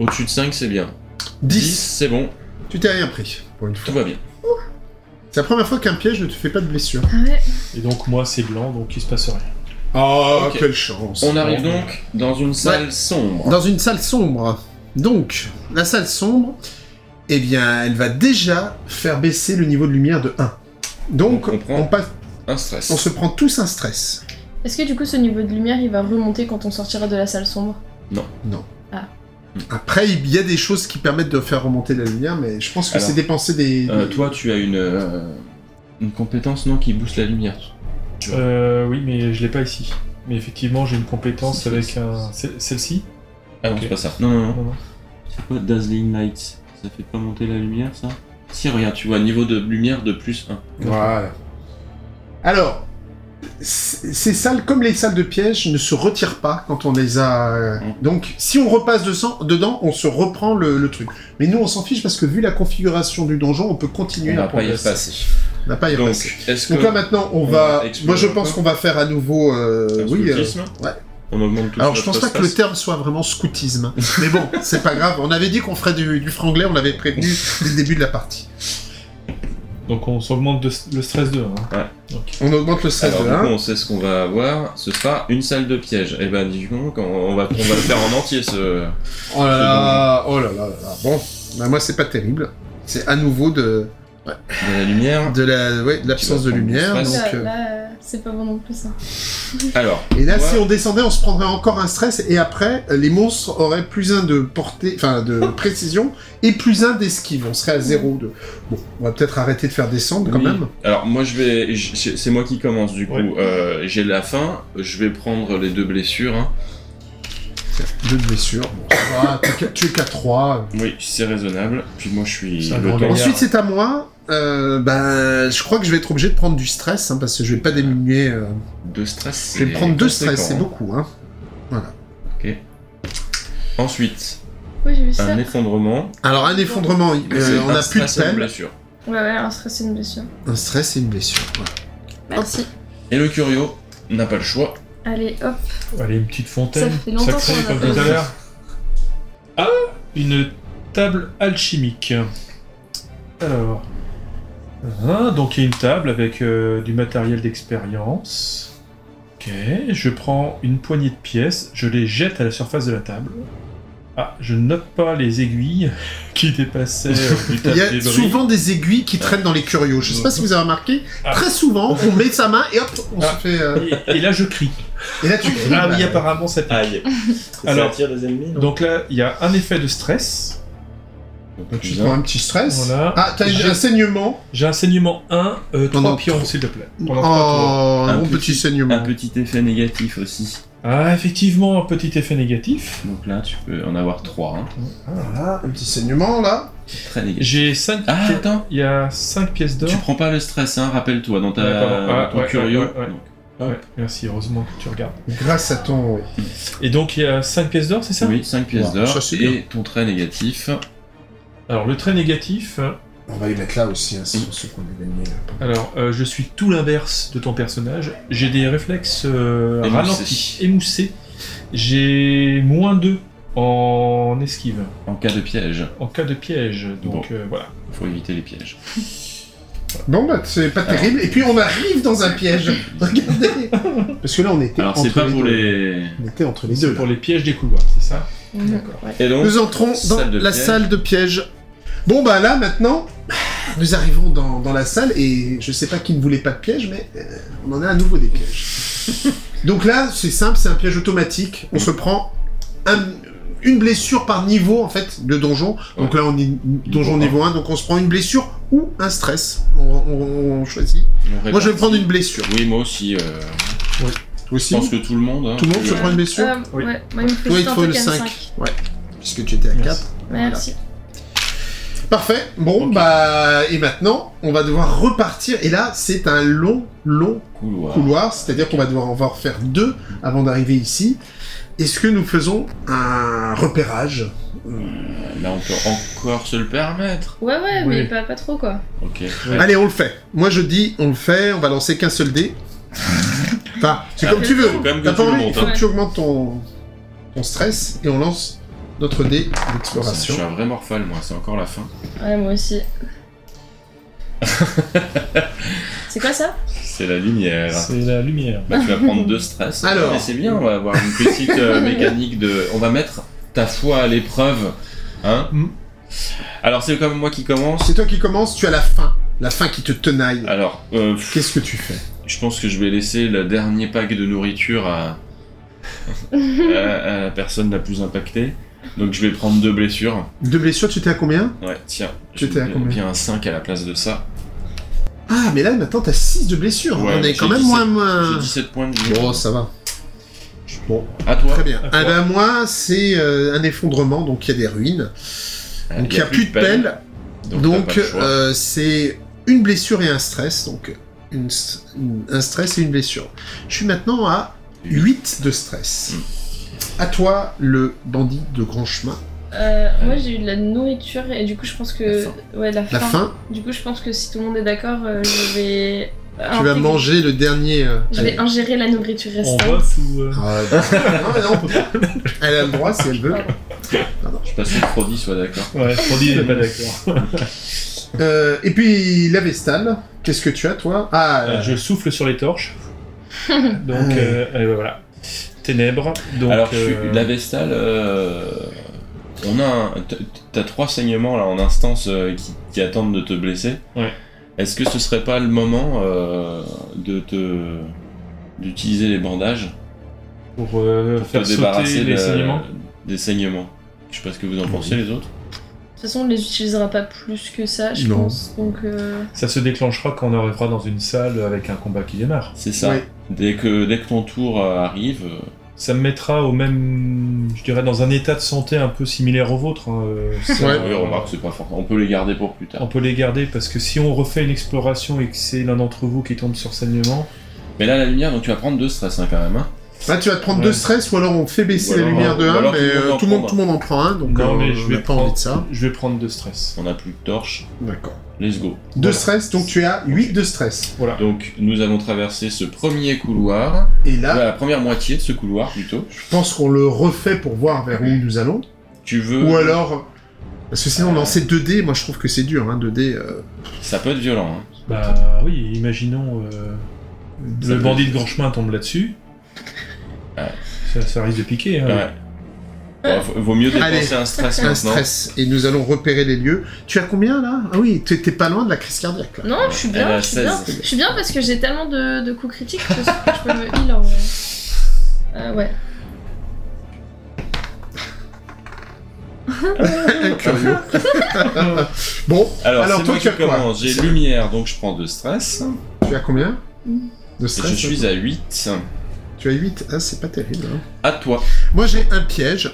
Au-dessus de 5, c'est bien. 10. 10, c'est bon. Tu t'es rien pris, pour une Tout fois. va bien. C'est la première fois qu'un piège ne te fait pas de blessure. Ah ouais. Et donc moi c'est blanc, donc il se passe rien. Oh, Ok. quelle chance. On arrive donc dans une salle sombre. Dans une salle sombre. Donc, la salle sombre, eh bien, elle va déjà faire baisser le niveau de lumière de 1. Donc, on on, prend- passe, Un stress. on se prend tous un stress. Est-ce que du coup ce niveau de lumière il va remonter quand on sortira de la salle sombre? Non. Ah. Après, il y a des choses qui permettent de faire remonter la lumière, mais je pense que c'est dépenser des... Euh, des- toi, tu as une, euh, une compétence, non, qui booste la lumière. Euh, oui, mais je l'ai pas ici. Mais effectivement, j'ai une compétence avec un. Celle-ci Ah non, c'est pas ça. Non, non, non. Non, non. C'est quoi Dazzling Light Ça fait pas monter la lumière, ça? Si, regarde, tu vois, niveau de lumière de plus 1. Voilà. Alors, ces salles, comme les salles de piège, ne se retirent pas quand on les a... euh, Mm. Donc, si on repasse de sang- dedans, on se reprend le, le truc. Mais nous, on s'en fiche parce que vu la configuration du donjon, on peut continuer On à pas y passer. On va pas y Donc, que. Donc là maintenant on, on va. Moi je pense qu'on va faire à nouveau. euh, oui. euh, ouais. On augmente tout Alors je pense pas que le terme soit vraiment scoutisme, mais bon c'est pas grave. On avait dit qu'on ferait du, du franglais, on l'avait prévenu dès le début de la partie. Donc on s'augmente de- le stress de 1. Hein. On augmente le stress Alors, de du coup, 1. on sait ce qu'on va avoir. Ce sera une salle de piège. Et ben, dis donc, on on va, on va le faire en entier, ce. Oh là là, oh là là là là. Bon, bah, moi c'est pas terrible. C'est à nouveau de, de la lumière. de la, ouais, de l'absence de lumière. stress. Donc, Là, euh, là, c'est pas bon non plus ça. Alors, Et là, Ouais. si on descendait, on se prendrait encore un stress, et après, euh, les monstres auraient plus un de portée, enfin de précision, et plus un d'esquive. On serait à zéro de. Bon, on va peut-être arrêter de faire descendre quand Oui. même. Alors moi je vais, c'est moi qui commence du coup. Ouais. Euh, J'ai la faim, je vais prendre les deux blessures. hein. Deux blessures. Bon, ça va, t'es qu'à- tu es qu'à 3. Oui, c'est raisonnable. Puis moi je suis. Ensuite, c'est à moi. Euh, ben, je crois que je vais être obligé de prendre du stress, hein, parce que je vais pas diminuer. euh, Deux stress. Je vais c'est prendre deux stress, c'est hein. beaucoup. Hein. Ensuite, Oui, j'ai vu ça. un effondrement. Alors, un effondrement, euh, on un a plus de une blessure. Ouais, ouais, un stress et une blessure. Un stress et une blessure. voilà. Merci. Et le curio n'a pas le choix. Allez, hop. Allez, une petite fontaine. Ça fait longtemps qu'on en a comme pas tout à vu. l'heure. Ah Une table alchimique. Alors. Ah, donc il y a une table avec euh, du matériel d'expérience. Ok, je prends une poignée de pièces, je les jette à la surface de la table. Ah, je note pas les aiguilles qui dépassaient euh, du Il y a souvent des aiguilles qui traînent dans les curios. Je sais pas si vous avez remarqué. Ah. Très souvent, on met sa main et hop, on Ah. se fait. euh, Et, et là je crie. Et là, tu cries. Ah bah, oui, apparemment ça pique. Aïe. Alors, attire des ennemis. Donc là, il y a un effet de stress. Donc, tu prends un petit stress. Voilà. Ah, t'as J'ai- un saignement. J'ai un saignement 1, euh, 3 Pendant pions trois- s'il te plaît. Oh, trois un Un bon petit, petit- saignement. Un petit effet négatif aussi. Ah, effectivement, un petit effet négatif. Donc là, tu peux en avoir trois. hein. Voilà, un petit saignement là. Très négatif. J'ai 5 Ah, attends. Il y a 5 pièces d'or. Tu prends pas le stress, hein, rappelle-toi, dans, ta, Ouais, pardon. Ah, dans ton ouais, curio. ouais, ouais, ouais. Ouais, merci, heureusement que tu regardes. Grâce à ton. Et donc il y a 5 pièces d'or, c'est ça? Oui, 5 pièces Ouais, d'or. c'est. Et ton trait négatif. Alors le trait négatif, On va y mettre là aussi, hein, sur ce qu'on a gagné. là. alors euh, je suis tout l'inverse de ton personnage. J'ai des réflexes euh, Émoussés. ralentis, émoussés. J'ai moins 2 en esquive, En cas de piège, en cas de piège. Donc euh, voilà. faut éviter les pièges. Bon, bah, c'est pas Alors. terrible. Et puis, on arrive dans un piège. Regardez. Parce que là, on était Alors, entre c'est pas les pour deux. les. On était entre les C'est deux. pour là. les pièges des couloirs, c'est ça D'accord. Ouais. Et donc, Nous entrons dans salle la piège. salle de piège. Bon, bah là, maintenant, nous arrivons dans, dans la salle et je sais pas qui ne voulait pas de piège, mais euh, on en a à nouveau des pièges. Donc là, c'est simple, c'est un piège automatique. On se prend un- une blessure par niveau, en fait, de donjon. Donc là, on est donjon Niveau niveau 1, donc on se prend une blessure ou un stress. On, on- on choisit. on Moi, je vais prendre une blessure. Oui, moi aussi. euh, Toi Je aussi pense que tout le monde. hein, Tout le monde peut- se prend une blessure Euh, Oui. Ouais, moi il me Toi, il te faut le à 5. 5. Ouais. Puisque tu étais à 4. Merci. Merci. Parfait. Bon, bah, et maintenant, on va devoir repartir. Et là, c'est un long, long Couloir. couloir. C'est-à-dire qu'on va devoir en refaire deux avant d'arriver ici. Est-ce que nous faisons un repérage Euh, Là, on peut encore se le permettre. Ouais, ouais, mais pas, pas trop quoi. Ok. Allez, on le fait. Moi, je dis, on le fait. On va lancer qu'un seul dé. Enfin, c'est Ah, comme tu veux. faut quand même que T'as tu pas le envie Il montes, faut hein. que tu augmentes ton, ton stress. Et on lance notre dé Je d'exploration. suis un vrai morphal, moi, c'est encore la fin. Ouais, moi aussi. c'est quoi ça? C'est la lumière. C'est la lumière. Bah, tu vas prendre deux stress. Alors. Mais c'est bien, on va avoir une petite euh, mécanique de. On va mettre ta foi à l'épreuve. Hein Mm. Alors, c'est comme moi qui commence. C'est toi qui commences, tu as la faim. La faim qui te tenaille. Alors, euh, Qu'est-ce que tu fais? je pense que je vais laisser le dernier pack de nourriture à, à, à la personne la plus impactée. Donc, je vais prendre deux blessures. Deux blessures, tu étais à combien? Ouais, tiens. Tu étais à combien? bien un 5 à la place de ça. Ah, mais là, maintenant, t'as 6 de blessures. Ouais, On est quand même 17 moins... J'ai moins... 17 points de vie. Bon, ça va. Bon, À toi. très bien. À Ah ben moi, c'est euh, un effondrement, donc il y a des ruines. Ah, Donc il n'y a, plus de pelle. Donc, euh, c'est une blessure et un stress. Donc une, une- un stress et une blessure. Je suis maintenant à 8 de stress. Hmm. À toi, le bandit de grand chemin. Euh, moi j'ai eu de la nourriture et du coup je pense que La faim. ouais la La faim. faim, Du coup je pense que si tout le monde est d'accord, euh, je vais tu vas manger le dernier. euh, Je vais allez. ingérer la nourriture On restante. vote ou. euh, Ah, non, mais non, on peut pas. Elle a le droit si elle veut. Je suis pas sûr que Frodi soit d'accord. Ouais, Freddy n'est pas d'accord. Euh, et puis la Vestale, qu'est-ce que tu as toi? Ah, Euh, je souffle sur les torches. Donc, euh, euh, voilà. Ténèbres. Donc, Alors, je suis- euh, la Vestale, euh, on a un- t- T'as trois saignements là en instance euh, qui, qui attendent de te blesser. Ouais. Est-ce que ce serait pas le moment euh, de te d'utiliser les bandages pour, euh, pour faire te débarrasser les de- saignements. des saignements Je sais pas ce que vous en pensez les autres. De toute façon on les utilisera pas plus que ça je Non. pense. Donc euh, Ça se déclenchera quand on arrivera dans une salle avec un combat qui démarre. C'est ça. Oui. Dès que dès que ton tour arrive, euh, Ça me mettra au même, je dirais, dans un état de santé un peu similaire au vôtre. hein, euh, ça, Ouais. oui, remarque, c'est pas fort. On peut les garder pour plus tard. On peut les garder parce que si on refait une exploration et que c'est l'un d'entre vous qui tombe sur saignement, Mais là, la lumière, donc tu vas prendre deux stress hein, quand même. Hein. Là, tu vas te prendre Ouais. deux stress, ou alors on fait baisser la lumière de ou 1, alors mais tout le monde euh, en tout, le monde, prend. tout le monde en prend un, donc non euh, mais je on vais n'a pas prendre, envie de ça. je vais prendre de stress. On n'a plus de torche. D'accord. Let's go. Deux Voilà. stress, donc tu es à 8 de stress. Voilà. Donc nous avons traversé ce premier couloir, Et là, la première moitié de ce couloir plutôt. je pense qu'on le refait pour voir vers où nous allons. Tu veux Ou alors... Parce que sinon, lancer 2D, moi je trouve que c'est dur, hein, 2D... euh, Ça peut être violent. Hein. Bah oui, imaginons euh, le bandit de grand chemin tombe là-dessus. Ouais. Ça, ça risque de piquer. Hein. Ouais. Bon, vaut mieux dépenser Allez, un stress un maintenant. stress. Et nous allons repérer les lieux. Tu as combien, là? Ah oui, tu t'es pas loin de la crise cardiaque, là. non je suis bien, a je suis bien. 16. Je suis bien parce que j'ai tellement de, de coups critiques que je peux me heal en vrai. Euh, ouais. Curieux. bon, Alors, Alors, c'est toi, moi tu qui as quoi? commence. J'ai lumière, donc je prends deux stress. tu as combien? De stress je suis à 8. Tu as 8 Ah, c'est pas terrible. hein. À toi. Moi, j'ai un piège.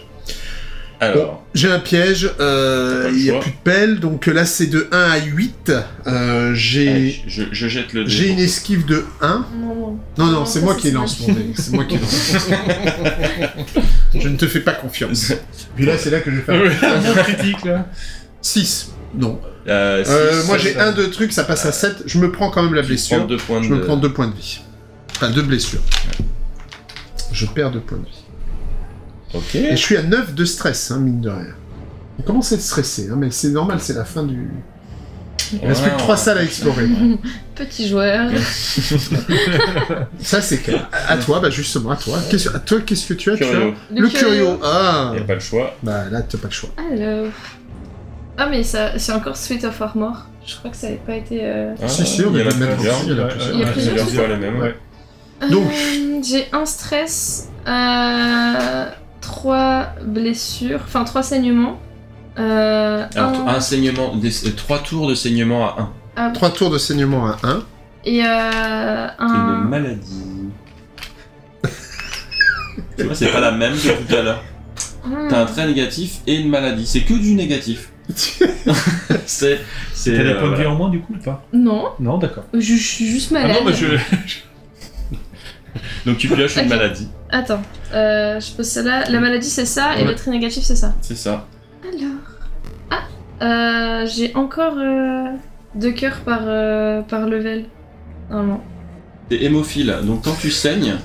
Alors, J'ai un piège, euh, il n'y a plus de pelle, donc là c'est de 1 à 8. Euh, allez, j'ai je, je jette le dé. j'ai une esquive de 1. Non, non. Non, non, Non, c'est ça, moi c'est qui lance mon dé. C'est moi qui lance. je ne te fais pas confiance. Puis là, c'est là que je vais faire Un bon critique là. 6. Non. Euh, Euh, six, moi j'ai ça- un de trucs, ça passe à 7. Je me prends quand même la blessure. deux points Je de... me prends 2 points de vie. Enfin, 2 blessures. Je perds 2 points de vie. Ok. Et je suis à 9 de stress, hein, mine de rien. On commence à être stressé, hein, mais c'est normal, c'est la fin du. Il reste plus que Ouais, 3 on- salles à explorer. Petit joueur. Ça, c'est clair. À toi, bah justement, à toi. Qu'est-ce, à toi, qu'est-ce que tu as tu as Curieux. Le curio. Ah Y a pas le choix. Bah là, t'as pas le choix. Alors. Ah, mais ça, c'est encore Sweet of Armor. Je crois que ça n'avait pas été. euh, Ah, Si, si, on il y va a le mettre plusieurs. il y en a Ouais, plusieurs. Il y a plusieurs plusieurs fois les mêmes. Ouais. Donc. Euh, j'ai un stress, euh, trois blessures, enfin trois saignements. Euh, Alors, un- un saignement, des, euh, trois tours de saignement à 1. ah, 3 tours de saignement à 1. et euh, une un. maladie. tu vois, c'est pas la même que tout à l'heure. Hmm. T'as un trait négatif et une maladie. C'est que du négatif. c'est. T'as des euh, points de vie en moins du coup ou pas? Non, Non, d'accord. je, je suis juste Ah malade. non, mais je. Donc tu pioches une maladie. Attends, euh, je pose celle-là. La maladie c'est ça et le trait négatif c'est ça. C'est ça. Alors. Ah, euh, j'ai encore euh, deux cœurs par, euh, par level. Normalement. T'es hémophile. Donc quand tu saignes.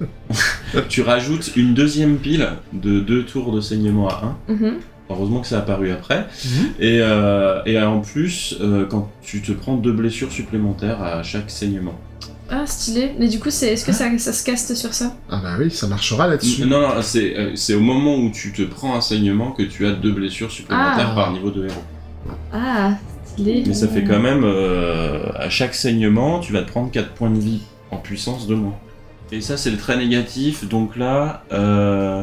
tu rajoutes une deuxième pile de deux tours de saignement à 1. Mhm. Heureusement que ça a apparu après. Mhm. Et, euh, et en plus, euh, quand tu te prends deux blessures supplémentaires à chaque saignement. Ah, stylé. Mais du coup, c'est est-ce que ça, ça se caste sur ça? Ah bah oui, ça marchera là-dessus. Non, non, c'est euh, c'est au moment où tu te prends un saignement que tu as deux blessures supplémentaires Ah. par niveau de héros. Ah, stylé. Mais ça fait quand même, euh, à chaque saignement, tu vas te prendre 4 points de vie en puissance de moins. Et ça, c'est le trait négatif, donc là, euh,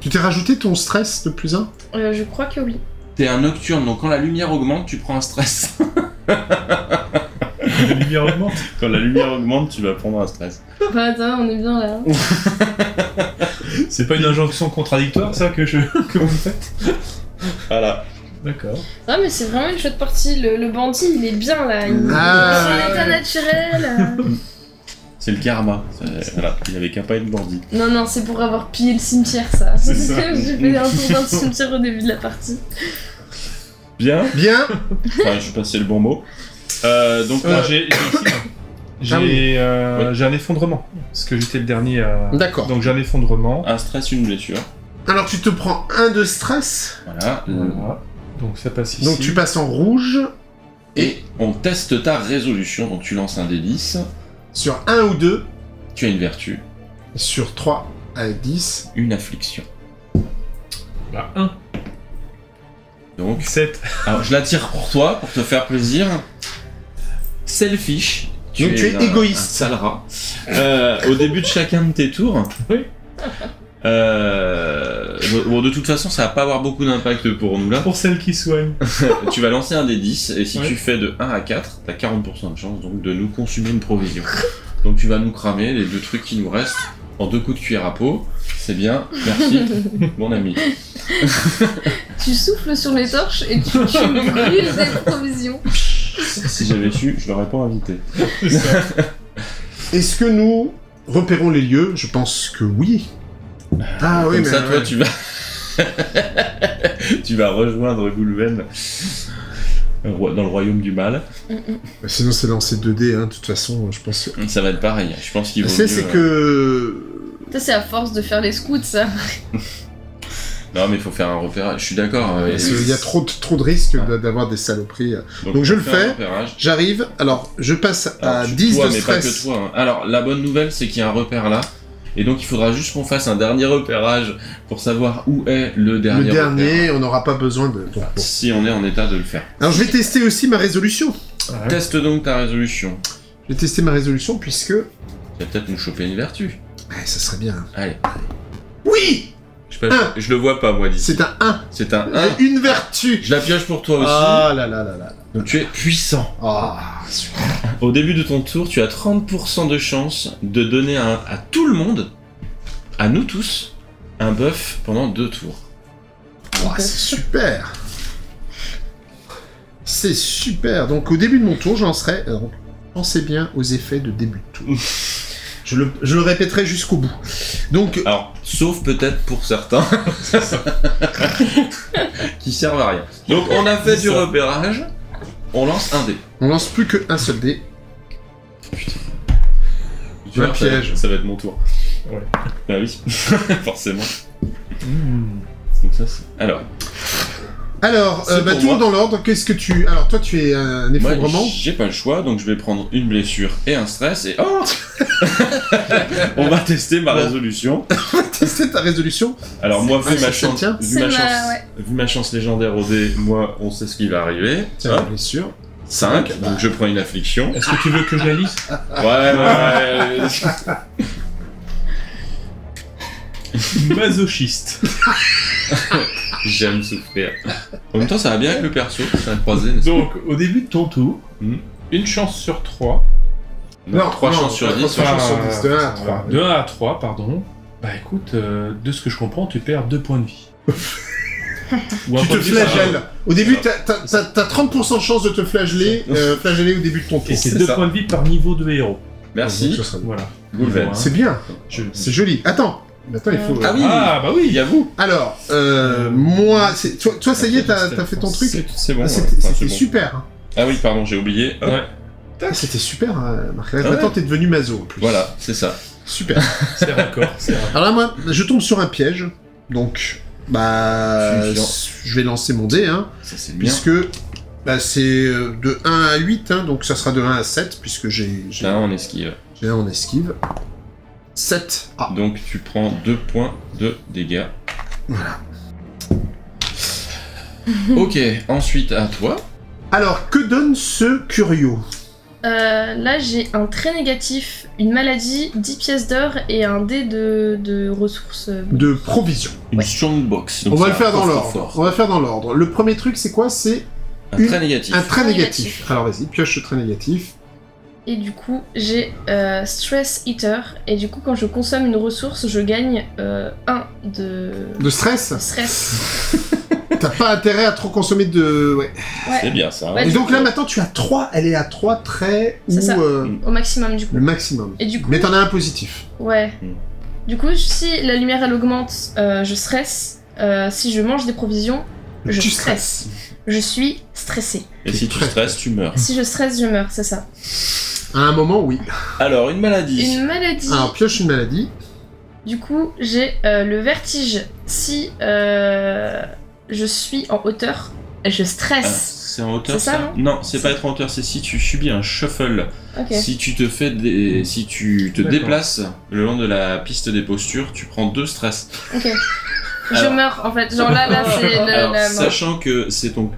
Tu t'es rajouté ton stress de plus 1 Euh, je crois que oui. t'es un nocturne, donc quand la lumière augmente, tu prends un stress. La lumière augmente. quand la lumière augmente, tu vas prendre un stress. Bah attends, on est bien là. C'est pas une injonction contradictoire, ça, que, je... que vous faites? Voilà. D'accord. Ah mais c'est vraiment une chouette partie. Le, le bandit, il est bien là. Il Ah, est ouais. en état naturel. C'est le karma. C'est- Voilà, il avait qu'à pas être bandit. Non, non, c'est pour avoir pillé le cimetière, ça. C'est ça. J'ai fait un tour dans le cimetière au début de la partie. Bien. Bien Enfin, je passais le bon mot. Euh, donc, Euh, moi, j'ai Ah euh, Oui. j'ai un effondrement. Parce que j'étais le dernier à. D'accord. Donc j'ai un effondrement. un stress, une blessure. Alors tu te prends un de stress, Voilà. Voilà. Donc ça passe ici. donc tu passes en rouge, Et on teste ta résolution. Donc, tu lances un des 10. sur 1 ou 2, Tu as une vertu, sur 3 à 10. une affliction. Bah, 1. Donc, 7. alors, je la tire pour toi, pour te faire plaisir. Selfish. Donc, tu es un- égoïste. Un sale rat. Euh, au début de chacun de tes tours. Oui. Euh, bon, de toute façon, ça va pas avoir beaucoup d'impact pour nous là. Pour celle qui soigne. tu vas lancer un des 10 et si Ouais. tu fais de 1 à 4, t'as 40% de chance donc de nous consumer une provision. donc tu vas nous cramer les deux trucs qui nous restent en deux coups de cuillère à peau. C'est bien, merci, mon ami. Tu souffles sur les torches et tu, tu brûles des provisions. Si j'avais su, je l'aurais pas invité. Est-ce que nous repérons les lieux? Je pense que oui. Ah oui, Comme mais ça, toi, ouais. tu vas. tu vas rejoindre Goulven euh, dans le royaume du mal. Bah, Sinon c'est lancé 2D, hein, de toute façon, je pense que... Ça va être pareil. Je pense qu'il vaut C'est mieux, c'est euh, que... Ça, c'est à force de faire les scouts, ça. Non, mais il faut faire un repérage. Je suis d'accord. Parce qu'il y a trop de, trop de risques Ouais. d'a- d'avoir des saloperies. Donc, je le fais. J'arrive, alors je passe à Alors, tu- 10 toi, de mais pas que stress. toi. hein. Alors, la bonne nouvelle, c'est qu'il y a un repère là. Et donc, il faudra juste qu'on fasse un dernier repérage pour savoir où est le dernier. Le repère. dernier, on n'aura pas besoin de... Si on est en état de le faire. Alors je vais tester aussi ma résolution. Ouais. Teste donc ta résolution. Je vais tester ma résolution puisque... Ouais, Tu vas peut-être nous choper une vertu. ça serait bien. Allez. Oui Je, sais pas, je le vois pas, moi, d'ici. C'est un 1. C'est un 1. J'ai une vertu Je la pioche pour toi aussi. Ah là là là là. Donc, tu es puissant. Ah, super. Au début de ton tour, tu as 30% de chance de donner un- à tout le monde, à nous tous, un buff pendant deux tours. C'est super C'est super. Donc au début de mon tour, j'en serai... alors, pensez bien aux effets de début de tour. Je le, je le répéterai jusqu'au bout. Donc, Alors, sauf peut-être pour certains qui servent à rien. Donc, on a fait du ça. repérage. On lance un dé. on lance plus qu'un seul dé. Tu Un vois, ça- piège. Ça, va être mon tour. Ouais. Bah oui, forcément. Mmh. Donc ça, c'est- Alors, Alors, euh, bah, moi. dans l'ordre, qu'est-ce que tu... Alors toi, tu es un effondrement j'ai pas le choix, donc je vais prendre une blessure et un stress et oh On va tester ma résolution. Tester ta résolution Alors moi, vu ma chance, vu ma ma- chance, ouais. vu ma chance légendaire au dé, moi, on sait ce qui va arriver. Tiens, sûr. 5, bah. donc je prends une affliction. Est-ce que tu veux que je la lise? Ouais, ouais, ouais. Masochiste. J'aime souffrir. En même temps, ça va bien avec le perso, c'est un croisé, n'est-ce Donc, au début de ton tour, Hmm. une chance sur 3. Non, 3 non, chances sur trois 10. chances ouais. sur dix, de un à trois. De 1 à 3, pardon. Bah écoute, euh, de ce que je comprends, tu perds 2 points de vie. Ou un Tu te flagelles. Au début, t'as t'as- t'as- t'as 30% de chance de te flageller, euh, flageller au début de ton tour. Et c'est C'est 2 ça. points de vie par niveau de héros. Merci. Donc, Voilà. C'est bien, c'est joli. Attends, attends, il faut... Ah oui Ah bah oui, Il y a vous Alors, euh, moi, c'est- toi, toi, ça y est, t'as t'as fait ton truc C'est c'est bon. Ah, ouais. C'était Enfin, c'était c'est bon. super. hein. Ah oui, pardon, j'ai oublié. Hop. Ouais. Ah, C'était super, hein, Marc. ouais. Maintenant, t'es devenu Mazo, en plus. Voilà, c'est ça. Super. C'est raccord. c'est raccord. Alors là, moi, je tombe sur un piège. Donc, bah, je vais lancer mon dé, hein, Ça, c'est bien. puisque bah, c'est euh, de 1 à 8, hein, donc ça sera de 1 à 7, puisque j'ai j'ai Là, on esquive. j'ai un en esquive. 7. Ah, Donc, tu prends 2 points de dégâts. voilà. Ok, ensuite à toi. Alors, que donne ce curio Euh, là, j'ai un trait négatif, une maladie, 10 pièces d'or et un dé de, de ressources. euh, de provision Une Ouais. strongbox. Donc On va le faire dans l'ordre. On va le faire dans l'ordre. Le premier truc, c'est quoi? C'est Un Une- trait négatif. un trait Trait négatif. négatif. Alors vas-y, pioche ce trait négatif. Et du coup, j'ai euh, Stress Eater. Et du coup, quand je consomme une ressource, je gagne 1 de... De stress stress. T'as pas intérêt à trop consommer de... Ouais. C'est bien ça. Ouais, Et donc coup- là, maintenant, tu as 3. Elle est à 3 traits ou ça. euh, au maximum du coup. le maximum. Et du coup, Mais t'en as un positif. ouais. Hmm. Du coup, si la lumière elle augmente, euh, je stresse. Euh, si je mange des provisions, je tu stresse. Je suis stressée. Et si tu stresses, tu meurs. Si je stresse, je meurs, c'est ça. À un moment, oui. Alors, une maladie. Une maladie. Alors, pioche une maladie. Du coup, j'ai euh, le vertige. Si euh, je suis en hauteur, je Ah, stresse. c'est en hauteur C'est ça, Non, c'est pas être en hauteur, c'est si tu subis un shuffle. Si tu te fais des... si tu te déplaces le long de la piste des postures, tu prends deux stress. Ok. Je meurs en fait. Genre là, là, c'est le- Alors, la sachant que c'est ton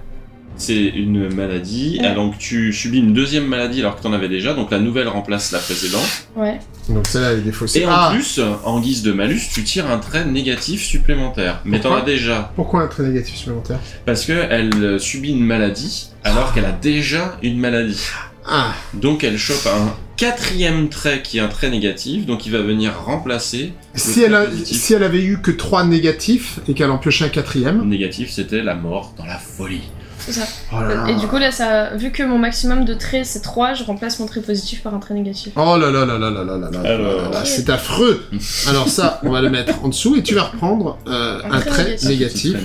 c'est une maladie, Ouais. alors que tu subis une deuxième maladie alors que t'en avais déjà, donc la nouvelle remplace la précédente. Ouais. Donc celle-là, elle est défaussée. Et en Ah, plus, en guise de malus, tu tires un trait négatif supplémentaire. Mais t'en as déjà, Pourquoi un trait négatif supplémentaire parce que elle euh, subit une maladie alors qu'elle a déjà une maladie. Ah, Donc elle chope un quatrième trait qui est un trait négatif, donc il va venir remplacer. si le elle, a- trait positif. si elle avait eu que 3 négatifs et qu'elle en piochait un quatrième. Le négatif, c'était la mort dans la folie. C'est ça. Oh là là. Et du coup, là, ça, vu que mon maximum de traits c'est 3, je remplace mon trait positif par un trait négatif. Oh là là là là là là là là là Alors. là là, c'est affreux. Alors ça, on va le mettre en dessous et tu vas reprendre euh, Un un trait trait négatif.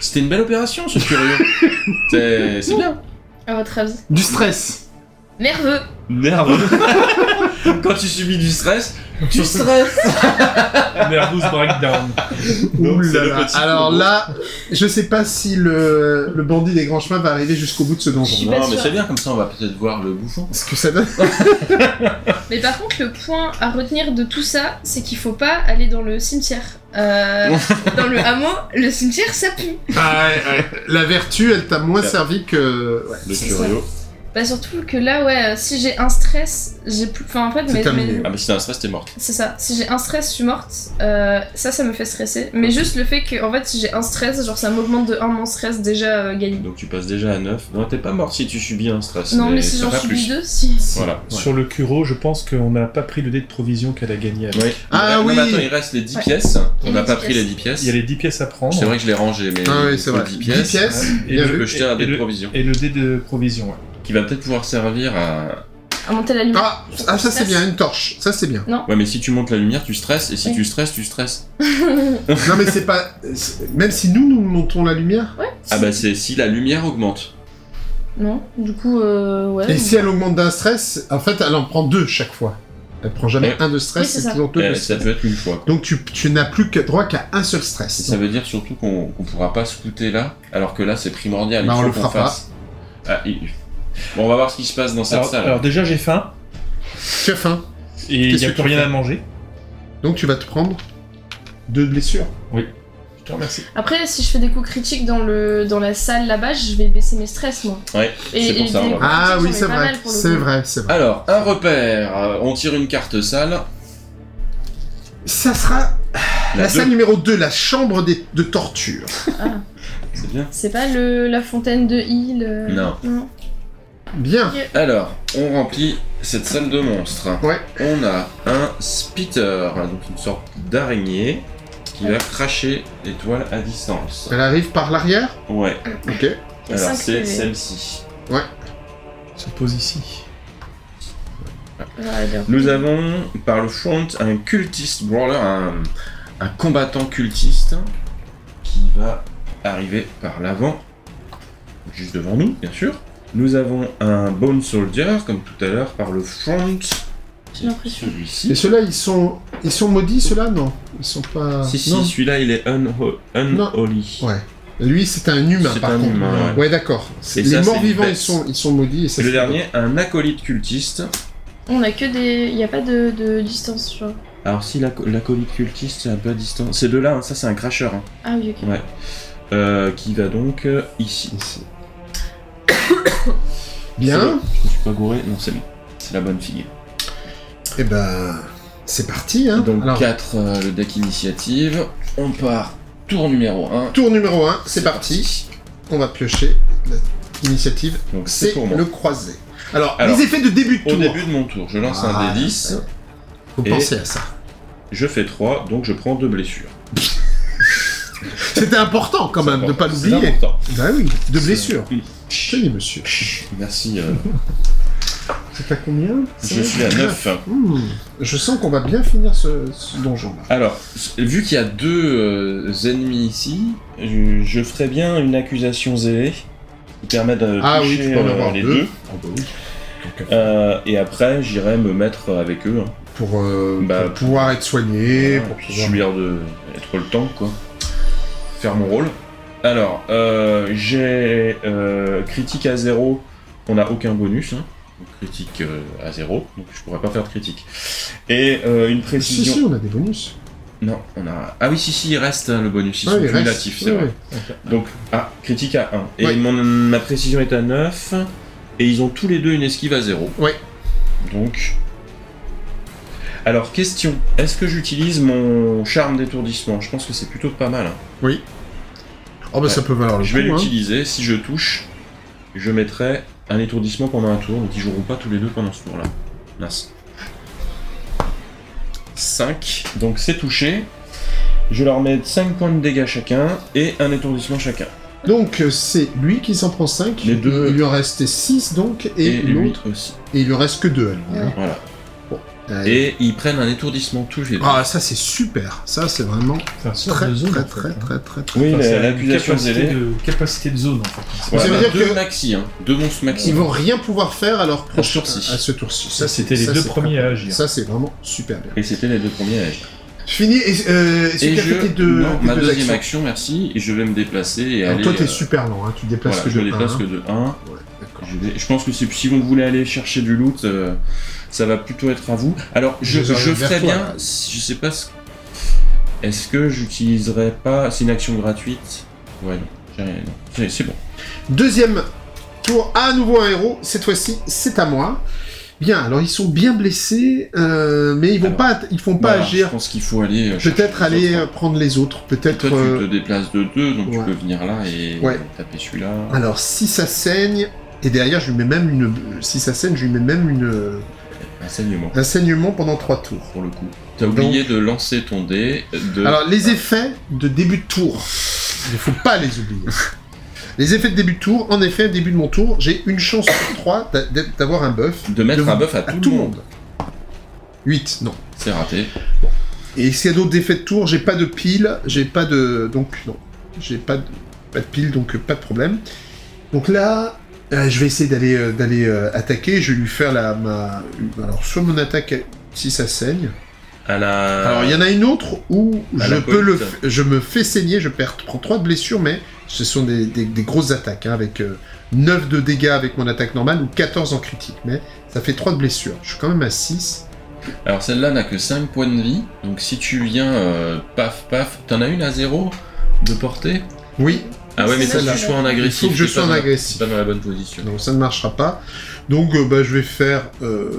C'était une belle opération, ce curieux. c'est c'est bien. À votre avis Du stress. Nerveux Nerveux. Quand tu subis du stress, tu stresses. Nervous breakdown? Donc, là Alors là, je sais pas si le, le bandit des grands chemins va arriver jusqu'au bout de ce donjon. Non, mais c'est bien, comme ça on va peut-être voir le bouffon. Ce que ça donne. Mais par contre, le point à retenir de tout ça, c'est qu'il faut pas aller dans le cimetière. Euh, dans le hameau, le cimetière, ça pue. Ah ouais, ouais. La vertu, elle t'a moins Ouais. servi que. Ouais. Le curieux. Bah surtout que là, ouais, euh, si j'ai un stress, j'ai plus... Enfin, en fait, C'est mais, terminé. mais- Ah, mais si t'as un stress, t'es morte. C'est ça. Si j'ai un stress, je suis morte. Euh, ça, ça me fait stresser. Mais juste le fait que, en fait, si j'ai un stress, genre ça m'augmente de 1 mon stress déjà euh, gagné. Donc tu passes déjà à 9. Non, t'es pas morte si tu subis un stress. Non, mais si j'en subis plus. deux, si. Voilà. Sur le Curo, je pense qu'on n'a pas pris le dé de provision qu'elle a gagné. avec. Oui. Ah Non, oui. mais attends, il reste les 10 Ouais. pièces. On n'a pas 10 pris les pièces. 10 pièces. Il y a les 10 pièces à prendre. C'est vrai que je l'ai rangé, mais. Ah oui, c'est vrai. 10 10 pièces. Et Bien le- un et dé de le- provision. Et le dé de provision, ouais. Qui va peut-être pouvoir servir à. À monter la lumière. Ah, ah, ça c'est bien, une torche. Ça c'est bien. Ouais, mais si tu montes la lumière, tu stresses. Et si Oui. tu stresses, tu stresses. Non mais c'est pas. c'est- Même si nous nous montons la lumière. Ah bah c'est si la lumière augmente. Non, du coup, euh, ouais. Et si elle augmente d'un stress, en fait, elle en prend deux chaque fois. Elle prend jamais Ouais. un de stress, Oui, c'est c'est ça. toujours deux Eh, de ça stress. peut être une fois. quoi. Donc tu, tu n'as plus que droit qu'à un seul Et stress. ça veut dire surtout qu'on qu'on pourra pas scouter là, alors que là c'est primordial. Bah, il on faut le qu'on fera pas. fasse. Ah, il- Bon, on va voir ce qui se passe dans cette Alors, salle. alors déjà, j'ai faim Tu as faim. et il Qu'est-ce n'y a que plus tu rien fais à manger. Donc tu vas te prendre deux blessures. Je te remercie. Après, si je fais des coups critiques dans, le, dans la salle là-bas, je vais baisser mes stress, moi. Ouais, c'est pour et ça. des on va- coups Ah oui, j'en ai c'est pas vrai. mal, pour le C'est coup. vrai, c'est vrai. Alors, un repère. Euh, on tire une carte salle. Ça sera la, La salle numéro 2, la chambre des- de torture. Ah, C'est bien. c'est pas le, la fontaine de Hill euh, Non. Bien. Alors, on remplit cette salle de monstres. Ouais. On a un spitter, donc une sorte d'araignée qui va cracher les toiles à distance. Elle arrive par l'arrière. Ouais. Ok. Alors c'est celle-ci. Se pose ici. Voilà. Nous avons par le front un cultiste brawler, un, un combattant cultiste qui va arriver par l'avant, juste devant nous, bien sûr. Nous avons un bone soldier, comme tout à l'heure, par le front, J'ai l'impression. Et Celui-ci. ceux-là, ils sont, ils sont maudits, ceux-là Non, ils sont pas. Si, si, non. celui-là, il est unho- unholy. Ouais. Lui, c'est un humain, C'est par un contre. humain, ouais. Ouais, d'accord. C'est- Et Les ça, c'est morts une vivants, bête. ils sont, ils sont maudits. Et ça, Le c'est dernier, un acolyte cultiste. On a que des. Il n'y a pas de, de distance, genre. Alors si l'aco- l'acolyte cultiste, c'est un peu à distance. Ces deux-là, hein, ça c'est un cracheur. hein. Ah oui, ok. Ouais. Euh, qui va donc euh, ici. Ici. Bien. Je me suis pas gouré. Non, c'est bon. C'est la bonne fille. Et ben, c'est parti. Hein. Donc Alors, 4, le deck initiative. On part. Tour numéro 1. tour numéro 1, c'est parti. On va piocher l'initiative. Donc c'est pour moi. le croisé. Alors, Alors, les effets de début de Au tour. début de mon tour, je lance Ah, un D10. Faut Et- penser à ça. Je fais 3, donc je prends deux blessures. C'était important quand même de important. pas l'oublier. Bah oui, deux blessures. Mm. Tenez, monsieur. Merci. euh, C'est à combien je suis à 9. Hmm, Je sens qu'on va bien finir ce, ce donjon-là. Alors, vu qu'il y a deux euh, ennemis ici, je, je ferais bien une accusation zélée qui permet de Ah oui, toucher tu peux en euh, avoir les deux. deux. Ah bah oui. Donc, Euh, et après, j'irai me mettre avec eux. hein. pour, euh, Bah, pour pouvoir être soigné, Voilà, pour puis pouvoir... subir de être le temps, quoi. Faire mon rôle. Alors, euh, j'ai euh, critique à 0, on n'a aucun bonus. Hein. Donc, Critique euh, à 0, donc je pourrais pas faire de critique. Et euh, une Si, précision. si, on a des bonus. Non, on a. Ah oui, si, si, il reste hein, le bonus, ils Ouais, sont il reste. cumulatifs, c'est vrai. Donc, ah, critique à 1. Et mon, ma précision est à 9. Et ils ont tous les deux une esquive à 0. Ouais. Donc. Alors, question. Est-ce que j'utilise mon charme d'étourdissement? Je pense que c'est plutôt pas mal. hein. Oh bah ça peut valoir le Je vais hein. l'utiliser. Si je touche, je mettrai un étourdissement pendant un tour. Donc, ils joueront pas tous les deux pendant ce tour-là. Mince. 5. Donc, c'est touché. Je leur mets 5 points de dégâts chacun et un étourdissement chacun. Donc c'est lui qui s'en prend 5. Les deux. Il lui en restait 6 donc, et, l'autre, aussi. et il lui reste que 2 à lui. hein. Voilà. Allez. Et ils prennent un étourdissement deux. Ah ça c'est super, ça c'est vraiment sort très de zone, très en fait, très hein. très très très... Oui, Enfin, la- l'accusation capacité zélée. de, capacité de zone, en fait. Voilà, Ça veut dire deux que- maxi, hein. Deux monstres maxi. Ils vont rien pouvoir faire à leur À prochain tour-ci. à ce tour-ci. Ça, c'est- c'était les ça, deux premiers très- à agir. Ça c'est vraiment super bien. Et c'était les deux premiers à agir. Fini, et, euh, Et je... deux, non, ma deux deuxième action, merci, et je vais me déplacer et Alors aller... toi t'es euh, super lent, hein, tu déplaces Voilà, que je de me déplace 1. que de 1. Ouais, d'accord. Je, vais- je pense que si vous voulez aller chercher du loot, euh, ça va plutôt être à vous. Alors, je, Je ferais bien, je sais pas ce... Est-ce que j'utiliserais pas... C'est une action gratuite Ouais, non. C'est- bon. Deuxième tour, à nouveau un héros, cette fois-ci c'est à moi. Bien, alors ils sont bien blessés, euh, mais ils vont Alors, pas, ils font pas agir. Je pense qu'il faut aller... euh, Peut-être aller autres. euh, prendre les autres, peut-être... Tu euh, te déplaces de deux, donc ouais. tu peux venir là et Ouais. taper celui-là. Alors si ça saigne, et derrière je lui mets même une... Si ça saigne, je lui mets même une... Un saignement, un saignement pendant trois tours. pour le coup. T'as oublié de lancer ton dé de... Alors les effets de début de tour, il ne faut pas les oublier. Les effets de début de tour, en effet, début de mon tour, j'ai une chance sur 3 d'avoir un buff. de mettre de- un buff à, tout, le monde. 8, non. C'est raté. Et s'il y a d'autres effets de tour, j'ai pas de pile, j'ai pas de... Donc non, j'ai pas de... pas de pile, donc pas de problème. Donc là, euh, je vais essayer d'aller euh, d'aller euh, attaquer, je vais lui faire la... Ma... Alors sur mon attaque, si ça saigne... À la... Alors il y en a une autre où à je peux le, f- je me fais saigner, je perds, prends 3 de blessures, mais ce sont des, des- des grosses attaques, hein, avec euh, 9 de dégâts avec mon attaque normale ou 14 en critique, mais ça fait 3 de blessures. Je suis quand même à 6. Alors celle-là n'a que 5 points de vie, donc si tu viens paf paf, t'en as une à 0 de portée? Oui, Ah ouais mais C'est faut que c'est sois en agressif. Il faut que je sois pas en dans- agressif. pas dans la bonne position. donc ça ne marchera pas. Donc euh, bah, je vais faire... euh,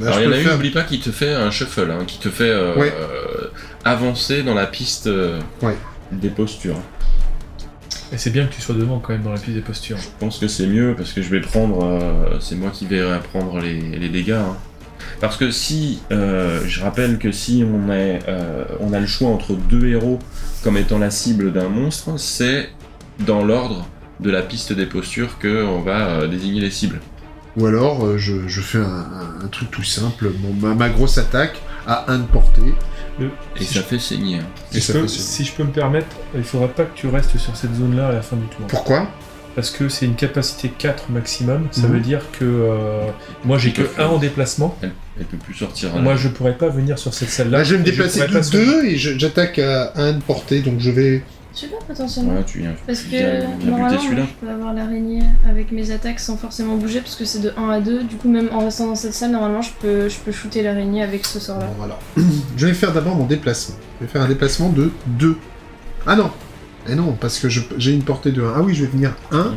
bah, Alors je il y en a une, n'oublie pas, qui te fait un shuffle, hein, qui te fait euh, Ouais. euh, avancer dans la piste euh, Ouais. des postures. Et c'est bien que tu sois devant quand même dans la piste des postures. Je pense que c'est mieux parce que je vais prendre. euh, c'est moi qui vais prendre les, les dégâts. hein. Parce que si. euh, je rappelle que si on, est, euh, on a le choix entre deux héros comme étant la cible d'un monstre, c'est dans l'ordre de la piste des postures que on va euh, désigner les cibles. Ou alors euh, je, je fais un, un- un truc tout simple, mon- ma, ma grosse attaque à 1 de portée. Et ça fait saigner. hein. Et Si ça je, peux, fait saigner. si je peux me permettre, il faudra pas que tu restes sur cette zone-là à la fin du tour. Pourquoi? Parce que c'est une capacité 4 maximum. Ça Mhm. veut dire que euh, moi j'ai que Tout à fait. 1 en déplacement. Elle, elle peut plus sortir. hein. Moi je pourrais pas venir sur cette salle-là. Là, je vais me déplacer de soigner. 2 et j'attaque à 1 de portée, donc je vais. Super potentiellement. Ouais, tu viens. Parce que normalement, celui-là. je peux avoir l'araignée avec mes attaques sans forcément bouger parce que c'est de 1 à 2. Du coup, même en restant dans cette salle, normalement, je peux, je peux shooter l'araignée avec ce sort-là. Bon, voilà. je vais faire d'abord mon déplacement. Je vais faire un déplacement de 2. Ah non Eh non, parce que j'ai une portée de 1. Ah oui, je vais venir 1,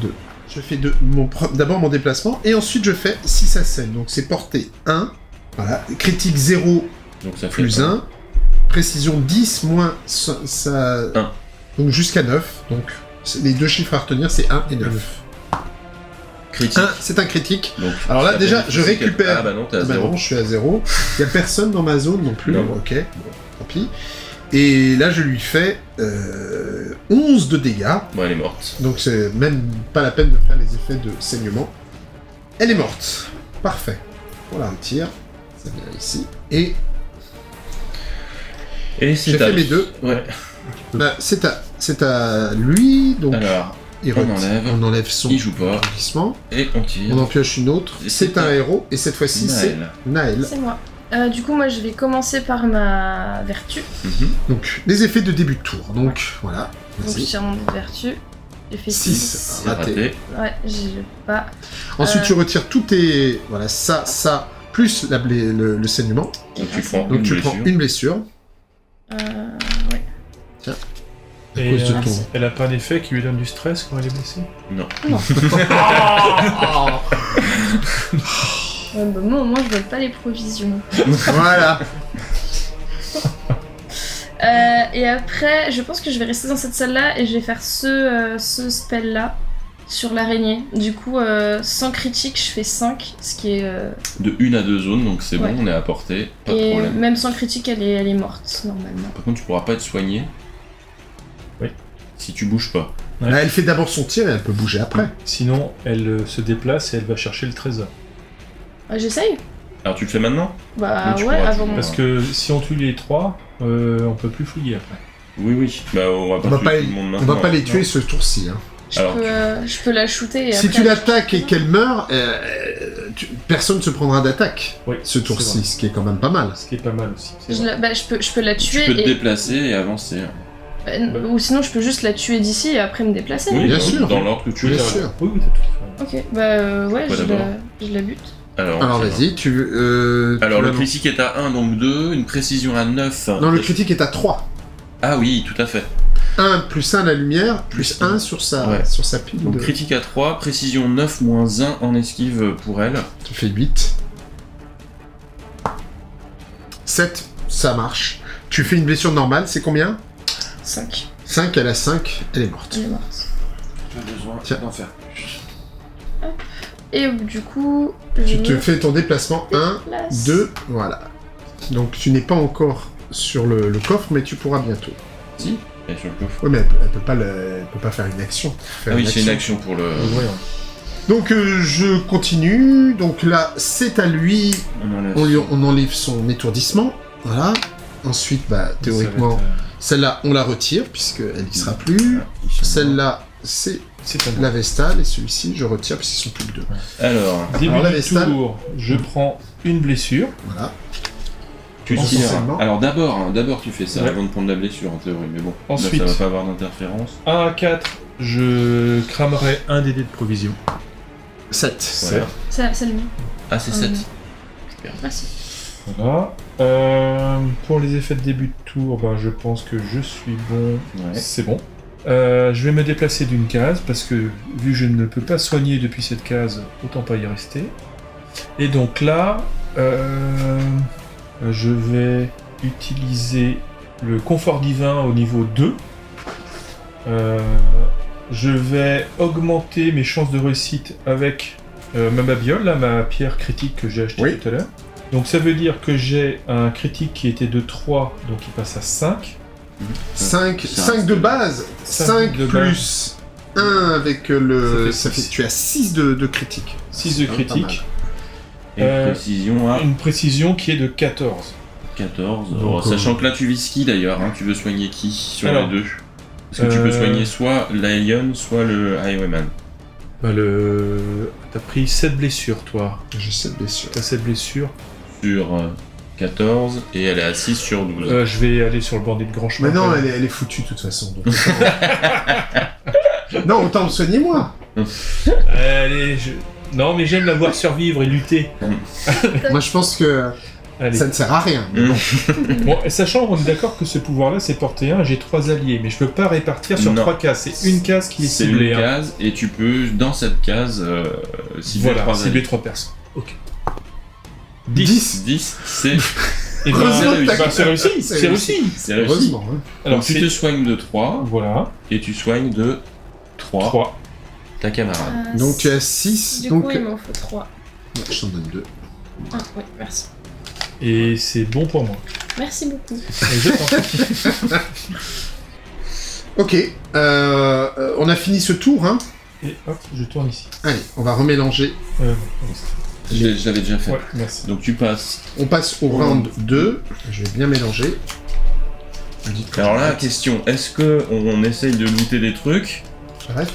2. Je fais mon d'abord mon déplacement et ensuite je fais 6 à 7. Donc c'est portée 1. Voilà. Critique 0 Donc ça fait plus 1. Précision 10 moins ça. ça- Un. Donc jusqu'à 9. Donc les deux chiffres à retenir c'est 1 et 9. critique. 1 c'est un critique. Donc, Alors là, déjà, je récupère- Ah bah non, t'es à Ah bah 0. non, je suis à 0. Il n'y a personne dans ma zone non plus. Non. Ok, bon, tant pis. Et là, je lui fais euh, 11 de dégâts. Bon, elle est morte. Donc, c'est même pas la peine de faire les effets de saignement. Elle est morte. Parfait. On la retire. Ça vient ici. Et Et j'ai c'est à fait mes deux. Ouais. Bah, c'est à, c'est à lui. Donc, Alors, il on enlève. on enlève son il joue pas. glissement. Et on tire. On en pioche une autre. C'est c'est un un- héros. Et cette fois-ci, c'est Naël. Naël. C'est moi. Euh, du coup, moi, je vais commencer par ma vertu. Mhm. Donc, les effets de début de tour. Donc, voilà. Donc, je Vas-y. tire mon dé de vertu. J'ai fait 6. 6. C'est raté. Ouais, j'ai pas. Ensuite, Euh. tu retires tous tes. Voilà, ça, ça, plus la blé- le, le saignement. Donc tu prends Donc, une tu blessure. prends une blessure. Euh, ouais. Et cause de euh, ton- elle a pas un effet qui lui donne du stress quand elle est blessée? Non. Ouais, bah, moi, au moins, je donne pas les provisions. voilà. Euh, et après, je pense que je vais rester dans cette salle-là et je vais faire ce, euh, ce spell-là sur l'araignée. Du coup, euh, sans critique, je fais 5, ce qui est... euh, De une à deux zones, donc c'est Ouais. bon, on est à portée. Pas de et problème. même sans critique, elle est, elle est morte, normalement. Par contre, tu pourras pas être soigné. Oui. Si tu bouges pas. Ouais. Là, elle fait d'abord son tir et elle peut bouger après. Sinon, elle se déplace et elle va chercher le trésor. Ah, J'essaye Alors tu le fais maintenant Bah tu ouais, pourras, avant mon... Parce que si on tue les trois, euh, on peut plus fouiller après. Oui, oui. Bah on va pas On va tuer pas, tout le monde on maintenant. va pas les tuer ce tour-ci. hein. Je, Alors, peux, euh, je peux la shooter et Si après, tu l'attaques et qu'elle meurt, euh, tu- personne ne se prendra d'attaque Oui, ce tour-ci, ce qui est quand même pas mal. Ce qui est pas mal aussi. Je, la- bah, je, peux, je peux la Tu tuer peux te et... déplacer et avancer. bah, ou sinon je peux juste la tuer d'ici et après me déplacer. Oui, bien dans- sûr. Dans l'ordre que tu Bien veux. sûr. Oui, oui, t'as tout fait. Ok, bah euh, ouais, Quoi je d'abord la, je la bute. Alors, vas-y, tu veux. euh, Alors tu le critique est à 1, donc 2, une précision à 9. Non, le critique est à 3. Ah oui, tout à fait. 1 plus 1 la lumière, plus Plus 1 sur sa, Ouais. sur sa pile. Donc de- critique à 3, précision 9 moins 1 en esquive pour elle. Tu fais 8. 7, ça marche. Tu fais une blessure normale, c'est combien? 5. 5, elle a 5, elle est morte. Elle est morte. As besoin Tiens. d'en faire Et du coup, je Tu te me fais ton déplacement 1, place. 2, voilà. Donc tu n'es pas encore sur le, le coffre, mais tu pourras bientôt. Si Et sur le coffre. Oui, mais elle peut, elle peut pas, le- elle peut pas faire une action. Faire Ah oui, c'est une action pour le. Donc euh, je continue. Donc là, c'est à lui. On enlève. On, lui- on enlève son étourdissement. Voilà. Ensuite, bah, théoriquement, être, euh, celle-là, on la retire, puisqu'elle n'y sera plus. Celle-là, c'est la Vestale, et celui-ci, je retire, puisqu'ils sont plus que deux. Alors, Début Alors, la du Vestale. tour, je prends une blessure. Voilà. tu tires. Alors d'abord, hein, d'abord tu fais ça Ouais. avant de prendre la blessure en théorie, mais bon. là, Ensuite. ça va pas avoir d'interférence. 1 à 4, je cramerai un dé de provision. 7. Voilà. Ça, c'est le mien. Ah, c'est Ah, 7. oui. Merci. Voilà. Euh, pour les effets de début de tour, ben, je pense que je suis bon. Ouais. C'est bon. Euh, je vais me déplacer d'une case parce que vu que je ne peux pas soigner depuis cette case, autant pas y rester. Et donc là, euh, je vais utiliser le confort divin au niveau 2. Euh, je vais augmenter mes chances de réussite avec ma babiole, là, ma pierre critique que j'ai achetée Oui. tout à l'heure. Donc ça veut dire que j'ai un critique qui était de 3, donc il passe à 5. 5, Ça 5 de base. Cinq 5 de plus 1 avec euh, le. Ça Ça fait fait, six. tu as 6 de, de critique. 6 de critique. Et Euh, précision à Une précision qui est de 14. 14. Donc, Alors, euh, Sachant que là tu vises qui d'ailleurs hein Tu veux soigner qui sur Alors. les deux? Parce que tu peux soigner soit l'Alien, soit le Highwayman. Bah, le... T'as pris 7 blessures, toi. J'ai cette blessure. T'as 7 blessures. Sur euh, 14 et elle est à 6 sur 12. Euh, je vais aller sur le bandit de grand chemin. Mais non, elle est, elle est foutue de toute façon. donc. non, autant me soigner moi. Allez, je... Non, mais j'aime la voir survivre et lutter. Moi, je pense que Allez. ça ne sert à rien. Mm. Bon, sachant, on est d'accord que ce pouvoir-là, c'est porté 1, j'ai 3 alliés, mais je peux pas répartir sur Non. 3 cases. C'est une case qui est C'est ciblée. une hein. case et tu peux, dans cette case, euh, cibler Voilà, trois cibler alliés. 3 personnes. Ok. 10. 10, c'est Et ben, c'est réussi, C'est réussi. c'est réussi. Hein. Alors, tu te soignes de 3 Voilà, et tu soignes de 3, 3. ta camarade. Ah, Donc tu as 6. Du Donc coup, il m'en faut 3. je t'en donne 2. Ah, oui, merci. Et c'est bon pour moi. Merci beaucoup. Ok. euh, euh, on a fini ce tour. Hein. Et hop, je tourne ici. Allez, on va remélanger. Euh, Je l'avais déjà fait. ouais, merci. Donc tu passes. On passe au round 2. Je vais bien mélanger. Alors là, j'arrête. question, est-ce que on, on essaye de looter des trucs? J'arrête.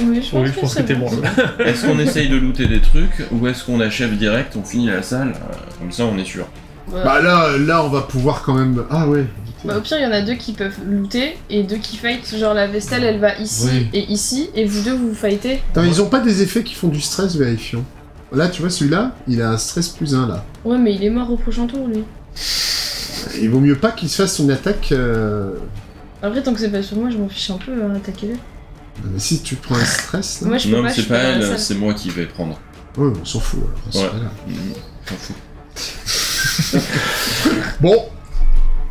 Oui, je pense, Oui, je pense que c'est t'es bon. Est-ce qu'on essaye de looter des trucs ou est-ce qu'on achève direct, on finit la salle euh, Comme ça, on est sûr? Bah, Bah là, là, on va pouvoir quand même. Ah ouais. bah, au pire, il y en a deux qui peuvent looter et deux qui fight. Genre la Vestale, elle va ici Oui. et ici, et vous deux, vous fightez. Attends, ils ont pas des effets qui font du stress, vérifions. Là, tu vois, celui-là, il a un stress plus 1 là. Ouais, mais il est mort au prochain tour, lui. Il vaut mieux pas qu'il se fasse son attaque. euh, Après, tant que c'est pas sur moi, je m'en fiche un peu, hein, attaquez-le. Mais si tu prends un stress, là. Moi, je peux non, pas, mais je c'est suis pas elle, c'est moi qui vais prendre. Ouais, on s'en fout. alors, Ouais. Mmh, M'en fous. Bon,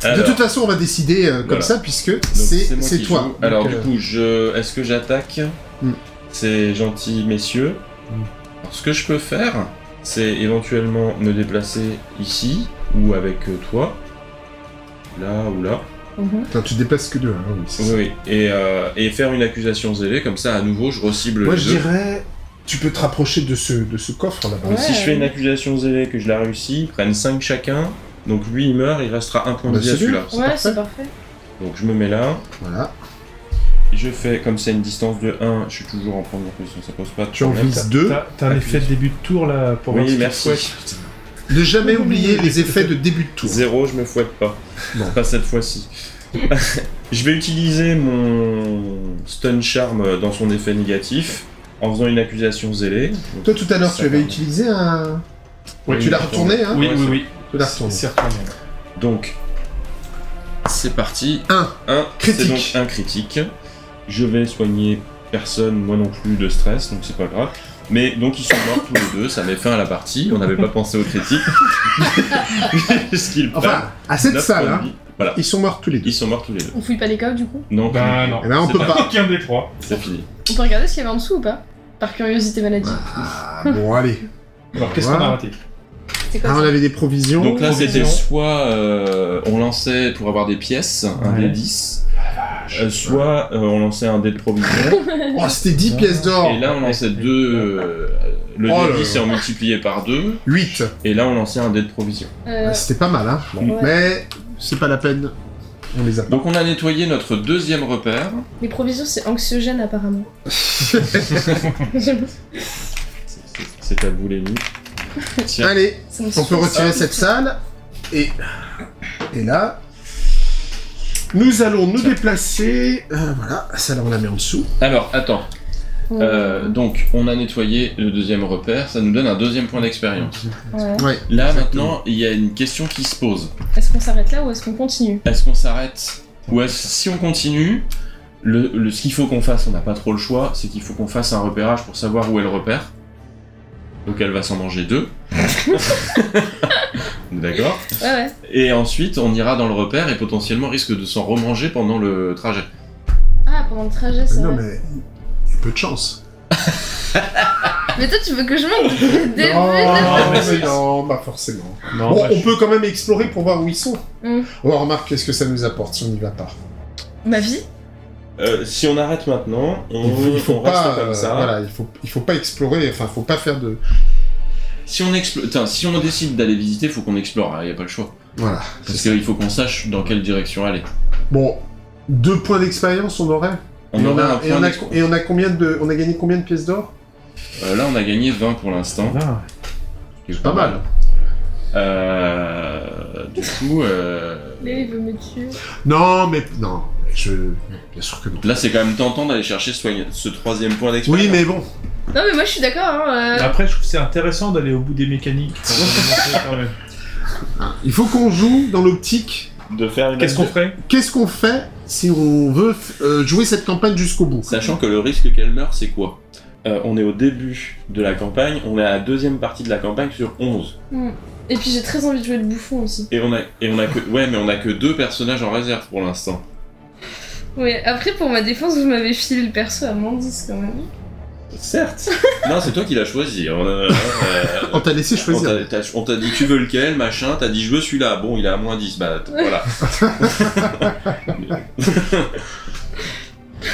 Alors, de toute façon, on va décider euh, comme Voilà. ça, puisque c'est toi. joue. Donc, Alors euh, du coup, je... est-ce que j'attaque Hmm. Ces gentils messieurs. Ce que je peux faire, c'est éventuellement me déplacer ici ou avec euh, toi, là ou là. Attends, tu déplaces que deux, hein, oui, c'est Oui, ça. oui. Et, euh, et faire une accusation zélée, comme ça à nouveau je recible Moi, les je deux. dirais. Tu peux te rapprocher de ce, de ce coffre là-bas. Ouais. Si je fais une accusation zélée, que je la réussis, ils prennent 5 chacun. Donc lui il meurt, il restera un point de Bah, vie à c'est celui-là. Ouais, c'est parfait. Donc je me mets là. Voilà. Je fais, comme c'est une distance de 1, je suis toujours en première position, ça pose pas de Tu en vises deux. T'as t'as un effet de début de tour là pour Oui, merci. Ne jamais oublier les effets de début de tour. Zéro, je me fouette pas. Pas cette fois-ci. je vais utiliser mon stun charm dans son effet négatif en faisant une accusation zélée. Donc, Toi, tout à l'heure, tu avais utilisé un. Oui, tu l'as retourné, hein Oui, oui, oui. Tu l'as retourné. C'est retourné. Donc, c'est parti. Un. 1, Critique. c'est donc un critique. Je vais soigner personne, moi non plus, de stress, donc c'est pas grave. Mais donc ils sont morts tous les deux, ça met fin à la partie, on n'avait pas pensé au critique. Puisqu'ils prennent Enfin, à cette neuf salle, hein. Voilà, ils sont morts tous les deux. ils sont morts tous les deux. On fouille pas les coffres du coup Non, Bah non. Eh ben, on C'est peut pas-. Aucun des trois. c'est fini. On peut regarder ce qu'il y avait en dessous ou pas Par curiosité maladie. Ah, bon, allez. Alors qu'est-ce Voilà. qu'on a raté? Quoi Ah, on avait des provisions. Donc là, c'était soit euh, on lançait pour avoir des pièces, un Ouais. dé 10, euh, soit euh, on lançait un dé de provision, Oh, c'était 10 pièces d'or. et là on lançait deux. euh, le Oh dé là 10 là. est multiplié par 2, 8. et là on lançait un dé de provision. Euh, C'était pas mal, hein. Bon, Ouais. Mais c'est pas la peine. On les a pas. Donc on a nettoyé notre deuxième repère. Les provisions, c'est anxiogène apparemment. C'est à vous les nuits. Tiens, Allez, on peut retirer ça. cette salle. Et, et là, nous allons nous déplacer. Euh, voilà, celle-là on la met en dessous. alors attends. Ouais. Euh, donc on a nettoyé le deuxième repère, ça nous donne un deuxième point d'expérience. Ouais. Ouais. Là Exactement. maintenant, il y a une question qui se pose. Est-ce qu'on s'arrête là ou est-ce qu'on continue Est-ce qu'on s'arrête Ou est-ce si on continue le, le- ce qu'il faut qu'on fasse, on n'a pas trop le choix, c'est qu'il faut qu'on fasse un repérage pour savoir où est le repère. Donc elle va s'en manger deux. D'accord? Ouais, ouais. Et ensuite, on ira dans le repère et potentiellement risque de s'en remanger pendant le trajet. Ah, pendant le trajet, c'est non, vrai. mais il y a peu de chance. Mais toi, tu veux que je monte le début non, de- mais non, pas forcément. Non, bon, bah, on je- peut quand même explorer pour voir où ils sont. Mm. On remarque qu'est-ce que ça nous apporte si on n'y va pas. Ma vie? Euh, si on arrête maintenant, on, Il faut, il faut on reste pas, euh, voilà, il faut, il faut pas explorer. Enfin, faut pas faire de. Si on si on décide d'aller visiter, faut qu'on explore. Il n'y a pas le choix. Voilà. Parce qu'il faut qu'on sache dans quelle direction aller. Bon, Deux points d'expérience, on aurait On et, on aurait a, un et, point on a, et on a combien de. On a gagné combien de pièces d'or? Euh, là, on a gagné 20 pour l'instant. Ah, C'est pas mal. Euh, du coup, euh, Léo, il veut me tuer. Non, mais. Non, je. Bien sûr que non. là, c'est quand même tentant d'aller chercher ce, ce troisième point d'expérience. Oui, mais bon. Non, mais moi je suis d'accord. Hein, euh, Après, je trouve que c'est intéressant d'aller au bout des mécaniques. quand même. Il faut qu'on joue dans l'optique. De faire une Qu'est-ce qu'on ferait? Qu'est-ce qu'on fait si on veut euh, jouer cette campagne jusqu'au bout? Sachant que le risque qu'elle meure, c'est quoi? Euh, On est au début de la campagne, on est à la deuxième partie de la campagne sur 11. Et puis j'ai très envie de jouer le bouffon aussi. Et on a, et on a que, ouais, mais on a que deux personnages en réserve pour l'instant. Ouais, après pour ma défense, vous m'avez filé le perso à Mandis quand même. Certes. non, c'est toi qui l'as choisi. On a- euh, On t'a laissé choisir. on t'a dit tu veux lequel, machin, t'as dit je veux celui-là. Bon, il est à moins 10, bah voilà.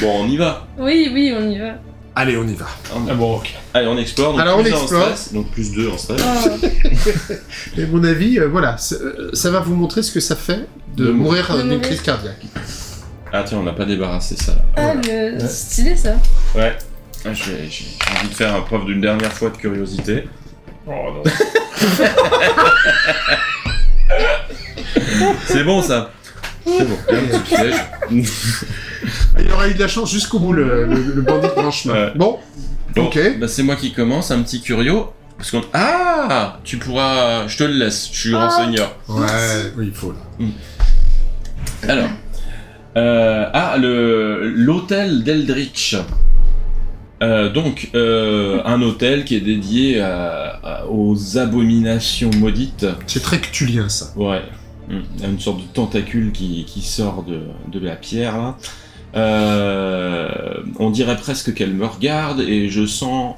bon, on y va. Oui, oui, on y va. Allez, on y va. On- Ah bon, ok. Allez, on explore. Donc Alors, on plus un en explore. stress, donc plus 2 en stress. Et à mon avis, euh, voilà, euh, ça va vous montrer ce que ça fait de, De mourir euh, d'une crise cardiaque. Ah tiens, on n'a pas débarrassé ça. là. ah, le... c'est stylé ça. Ouais. Ah, je vais- J'ai envie de faire un preuve d'une dernière fois de curiosité. Oh non. C'est bon ça. C'est bon. Il aura eu de la chance jusqu'au bout, le, le, le bandit de. Ouais. Bon, Bon, Ok. bah, c'est moi qui commence, un petit curio. Parce qu'on... Ah Tu pourras... Je te le laisse, je suis Ah. renseigneur. ouais, oui, il faut là. Alors... euh, ah, l'hôtel d'Eldritch. Euh, donc, euh, un hôtel qui est dédié à- à- aux abominations maudites. C'est très ctulien ça. Ouais. Mm. Il y a une sorte de tentacule qui, qui sort de, de la pierre là. Euh, on dirait presque qu'elle me regarde et je sens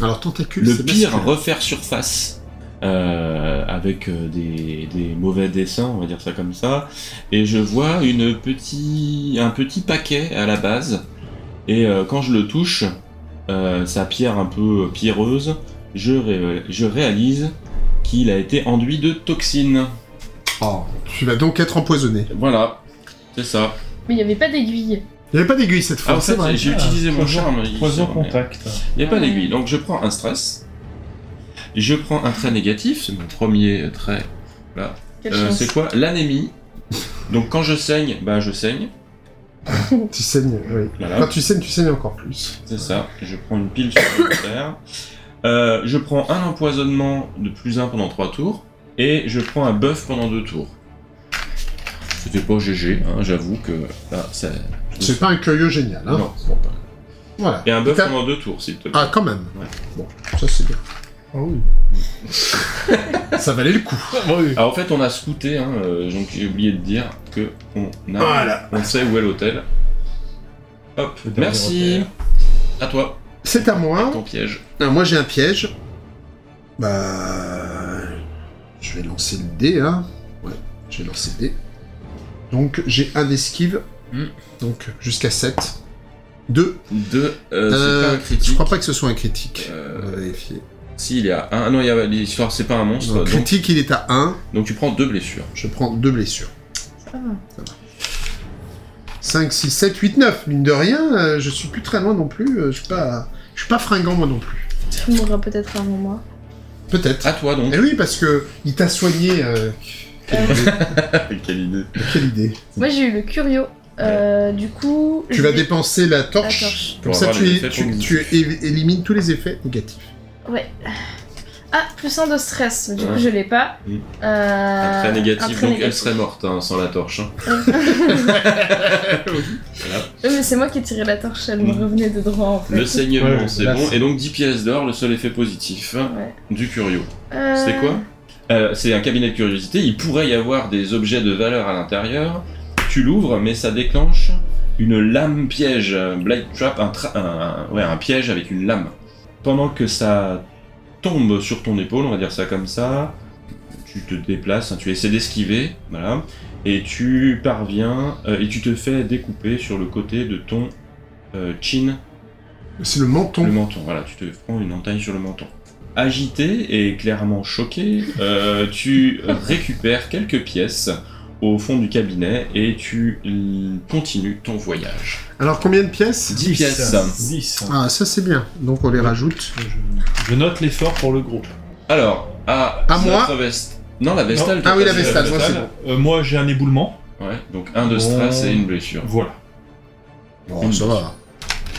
Alors, tentacule, le pire masculin. refaire surface euh, avec euh, des, des mauvais dessins, on va dire ça comme ça. Et je vois une petit, un petit paquet à la base. Et euh, quand je le touche, euh, sa pierre un peu pierreuse, je, ré- je réalise qu'il a été enduit de toxines. Oh, tu vas donc être empoisonné. Voilà, c'est ça. Mais il n'y avait pas d'aiguille. Il n'y avait pas d'aiguille cette fois, Ah, en fait, j'ai Ah, utilisé mon poison- charme. Poison contact. Il n'y a pas Ah. d'aiguille. Donc je prends un stress. Je prends un trait négatif, c'est mon premier trait. Euh, c'est quoi? L'anémie. Donc quand je saigne, bah je saigne. Tu saignes, oui. Voilà. Quand tu saignes, tu saignes encore plus. C'est ça. Je prends une pile supplémentaire. Euh, je prends un empoisonnement de plus 1 pendant 3 tours. Et je prends un buff pendant 2 tours. C'était pas GG, hein, j'avoue que là, ça. C'est pas un curieux génial, hein. Non, bon, pas. Voilà. Et un buff pendant 2 tours, s'il te plaît. Ah, quand même. Ouais. Bon, ça c'est bien. Oh oui. Ça valait le coup. Oh oui. Alors en fait, on a scouté, hein, euh, donc j'ai oublié de dire que on a, Voilà. on sait où est l'hôtel. Hop, merci. À toi, C'est à moi. ton piège. Ah, moi j'ai un piège. Bah. Je vais lancer le dé, hein. Ouais, je vais lancer le dé. Donc j'ai un esquive. Hmm. Donc jusqu'à 7. 2. Deux, euh, critique. Je crois pas que ce soit un critique. Euh, On va vérifier. Si, il y a un. ah Non, il y a l'histoire, c'est pas un monstre. Donc, Donc, critique, il est à 1. donc tu prends deux blessures. Je prends deux blessures. Ça va. 5, 6, 7, 8, 9. Mine de rien, euh, je suis plus très loin non plus. euh, je suis pas. Je suis pas fringant moi non plus. Tu mourras peut-être avant moi. Peut-être. À toi donc. Et oui, parce que il t'a soigné. euh, Quelle idée. Quelle idée. Quelle idée. Moi j'ai eu le curio. Euh, du coup. Tu vas dépenser la la torche. torche. Comme Pour ça, tu, élimines tous les effets négatifs. Ouais. Ah, plus un de stress. Du coup, je l'ai pas. Mm. Euh, Un trait un négatif, trait donc elle serait morte hein, sans la torche. hein. Voilà. Oui, mais c'est moi qui ai tiré la torche, elle me Mm. revenait de droit en fait. Le saignement, Ouais, c'est bon. Et donc 10 pièces d'or, le seul effet positif hein, Ouais. du curio. Euh, C'est quoi? Euh, C'est un cabinet de curiosité. Il pourrait y avoir des objets de valeur à l'intérieur. Tu l'ouvres, mais ça déclenche une lame piège, un blade trap, un, tra- un- ouais, un piège avec une lame. Pendant que ça tombe sur ton épaule, on va dire ça comme ça, tu te déplaces, hein, tu essaies d'esquiver, voilà, et tu parviens euh, et tu te fais découper sur le côté de ton euh, chin C'est le menton. le menton, voilà, tu te prends une entaille sur le menton. Agité et clairement choqué, euh, tu récupères quelques pièces au fond du cabinet et tu continues ton voyage. Alors combien de pièces? 10 pièces. 10. Ah, ça c'est bien. Donc on les rajoute. Je, je note l'effort pour le groupe. Alors, à, À moi? Non, la vestale. Non. Ah oui, la vestale, moi, c'est Total, euh, moi j'ai un éboulement. Ouais, donc un de stress Bon. et une blessure. Voilà. Bon, ça va.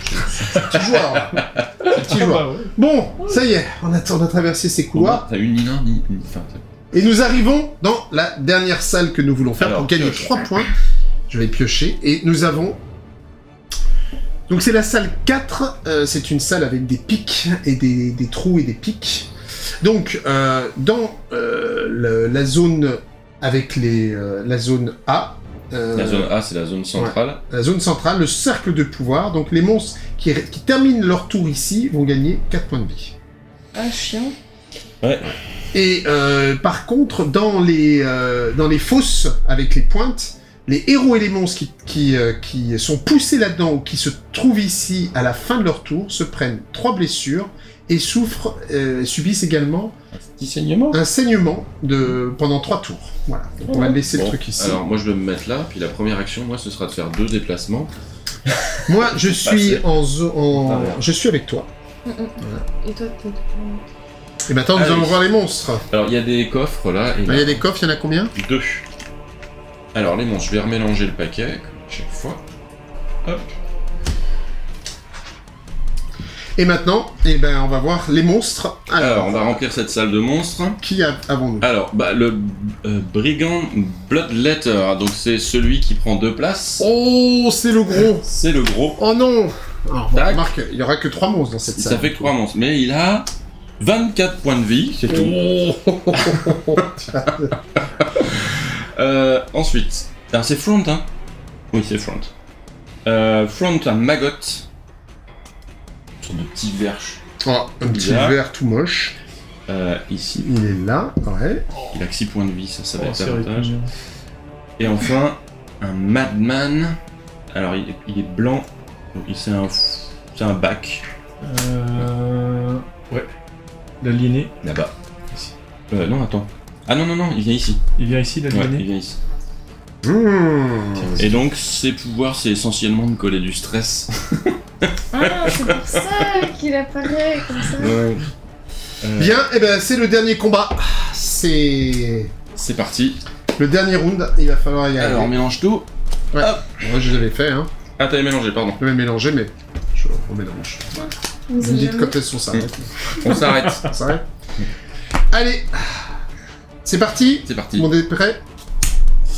Petit joueur. Ah joueur. bah ouais. Bon, ça y est, on a, on a traversé ces couloirs. T'as une ni l'un ni. ni- Enfin, Et nous arrivons dans la dernière salle que nous voulons faire Alors, pour gagner pioche. 3 points. Je vais piocher. Et nous avons. Donc c'est la salle 4. euh, c'est une salle avec des pics et des, des trous et des pics. Donc euh, dans euh, le- la zone avec les euh, la zone A. euh, La zone A, c'est la zone centrale. la zone centrale, le cercle de pouvoir. Donc les monstres qui, qui terminent leur tour ici vont gagner 4 points de vie. Ah, chiant. Et euh, par contre, dans les, euh, dans les fosses avec les pointes, les héros et les monstres qui, qui, euh, qui sont poussés là-dedans ou qui se trouvent ici à la fin de leur tour se prennent trois blessures et souffrent, euh, subissent également Petit saignement. un saignement de, pendant trois tours. Voilà. Donc on va laisser Bon, le truc ici. Alors, moi, je vais me mettre là, puis la première action, moi, ce sera de faire deux déplacements. Moi, je suis en, zo- en- je suis avec toi. Et toi, t'es. Et maintenant, nous Allez. allons voir les monstres. Alors, il y a des coffres là. Et Il y a des coffres, il y en a combien? Deux. Alors, les monstres, je vais remélanger le paquet, comme à chaque fois. Hop. Et maintenant, eh ben, on va voir les monstres. Alors, on va remplir cette salle de monstres. Qui a- avons-nous Alors, bah, le euh, brigand Bloodletter, donc c'est celui qui prend deux places. Oh, c'est le gros C'est le gros. Oh non Alors, bon, Tac. remarque, il y aura que trois monstres dans cette Ça salle. fait que trois monstres, mais il a 24 points de vie, c'est tout. Euh, ensuite, alors c'est Front, hein Oui, c'est Front. Euh, front, un maggot. Une sorte de petit verche. Oh, un petit verre tout moche. Euh, ici, Il est là, ouais. il a que 6 points de vie, ça, ça va Oh, être répugnant. Et enfin, un Madman. Alors, il, il est blanc. Donc, il- C'est un, c'est un bac, Euh... Ouais. L'aliéné. là-bas. Ici. Euh, non, attends. Ah non, non, non, il vient ici. Il vient ici, Ouais, il l'aliéné vient ici. Mmh. Et donc, ses pouvoirs, c'est essentiellement de coller du stress. Ah, c'est pour ça qu'il apparaît comme ça. Euh, Bien, et ben c'est le dernier combat. C'est C'est parti. le dernier round. Il va falloir y aller. Alors, on mélange tout. Moi, je l'avais fait, hein. Ah, t'avais mélangé, pardon. Je vais mélanger, mais je remélange. Vous Vous me dites quand est-ce qu'on s'arrête. On s'arrête. On s'arrête Allez C'est parti C'est Tout parti. le monde est prêt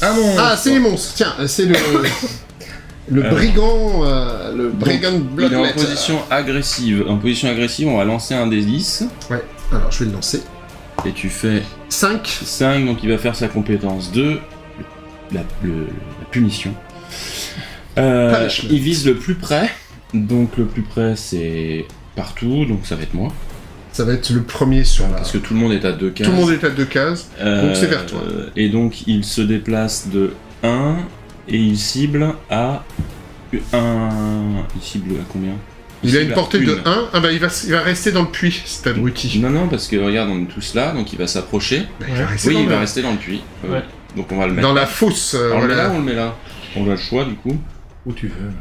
Ah non Ah, c'est les monstres. Tiens, c'est le... le Euh, brigand... euh, le brigand Il est en position agressive. En position agressive, on va lancer un des 10. Ouais, alors je vais le lancer. Et tu fais 5. 5, donc il va faire sa compétence 2. La, le- la punition. Euh, il vise le plus près. Donc le plus près, c'est partout. Donc ça va être moi. Ça va être le premier sur la... Parce que tout le monde est à 2 cases. Tout le monde est à deux cases. Euh, donc c'est vers toi. Et donc il se déplace de 1 et il cible à 1. Il cible à combien? Il a une portée de 1. Ah bah il va, il va rester dans le puits, cet abruti. Non, non, parce que regarde, on est tous là, donc il va s'approcher. Bah, il va rester Oui, il va rester dans le puits. Ouais. Donc on va le mettre. dans la fosse. euh, on le met là ou on le met là On a le choix du coup. Où tu veux.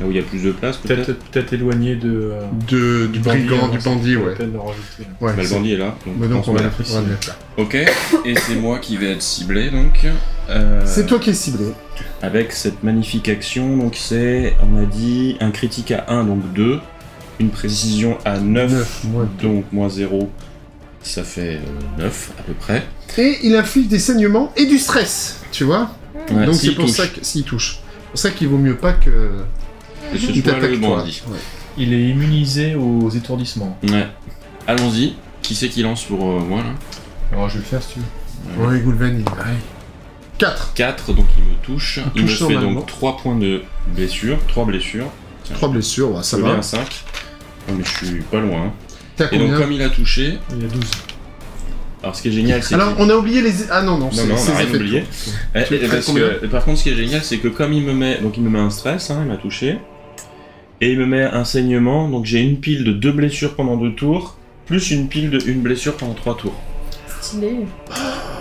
Là où il y a plus de place peut-être. Peut-être peut éloigné de... euh, de, du brigand, hein, du bandit, la ouais. Bah, le c'est- bandit est là. Donc, Bah, donc on on va, mettre là. Ok, et c'est moi qui vais être ciblé donc. euh, C'est toi qui es ciblé. Avec cette magnifique action, donc c'est, on a dit, un critique à 1, donc 2, une précision à 9, Neuf, moins deux. donc moins 0, ça fait euh, 9 à peu près. Et il inflige des saignements et du stress, tu vois Ouais, Donc c'est pour touche. ça que s'il touche. C'est pour ça qu'il vaut mieux pas que Que ce il soit t'attaque le toi. bandit. Ouais. Il est immunisé aux étourdissements. Ouais. Allons-y. Qui c'est qui lance pour euh, moi là Alors je vais le faire si tu veux. Ouais, Goulven, il est 4. 4, donc il me touche. Il Il, me fait donc 3 points de blessure, 3 blessures. 3 blessures, ouais, ça va. bien 5. Non mais je suis pas loin. T'as Et donc comme il a touché, Il y a 12. alors ce qui est génial c'est Alors, on a oublié les... Ah non, non, Non, c'est non, on c'est a rien oublié. Eh, eh, parce que, par contre, ce qui est génial, c'est que comme il me met, donc il me met un stress, hein, il m'a touché, et il me met un saignement, donc j'ai une pile de deux blessures pendant deux tours, plus une pile de une blessure pendant trois tours. Stylé.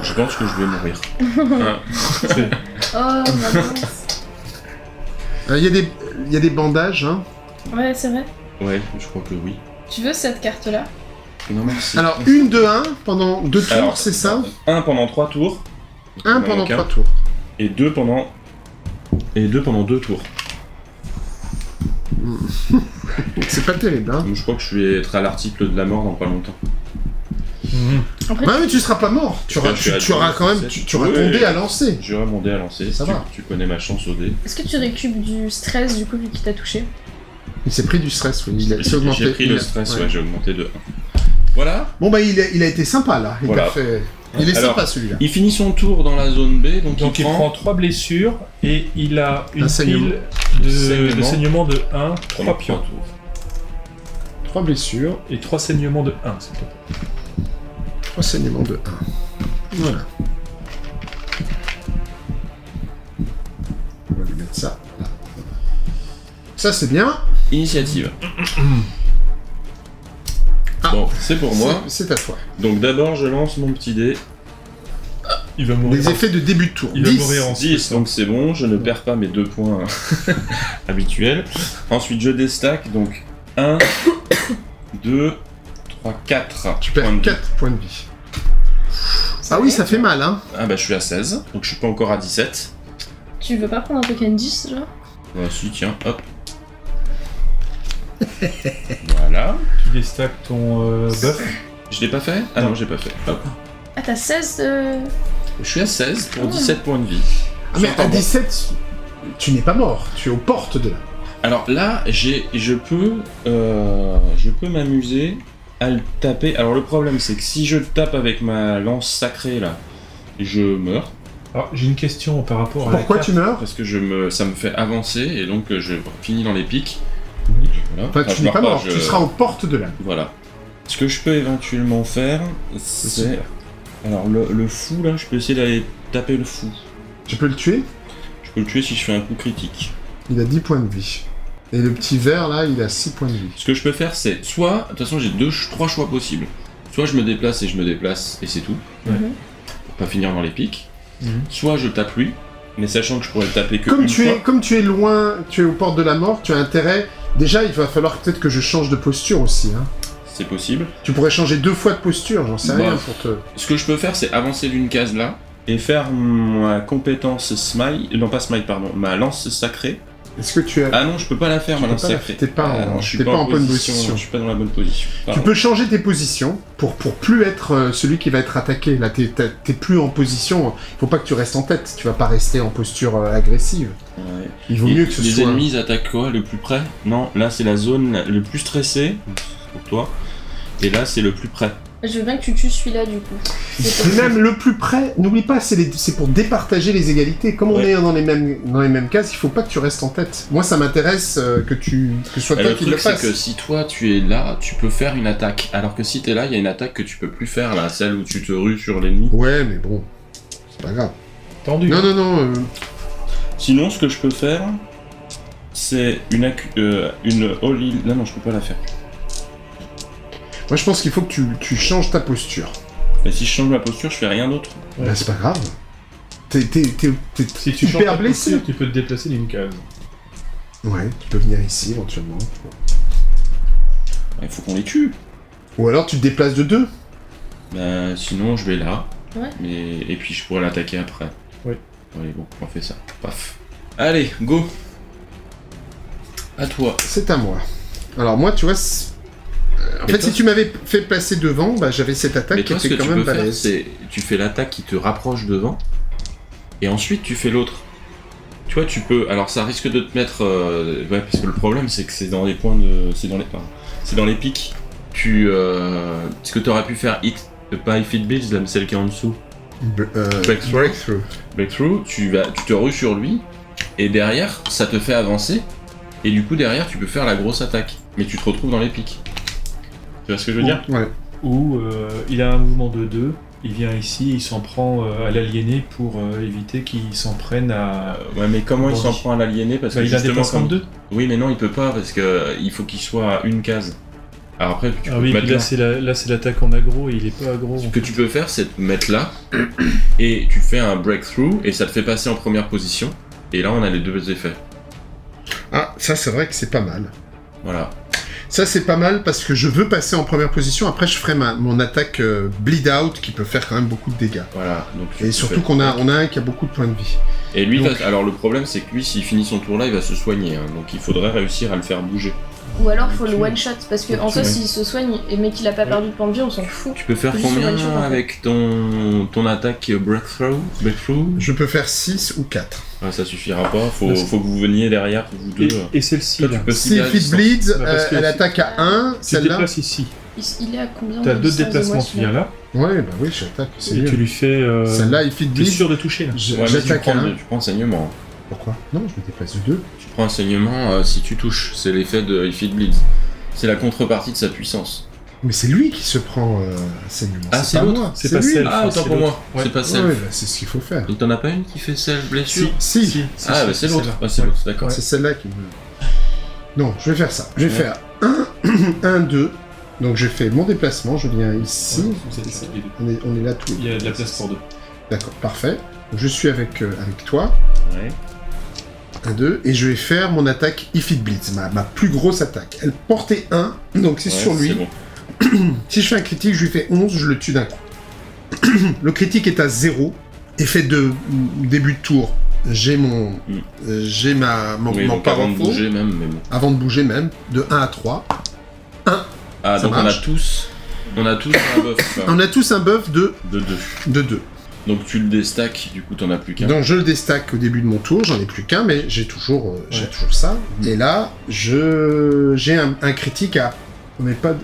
Je pense que je vais mourir. Hein. Oh, ma mince. Euh, Il y, a des- il y a des bandages, hein. Ouais, c'est vrai. Ouais, je crois que oui. Tu veux cette carte-là? Non, merci. Alors, une de 1 pendant deux tours, Alors, c'est ça? Un pendant trois tours. Un il m'en pendant manque un. trois tours. Et deux pendant. Et deux pendant deux tours. C'est pas terrible, hein. Donc, je crois que je vais être à l'article de la mort dans pas longtemps. Mhm. Après, Ouais, mais tu seras pas mort. Tu auras, Ouais, je suis tu, à tu auras quand même, tu, tu auras ton dé à lancer. J'aurai mon dé à lancer. Ça tu, va. tu connais ma chance au dé. est-ce que tu récupères du stress du coup vu qu'il t'a touché? Il s'est pris du stress, oui. Il a- il s'est augmenté. J'ai pris Il le a- stress, ouais. ouais, j'ai augmenté de 1. Voilà. Bon, bah, il a, il a été sympa, là. Il, Voilà. a fait... il est Alors, sympa, celui-là. Il finit son tour dans la zone B, donc, Donc il, il prend, prend 3 blessures et il a une Un saignement. pile de Saignement. de saignement de 1, 3 trois pions. tours. Trois blessures, Et 3 saignements de 1, s'il te plaît. trois saignements de 1. Voilà. On va lui mettre ça. Ça, c'est bien. Initiative. Ah. Bon, c'est pour moi. C'est à toi. Donc d'abord, je lance mon petit dé. Il va mourir. Les effets de début de tour. Il va 10. mourir en 10, donc c'est bon, je ne perds pas mes deux points habituels. Ensuite, je déstack, donc 1, 2, 3, 4. Tu perds 4 points de vie. Ah oui, ça fait mal, hein. Ah bah je suis à 16, donc je suis pas encore à 17. Tu veux pas prendre un token 10 genre? Bah si, tiens, hop. Voilà. Tu déstacks ton euh, buff. Je l'ai pas fait? Ah non, j'ai pas fait. Hop. Ah, t'as 16 de. Je suis à 16 pour Ah. 17 points de vie. Ah, mais à bon. 17, tu n'es pas mort. Tu es aux portes de là. Alors là, j'ai, je peux, euh, je peux m'amuser à le taper. Alors le problème, c'est que si je tape avec ma lance sacrée là, je meurs Alors j'ai une question par rapport à la Pourquoi carte. tu meurs? Parce que je me, ça me fait avancer et donc euh, je finis dans les pics. Voilà. Enfin, Enfin, tu n'es pas mort. je- Tu seras aux portes de là. Voilà. Ce que je peux éventuellement faire, c'est, alors le, le fou là, je peux essayer d'aller taper le fou. Tu peux le tuer? Je peux le tuer si je fais un coup critique. Il a 10 points de vie. Et le petit vert, là, il a 6 points de vie. Ce que je peux faire, c'est soit, de toute façon, j'ai deux, trois choix possibles. Soit je me déplace et je me déplace et c'est tout, Ouais. Mhm. pour pas finir dans les pics. Mhm. Soit je tape lui, mais sachant que je pourrais le taper que Comme une tu, fois. es, comme tu es loin, tu es aux portes de la mort, tu as intérêt... Déjà, il va falloir peut-être que je change de posture aussi. Hein. C'est possible. Tu pourrais changer deux fois de posture, j'en sais Bah. rien pour te... Ce que je peux faire, c'est avancer d'une case là et faire ma compétence smile, non pas smile, pardon, ma lance sacrée. Est-ce que tu as... Ah non, je peux pas la faire, Tu ma peux lance pas la- sacrée. t'es pas Ah en- non, je suis t'es pas, pas en bonne position, position. Je suis pas dans la bonne position. Tu peux changer tes positions pour, pour plus être euh, celui qui va être attaqué. Là, t'es t'es plus en position. Faut pas que tu restes en tête. Tu vas pas rester en posture euh, agressive. Ouais. Il vaut Et mieux que ce les soit. ennemis ils attaquent quoi Le plus près? Non, là c'est la zone le plus stressée pour toi. Et là c'est le plus près. Je veux bien que tu tues celui-là du coup. Même le plus près, n'oublie pas, c'est les- pour départager les égalités. Comme on Ouais. est dans les mêmes dans les mêmes cases, il faut pas que tu restes en tête. Moi, ça m'intéresse euh, que tu que ce soit toi le qui le truc fasses. que si toi tu es là, tu peux faire une attaque. Alors que si t'es là, il y a une attaque que tu peux plus faire là, celle où tu te rues sur l'ennemi. Ouais, mais bon, c'est pas grave. Tendu. Non, non, non. euh, Sinon, ce que je peux faire, c'est une accu- euh, une in- Non, non, je peux pas la faire. Moi, je pense qu'il faut que tu, tu changes ta posture. Et si je change ma posture, je fais rien d'autre. Ouais. Bah, c'est pas grave. T'es Si tu super blessé. posture, tu peux te déplacer d'une case. Ouais, tu peux venir ici éventuellement. Il faut qu'on les tue. Ou alors tu te déplaces de deux. Bah, sinon, je vais là. Ouais. Mais... Et puis je pourrais l'attaquer après. Oui. Allez, bon, on fait ça. Paf. Allez, go À toi. C'est à moi. Alors moi, tu vois, en fait, toi si tu m'avais fait passer devant, bah, j'avais cette attaque Mais qui toi, ce était que quand tu même peux faire, balèze. c'est tu fais l'attaque qui te rapproche devant, et ensuite tu fais l'autre. Tu vois, tu peux. Alors, ça risque de te mettre. euh, Ouais, parce que le problème, c'est que c'est dans les points de. C'est dans les. pardon. C'est dans les pics. Tu. Euh... Ce que tu aurais pu faire hit, pas if it builds, là, mais celle qui est en dessous. B- euh, Breakthrough. breakthrough. Breakthrough, tu vas, tu te rues sur lui, et derrière, ça te fait avancer, et du coup derrière, tu peux faire la grosse attaque, mais tu te retrouves dans les pics. Tu vois ce que je veux dire Ouais. Ou euh, il a un mouvement de 2, il vient ici, il s'en prend euh, à l'aliéné pour euh, éviter qu'il s'en prenne à. Ouais, mais comment il s'en prend à l'aliéné Parce Bah, que il a un justement, déplacement comme- de 2. Oui, mais non, il peut pas parce que il faut qu'il soit à une case. Alors après, tu Ah peux oui, mettre là là. c'est la- là, c'est l'attaque en aggro et il est pas aggro. Ce que tu peux faire, c'est te mettre là, et tu fais un breakthrough, et ça te fait passer en première position. Et là, on a les deux effets. Ah, ça c'est vrai que c'est pas mal. Voilà. Ça c'est pas mal parce que je veux passer en première position. Après, je ferai ma, mon attaque euh, bleed out qui peut faire quand même beaucoup de dégâts. Voilà. Donc, Et surtout qu'on a, on a un qui a beaucoup de points de vie. Et lui, Donc- alors le problème, c'est que lui, s'il finit son tour là, il va se soigner. hein. donc il faudrait réussir à le faire bouger. Ou alors faut le one shot, parce que en soi, s'il se soigne et mais qu'il a pas perdu de points de vie, on s'en fout. Tu peux faire combien avec ton, ton attaque breakthrough Breakthrough Je peux faire 6 ou 4. Ouais, Ça suffira pas. Faut, Parce- faut que vous veniez derrière, vous deux. Et, et celle-ci, là. peux Si Fit. Bleeds, Bah, parce euh, elle attaque à 1, Tu te celle-là. ici. Il, est à combien T'as de deux déplacements, tu viens là. Ouais, bah oui, j'attaque. Et mieux. tu lui fais. euh, Celle-là, il Fit Bleeds. sûr de toucher là. je- Ouais, J'attaque à prends, 1. tu prends enseignement. Pourquoi? Non, je me déplace de 2. Prends enseignement euh, si tu touches. C'est l'effet de If It Bleeds. C'est la contrepartie de sa puissance. Mais c'est lui qui se prend euh, saignement. Ah, c'est l'autre. moi. C'est pas lui. Self, Ah, c'est autant pour moi. Ouais. C'est pas Ouais, self. bah, c'est ce qu'il faut faire. Donc t'en as pas une qui fait self blessure Si, Si, Ah, si, bah c'est l'autre. Ah, c'est Ouais. l'autre, d'accord. c'est celle-là qui me. Non, je vais faire ça. Je vais Ouais. faire 1, 1, 2. Donc je fais mon déplacement, je viens ici. Ouais. On est, on est là tous les Il y a de la place pour deux. D'accord, parfait. Je suis avec, euh, avec toi. Ouais. 1, 2. Et je vais faire mon attaque If It Bleeds, ma, ma plus grosse attaque. Elle portait 1, donc c'est Ouais, sur lui. bon. Si je fais un critique, je lui fais 11, je le tue d'un coup. le critique est à 0. Effet de début de tour. J'ai mon. Mm. euh, J'ai ma. Mon, Oui, mon avant de bouger même, mais bon. Avant de bouger même. De 1 à 3. Ah, Ça donc on a tous. On a tous un buff On a tous un buff de, de 2. de 2. Donc tu le déstacks, du coup t'en as plus qu'un. Donc je le déstack au début de mon tour, j'en ai plus qu'un, mais j'ai toujours, euh, j'ai Ouais. toujours ça. Et là, je j'ai un, un critique à. On n'est pas. de-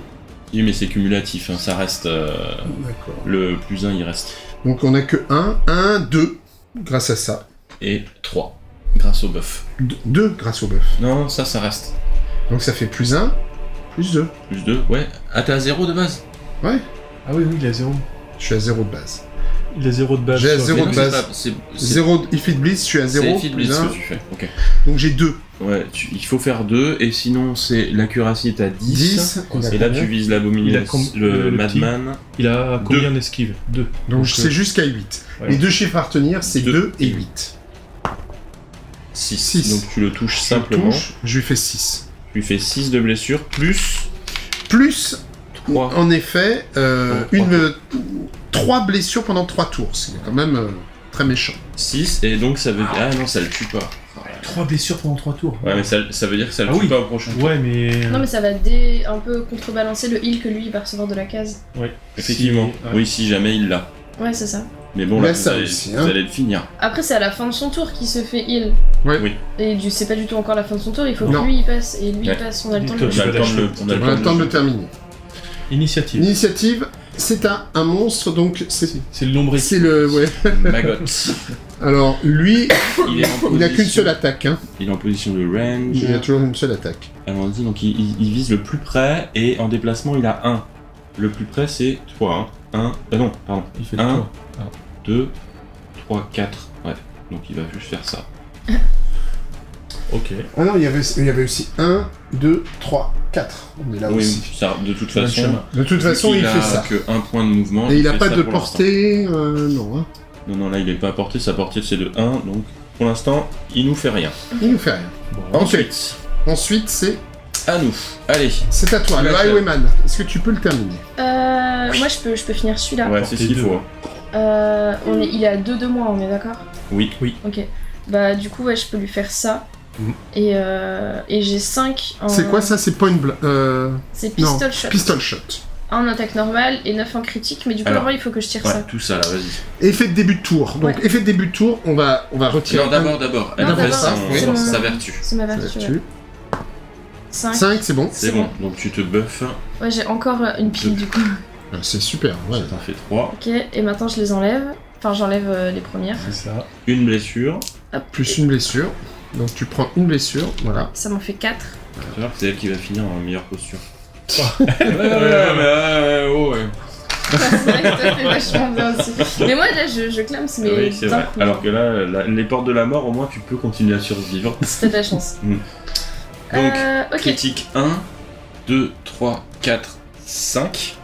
Oui, mais c'est cumulatif, hein, ça reste. euh, D'accord. le plus 1 il reste. Donc on a que 1, 1, 2, grâce à ça. Et 3, grâce au buff. 2 grâce au buff. Non, ça, ça reste. Donc ça fait plus 1, plus 2. Plus 2, ouais. Ah, t'es à 0 de base? Ouais, Ah oui, oui, il a zéro. je suis à 0 de base. Il a zéro de base. J'ai sur- zéro Mais de non, base. 0 if it bleeds, je suis à c'est 0. Feed Blitz que tu fais. Ok. Donc j'ai 2. Ouais, tu- il faut faire 2, et sinon c'est l'accuracy est à 10. 10. on a Et là tu vises l'abomination, le, Madman. Il a combien d'esquive Deux. Donc euh, c'est jusqu'à 8. voilà. Les deux chiffres à retenir, c'est Deux 2 et et 8. 6. Six. Donc tu le touches Je simplement. je lui fais 6. Tu lui fais 6 de blessure, plus Plus 3. En effet, euh, une, trois blessures pendant trois tours. C'est quand même euh, très méchant. 6, et donc ça veut dire. Ah non, ça le tue pas. Trois blessures pendant trois tours. Ouais, mais ça, ça veut dire que ça le Ah tue oui. pas au prochain tour. Ouais, mais. Non mais ça va dé... un peu contrebalancer le heal que lui il va recevoir de la case. Ouais. Effectivement. Si- ouais. Oui, si jamais il l'a. Ouais c'est ça. Mais bon, Mais là, ça vous, allez, aussi, vous hein. allez le finir. Après c'est à la fin de son tour qu'il se fait heal. Ouais. Oui. Et du c'est pas du tout encore la fin de son tour, il faut Non. que lui il passe et lui Ouais. il passe, on a le temps de Toi, le On a le vas temps de le, lâcher. on a le On a le temps de le le terminer. Initiative. Initiative, c'est un, un monstre, donc c'est C'est- le nombril. c'est le ouais. Alors lui, Il est en il n'a qu'une seule attaque. Hein. Il est en position de range. Il a toujours une seule attaque. Allons-y, donc il, il- il vise le plus près et en déplacement il a 1. Le plus près c'est 3. 1. Ah non, pardon. Il fait le Un. tour. 2, 3, 4. Ouais. Donc il va juste faire ça. Ok. Ah non, il y avait, il y avait aussi 1, 2, 3, 4. On est là oui, aussi. ça, de toute façon. De toute façon, il a fait ça. que un point de mouvement. Et il n'a pas de portée, euh, non. Hein. Non, non, là il est pas à portée, sa portée c'est de 1. Donc pour l'instant, il nous fait rien. Il nous fait rien. Bon. Ensuite, Ensuite, c'est à nous. Allez. c'est à toi, le. Highwayman. Est-ce que tu peux le terminer Euh, moi je peux, je peux finir celui-là. Ouais, c'est ce qu'il deux. faut. Euh, on est, il est à 2 de moi, on est d'accord? Oui. Ok. Bah du coup ouais je peux lui faire ça. Et, euh, et j'ai 5 en... C'est quoi ça? C'est point blanc. Euh, C'est non, pistol shot. pistol shot. Un en attaque normale et 9 en critique, mais du coup Alors, avant il faut que je tire Ouais, ça. tout ça là, vas-y. Effet de début de tour. Donc, Ouais. effet de début de tour, on va, on va retirer. Non, d'abord, d'abord. Elle Non, fait d'abord, sa, c'est mon- sa vertu. C'est ma Ça vertu. va ouais. dessus. 5. 5, c'est bon. C'est bon. Donc tu te buffes. Ouais j'ai encore euh, une pile du coup. Ah, C'est super, ouais. Ça t'en fait 3. Ok, et maintenant je les enlève. Enfin j'enlève euh, les premières. C'est ça. Une blessure. Plus une blessure. Donc tu prends une blessure, voilà. Ça m'en fait 4. Tu vois que c'est elle qui va finir en meilleure posture. Ouais, ouais, ouais, ouais, oh, ouais. c'est vrai que toi t'es vachement bien aussi. Mais moi là je, je clame mais Oui, c'est vrai. coup. Alors que là, la- les portes de la mort, au moins, tu peux continuer à survivre. C'était de la chance. Mm. Donc, Euh. Critique 1, 2, 3, 4, 5.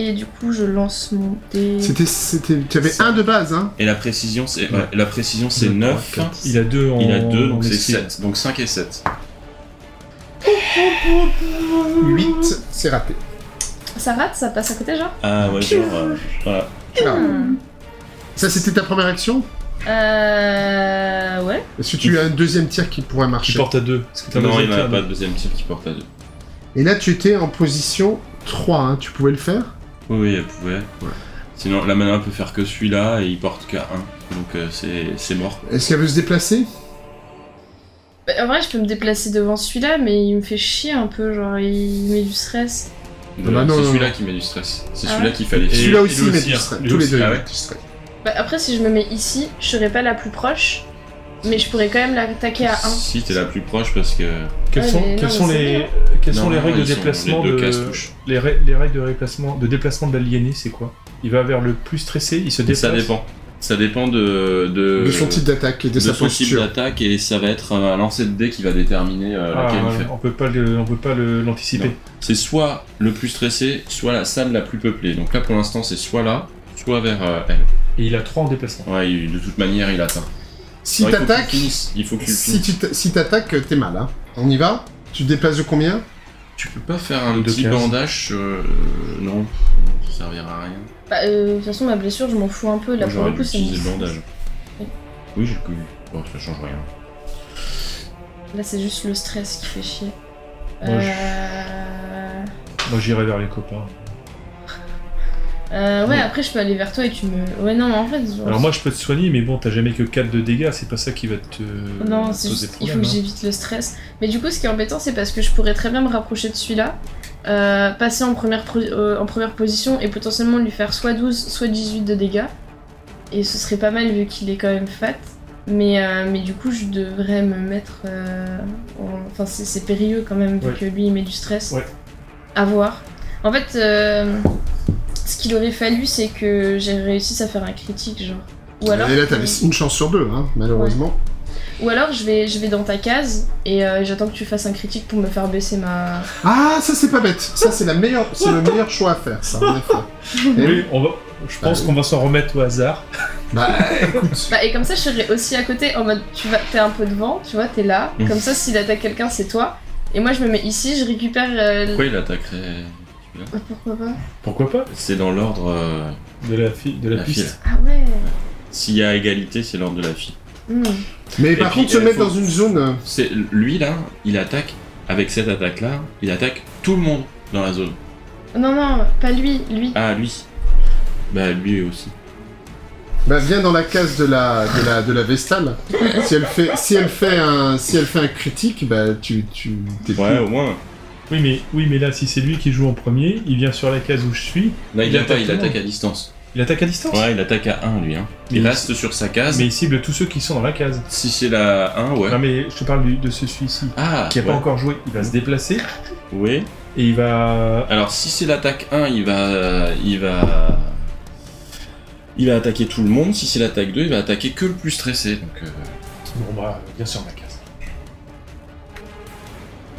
Et du coup, je lance mon dé. C'était, c'était, tu avais un de base, hein. Et la précision, c'est ouais, la précision, c'est Deux, 9. trois, quatre. Il a deux en. Il a 2, donc c'est esquive. 7. Donc 5 et 7. 8, c'est raté. Ça rate, ça passe à côté, genre Ah ouais, genre. euh, voilà. Ah. Hmm. Ça, c'était ta première action Euh. Ouais. Est-ce que tu as un deuxième tir qui pourrait Tu marcher à. Parce que t'as un Non, il n'y a pas de deuxième tir qui porte à 2. Et là, tu étais en position 3, hein. tu pouvais le faire Oui, oui, elle pouvait. Sinon, la mana peut faire que celui-là et il porte qu'à 1. Donc euh, c'est c'est mort. Est-ce qu'elle veut se déplacer? Bah, en vrai, je peux me déplacer devant celui-là, mais il me fait chier un peu, genre, il met du stress. Ah bah non, c'est celui-là qui met du stress. C'est Ah celui-là ouais qu'il fallait. Celui-là aussi, il met du hein. stress. Tous les deux, Ah ils ouais mettent du stress. Bah, après, si je me mets ici, je serais pas la plus proche, mais je pourrais quand même l'attaquer à 1. Si t'es la plus proche parce que. Quelles Ouais, sont, non, les, sont règles de déplacement les de les, les règles de déplacement de déplacement de l'aliéné, c'est quoi? Il va vers le plus stressé, il se déplace? Ça dépend. Ça dépend de. De, De son type d'attaque et de, de sa son type d'attaque et ça va être un lancer de dés qui va déterminer euh, Ah, laquelle il fait. on peut pas le, on peut pas l'anticiper. C'est soit le plus stressé, soit la salle la plus peuplée. Donc là pour l'instant c'est soit là, soit vers euh, elle. Et il a 3 en déplacement. Ouais, il- de toute manière il atteint. Si t'attaques, Il faut que tu si tu si t'attaques, t'es mal. Hein. On y va? Tu te déplaces de combien? Tu peux pas faire un De petit cases. bandage euh, Non, ça servira à rien. Bah, euh, de toute façon, ma blessure, je m'en fous un peu. Là, Moi, pour le coup, c'est utiliser le bandage. Oui. Oui, j'ai le connu. Bon, ça change rien. Là, c'est juste le stress qui fait chier. Moi, Euh... Moi j'irai vers les copains. Euh, ouais, Ouais. après, je peux aller vers toi et tu me. Ouais, non, mais en fait. genre, Alors moi je peux te soigner, mais bon, t'as jamais que 4 de dégâts, c'est pas ça qui va te Non, c'est juste, il faut que hein. j'évite le stress. Mais du coup, ce qui est embêtant, c'est parce que je pourrais très bien me rapprocher de celui-là, euh, passer en première, pro- euh, en première position et potentiellement lui faire soit 12, soit 18 de dégâts. Et ce serait pas mal vu qu'il est quand même fat. Mais, mais du coup, je devrais me mettre. en- Enfin, c'est périlleux quand même, vu Ouais. que lui, il met du stress. Ouais. À voir. En fait, ce qu'il aurait fallu, c'est que j'ai réussi à faire un critique, genre. Ou alors. Et là, t'avais une chance sur deux, hein, malheureusement. ou alors je vais, je vais dans ta case et euh, j'attends que tu fasses un critique pour me faire baisser ma. Ah, ça c'est pas bête. Ça c'est la meilleure, c'est le meilleur choix à faire, ça. En effet. Et Oui, on va... je pense Bah oui. qu'on va s'en remettre au hasard. Bah, écoute. Bah, et comme ça je serai aussi à côté en mode tu vas, t'es un peu devant, tu vois, t'es là. Mhm. Comme ça s'il attaque quelqu'un c'est toi. Et moi je me mets ici, je récupère. euh, Pourquoi il attaquerait Ah, Pourquoi pas Pourquoi pas C'est dans l'ordre. euh, De la, fi- de la, La piste. file. Ah ouais. S'il y a égalité, c'est l'ordre de la fille. Hmm. Mais Et par puis, contre, se euh, mettre faut- dans une zone. euh, C'est lui là, il attaque avec cette attaque là, il attaque tout le monde dans la zone. Non, non, pas lui, lui. Ah lui. Bah lui aussi. Bah, viens dans la case de la, de la, de la Vestale. si elle fait, si elle fait un, si elle fait un critique, bah, tu, tu, t'es Ouais, plus- au moins. Oui mais, oui, mais là, si c'est lui qui joue en premier, il vient sur la case où je suis, Là, il, Il attaque, il à distance. il attaque à distance. Ouais, il attaque à 1 lui. Hein. Il reste sur sa case. Mais il cible tous ceux qui sont dans la case. Si c'est la 1, ouais. Non mais je te parle de ce celui-ci Ah, qui a ouais. pas encore joué. Il va se déplacer Oui. et il va. Alors si c'est l'attaque 1, il va. Il va. Il va attaquer tout le monde. Si c'est l'attaque 2, il va attaquer que le plus stressé. Donc, euh, Bon bah, bien sûr ma case.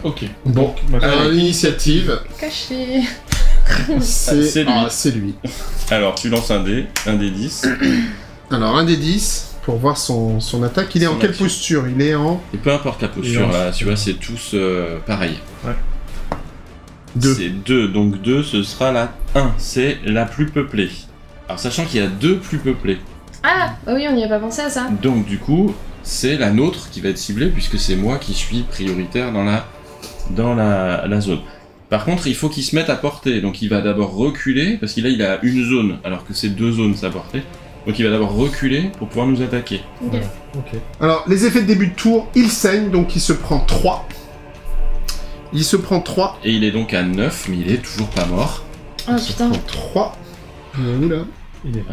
Ok. Bon. Alors, l'initiative, Caché. c'est, c'est lui. ah, c'est lui. Alors tu lances un dé, un dé 10. Alors, un des 10 pour voir son, son attaque. Il est Son en quelle action. posture? Il est en Et peu importe la posture là, tu vois, c'est tous euh, pareil. 2. C'est 2, donc 2 ce sera la 1, c'est la plus peuplée. Alors sachant qu'il y a deux plus peuplées, Ah, bah oui, on n'y a pas pensé à ça. donc du coup c'est la nôtre qui va être ciblée puisque c'est moi qui suis prioritaire dans la, dans la, la zone. Par contre il faut qu'il se mette à portée, donc il va d'abord reculer, parce qu'il a, il a une zone alors que c'est deux zones sa portée. Donc il va d'abord reculer pour pouvoir nous attaquer. Voilà. Ok. Alors, les effets de début de tour, il saigne, donc il se prend 3. Il se prend 3. Et il est donc à 9, mais il est toujours pas mort. Oh putain. 3. Oula. Il est...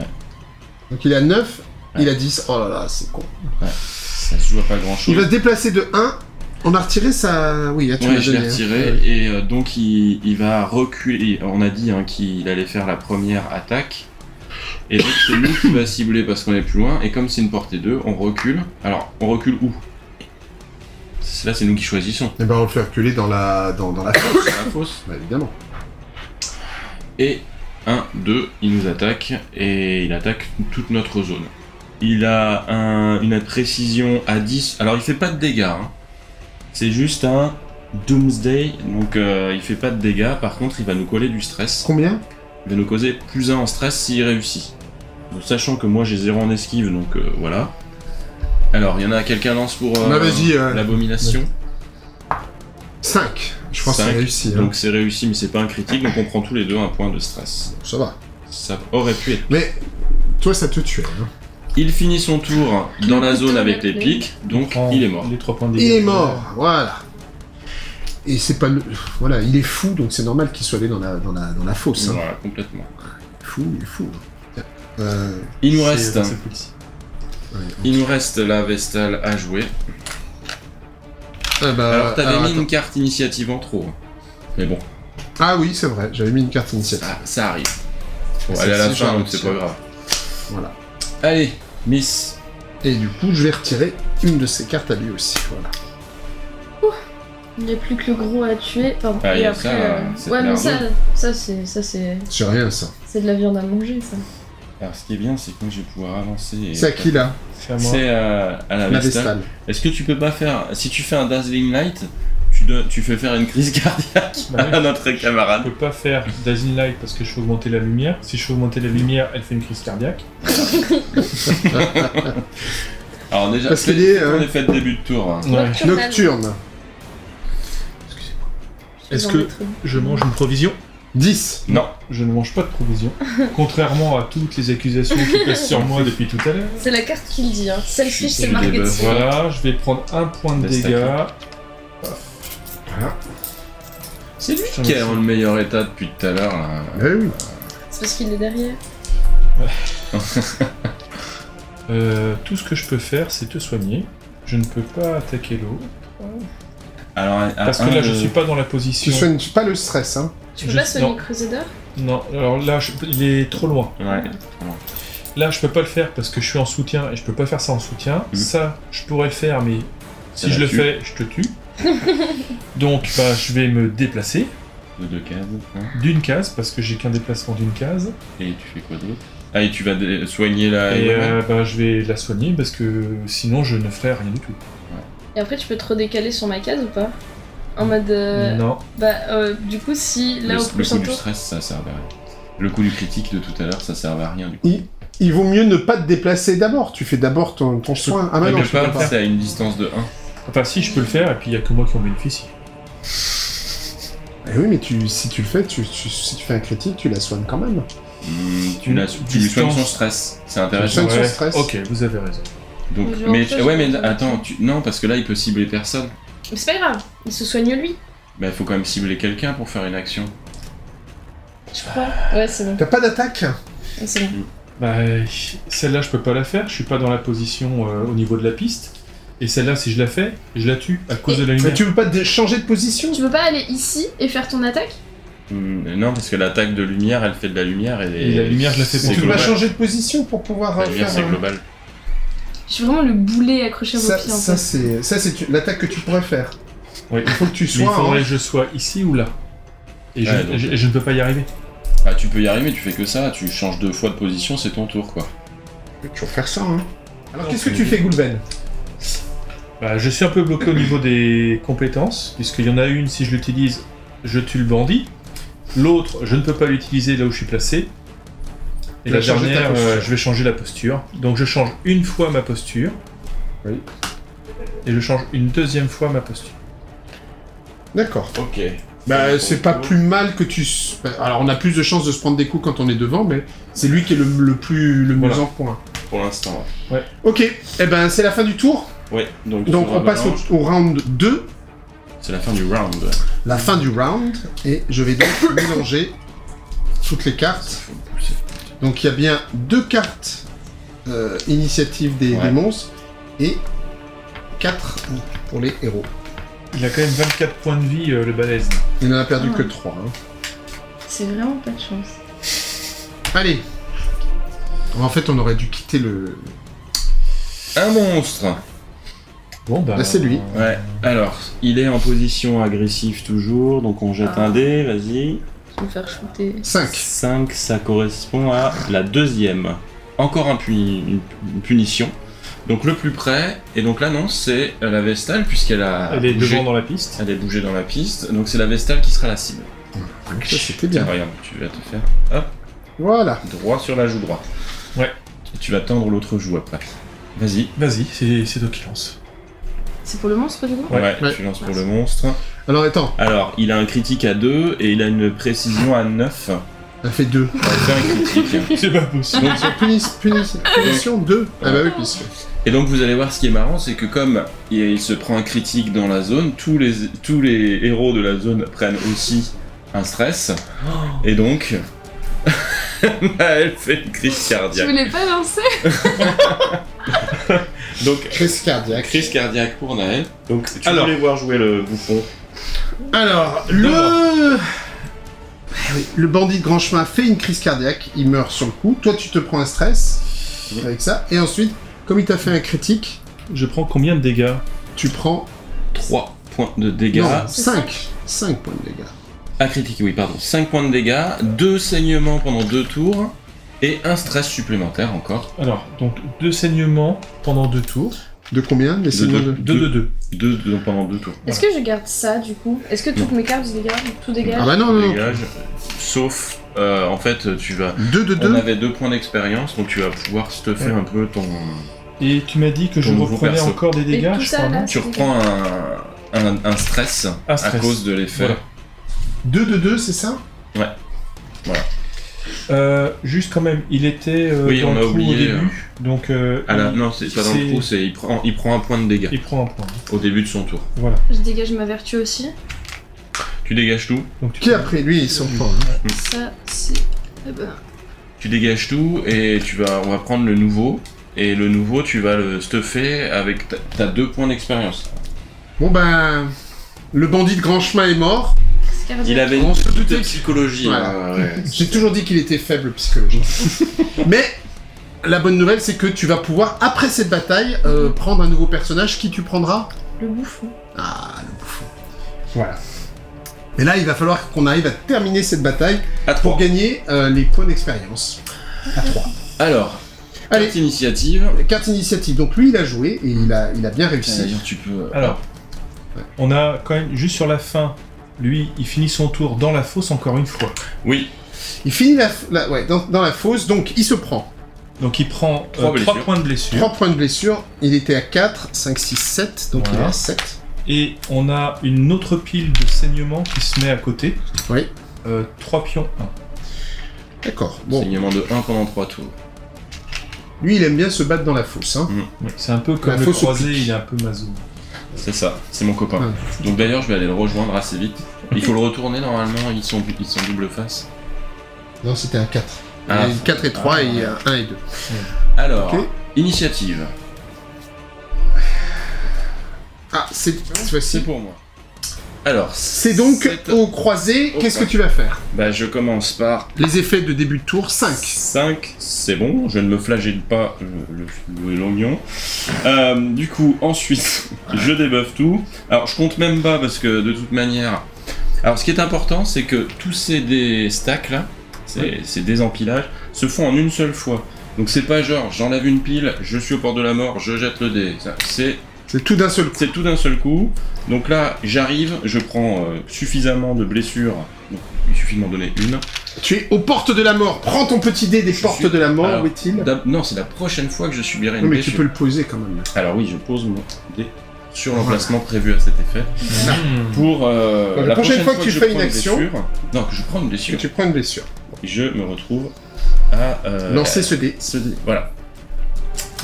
Donc il a 9, Ouais. il a 10. Oh là là, c'est con. Ça se joue à pas grand chose. Il va se déplacer de 1. On a retiré sa... Oui, tu Ouais, je l'ai hein. retiré Ouais. et euh, donc il, il va reculer. On a dit hein, qu'il allait faire la première attaque. Et donc c'est nous qui va cibler parce qu'on est plus loin. Et comme c'est une portée 2, on recule. Alors on recule où? Là, c'est nous qui choisissons. Et ben on le fait reculer dans la, dans, dans la fosse. La. Bah, évidemment. Et 1, 2, il nous attaque et il attaque toute notre zone. Il a un- une précision à 10. Alors il fait pas de dégâts. hein. C'est juste un Doomsday. Donc euh, il fait pas de dégâts. Par contre, il va nous coller du stress. Combien Il va nous causer plus 1 en stress s'il réussit. Donc, sachant que moi j'ai 0 en esquive, donc euh, voilà. Alors, il y en a quelqu'un lance pour euh, Bah, vas-y, euh, l'abomination. 5. Je pense que Cinq. c'est réussi. hein. Donc c'est réussi, mais c'est pas un critique, donc on prend tous les deux un point de stress. Ça va. Ça aurait pu être Mais toi, ça te tuait. hein. Il finit son tour dans la zone avec les pics, donc il est mort. Les trois points de Il est mort. Voilà. Et c'est pas le... Voilà, il est fou, donc c'est normal qu'il soit allé dans la, dans la, dans la fosse. hein. Voilà, complètement. Fou, il est fou. Euh, Il nous reste, il nous reste la Vestale à jouer. Ah, bah, alors t'avais mis attends. une carte initiative en trop. hein. Mais bon, Ah oui, c'est vrai, j'avais mis une carte initiative. ça, ça arrive. Bon, elle est à la fin, donc c'est pas grave. Voilà. Allez, Miss. Et du coup, je vais retirer une de ces cartes à lui aussi. Voilà. Il n'y a plus que le gros à tuer. Ah, y et après. ça, euh, c'est Ouais, mais ça, ça c'est, ça c'est, C'est rien ça. c'est de la viande à manger, ça. Alors ce qui est bien, c'est que moi je vais pouvoir avancer. et- C'est à qui là C'est à moi. C'est euh, à la La Vestale. Vestale. Est-ce que tu peux pas faire. Si tu fais un Dazzling Light, tu, donnes- tu fais faire une crise cardiaque Bah oui. à notre Je camarade. peux pas faire Dazzling Light parce que je fais augmenter la lumière. Si je fais augmenter la lumière, elle fait une crise cardiaque. Alors déjà, Parce qu'il est, euh, effet de début de tour. hein. Ouais. Nocturne. Est-ce que je mange une provision? 10. Non. Je ne mange pas de provision. Contrairement à toutes les accusations qui pèsent sur moi depuis tout à l'heure. C'est la carte qui le dit, hein. Selfish, c'est Je marketing. débuff. Voilà, je vais prendre un point de dégâts. Voilà. C'est lui qui est dans le meilleur état depuis tout à l'heure. là. Eh oui. C'est parce qu'il est derrière. Euh, tout ce que je peux faire, c'est te soigner. Je ne peux pas attaquer l'eau. Alors, à Parce que un là, je de- suis pas dans la Tu position. soignes pas le stress, hein. Tu peux Je- pas soigner non. Crusader? Non, alors là, je- il est trop loin. Ouais. Là, je peux pas le faire parce que je suis en soutien et je peux pas faire ça en soutien. Mhm. Ça, je pourrais le faire, mais si Ça je la le tue. fais, je te tue. Donc, bah, je vais me déplacer De deux cases. hein. d'une case parce que j'ai qu'un déplacement d'une case. Et tu fais quoi d'autre? Ah, et tu vas dé- soigner la. et euh, bah, je vais la soigner parce que sinon, je ne ferai rien du tout. Et après, tu peux te redécaler sur ma case ou pas? En mode. euh, Non, Bah, euh, du coup, si là le, au le prochain coup du tour. stress, ça servait à rien. Le coup du critique de tout à l'heure, ça servait à rien du coup. Il, il vaut mieux ne pas te déplacer d'abord. Tu fais d'abord ton, ton soin. Ah, non, mais je je peux pas. pas. c'est à une distance de 1. Enfin, si, je peux le faire et puis il y a que moi qui en bénéficie. Eh oui, mais tu, si tu le fais, tu, tu- si tu fais un critique, tu la soignes quand même. Hmm, tu, tu lui soignes distance. son stress. C'est intéressant. soignes son stress. Ok, vous avez raison. Donc, Mais mais ouais, mais attends, tu... non, parce que là, il peut cibler personne. Mais c'est pas grave, il se soigne lui, Bah, il faut quand même cibler quelqu'un pour faire une action. je crois. Ouais, c'est bon. T'as pas d'attaque? C'est bon. Bah, celle-là, je peux pas la faire. Je suis pas dans la position euh, au niveau de la piste. Et celle-là, si je la fais, je la tue à cause Et- de la Mais lumière. tu veux pas dé- changer de position? Tu peux pas aller ici et faire ton attaque? Hmm, non, parce que l'attaque de lumière, elle fait de la lumière et, Et la lumière, je la fais c'est pour Tu peux pas global. changer de position pour pouvoir La euh, lumière, faire... c'est un- global. Je suis vraiment le boulet accroché à vos Ça, pieds en ça fait. c'est ça c'est tu- l'attaque que tu pourrais faire. Oui. Il faut que tu Mais il sois. faudrait hein. que je sois ici ou là. Et je, Ouais, donc- je- je ne peux pas y arriver. Bah, tu peux y arriver, tu fais que ça, tu changes deux fois de position, c'est ton tour, quoi. Tu peux toujours faire ça. Hein. Alors qu'est-ce que tu fais, Goulven? Bah, je suis un peu bloqué au niveau des compétences, puisqu'il y en a une, si je l'utilise, je tue le bandit. L'autre, je ne peux pas l'utiliser là où je suis placé. Et la dernière, posture. euh, je vais changer la posture. Donc je change une fois ma posture. Oui. Et je change une deuxième fois ma posture. D'accord. Ok. Bah c'est pas plus mal que tu. Alors on a plus de chances de se prendre des coups quand on est devant, mais c'est lui qui est le, le plus le mieux Voilà. en point. Pour l'instant, ouais. Ok. Eh ben c'est la fin du tour. Ouais, donc, Donc on passe au, au round 2, C'est la fin du round. la fin du round, et je vais donc mélanger toutes les cartes. Donc il y a bien deux cartes euh, initiative des, Ouais. des monstres et quatre pour les héros. Il a quand même 24 points de vie, euh, le balèze. Il n'en a perdu Ah. que trois. hein. C'est vraiment pas de chance. Allez. En fait, on aurait dû quitter le. Un monstre Bon, bah. Là, c'est lui. Ouais. Alors, il est en position agressive toujours, donc on jette Ah. un dé, vas-y. Je vais me faire shooter. 5. 5, ça correspond à la deuxième. Encore un puni- une punition. Donc le plus près, et donc là non, c'est euh, la Vestale, puisqu'elle a Elle est bougé. devant dans la piste. Elle est bougée dans la piste, donc c'est la Vestale qui sera la cible. Ça, c'était bien. regarde, tu vas te faire hop, Voilà. droit sur la joue droite. Ouais. Et tu vas tendre l'autre joue après. Vas-y. Vas-y, c'est c'est toi qui lance. C'est pour le monstre du coup Ouais, tu lances pour le monstre. Alors attends, Alors, il a un critique à 2 et il a une précision à 9. elle fait 2. Il fait un critique. C'est pas possible. Donc sur punis, punis- punition 2. Ah bah oui, puisque. Et donc vous allez voir ce qui est marrant, c'est que comme il, se prend un critique dans la zone, tous les, tous les héros de la zone prennent aussi un stress. Et donc, elle fait une crise Tu cardiaque. voulais pas lancer? Donc, Crise cardiaque. crise cardiaque pour Naël. Donc, tu Alors. voulais voir jouer le bouffon. Alors, le... Oui, le bandit de grand chemin fait une crise cardiaque, il meurt sur le coup. Toi, tu te prends un stress avec ça. Et ensuite, comme il t'a fait un critique, Je prends combien de dégâts tu prends 3 points de dégâts. non, C'est 5. 5 points de dégâts. Ah, critique, oui, pardon. 5 points de dégâts, 2 saignements pendant 2 tours, et un stress supplémentaire encore. Alors, donc deux saignements pendant deux tours. De combien Les De de... deux. 2 de 2. 2 donc pendant 2 tours. Est-ce que je garde ça du coup? Est-ce que toutes mes cartes se dégagent Tout dégage? Ah bah non, non, non. Dégage. Sauf, euh, en fait, tu vas 2 de On 2. avait deux points d'expérience, donc tu vas pouvoir stuffer Ouais. un peu ton. Et tu m'as dit que je Ton nouveau reprenais perso. encore des dégâts, tout je ça, crois, là non Tu reprends un, un, un stress, Un à cause de l'effet. Voilà. 2 de 2, c'est ça? Euh, juste quand même, il était euh, Oui, dans on le a trou oublié, au début, donc euh, Ah là, il, non, c'est pas dans le c'est- trou, c'est il prend, il prend un point de dégâts il prend un point. au début de son tour. Voilà. Je dégage ma vertu aussi. Tu dégages tout, Donc tu Qui a pris Lui, ils sont forts. hein. Ça, c'est. Eh ben, tu dégages tout et tu vas, on va prendre le nouveau. Et le nouveau, tu vas le stuffer avec ta, t'as deux points d'expérience. Bon ben... Le bandit de grand chemin est mort. Cardiaque. Il avait On une que- psychologie. Voilà. hein, ouais. J'ai toujours dit qu'il était faible psychologiquement. Mais la bonne nouvelle, c'est que tu vas pouvoir, après cette bataille, euh, prendre un nouveau personnage. Qui tu prendras Le bouffon. Ah, le bouffon. Voilà. Et là, il va falloir qu'on arrive à terminer cette bataille À pour gagner euh, les points d'expérience. À 3. Alors, Allez. carte initiative. Carte initiative. Donc lui, il a joué et il a, il a bien réussi. D'ailleurs, tu peux. Alors, on a quand même, juste sur la fin, lui, il finit son tour dans la fosse encore une fois. Oui, Il finit la, la- ouais, dans, dans la fosse, donc il se prend Donc il prend Trois 3 blessures. points de blessure. 3 points de blessure. Il était à 4, 5, 6, 7, donc il est à 7. Et on a une autre pile de saignement qui se met à côté. Oui. 3 pions 1. D'accord. Bon, saignement de 1 pendant 3 tours. lui, il aime bien se battre dans la fosse. Hein. C'est un peu comme La le fosse croisé, il est un peu maso. C'est ça, c'est mon copain. Ouais. Donc d'ailleurs, je vais aller le rejoindre assez vite. Il faut le retourner normalement, ils sont, ils sont double face. Non, c'était un 4. Ah. Il y a 4 et 3 Ah. et euh, 1 et 2. Alors, initiative. Ah, c'est cette C'est fois-ci. pour moi. Alors, C'est donc au croisé, qu'est-ce que tu vas faire? Bah, je commence par Les effets de début de tour, 5. 5, c'est bon, je ne me flagelle pas le- l'oignon. Euh, du coup, ensuite, je débuffe tout. Alors, je compte même pas parce que de toute manière. Alors, ce qui est important, c'est que tous ces des stacks là, ces, ces désempilages, se font en une seule fois. Donc, c'est pas genre j'enlève une pile, je suis au port de la mort, je jette le dé. Ça, C'est C'est tout d'un seul coup. c'est tout d'un seul coup. Donc là, j'arrive, je prends euh, suffisamment de blessures. Donc, il suffit de m'en donner une. Tu es aux portes de la mort. Prends ton petit dé des Je portes suis- de la mort. Alors, Où est-il Non, c'est la prochaine fois que je subirai une Non, mais tu peux le poser quand même. Alors oui, je pose mon dé sur l'emplacement prévu à cet effet. Pour euh, Donc, la prochaine fois que tu fais une action- blessure- non, que je prends une Que blessure, tu prends une blessure. je me retrouve à euh, Lancer ce dé. ce dé. Voilà.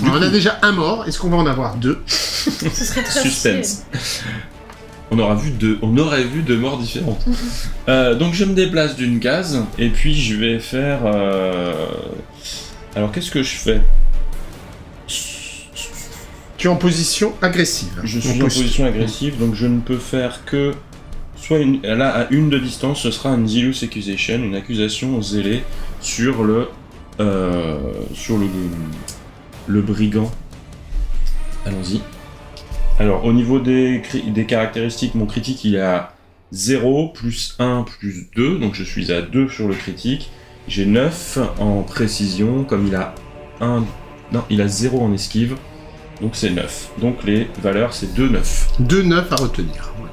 Du on a déjà un mort. Est-ce qu'on va en avoir deux? Ce serait très Suspense. On aura vu deux, on aurait vu deux morts différentes. Euh, donc je me déplace d'une case et puis je vais faire. euh, Alors qu'est-ce que je fais? Tu es en position agressive. Je suis en position agressive, donc je ne peux faire que soit une, là à une de distance, ce sera un zealous accusation, une accusation zélée sur le euh, sur le le brigand. Allons-y. Alors, au niveau des, caractéristiques, mon critique, il est à 0, plus 1, plus 2. Donc, je suis à 2 sur le critique. J'ai 9 en précision. Comme il a 1... Non, il a 0 en esquive. Donc, c'est 9. Donc, les valeurs, c'est 2, 9. 2 9 à retenir. Voilà.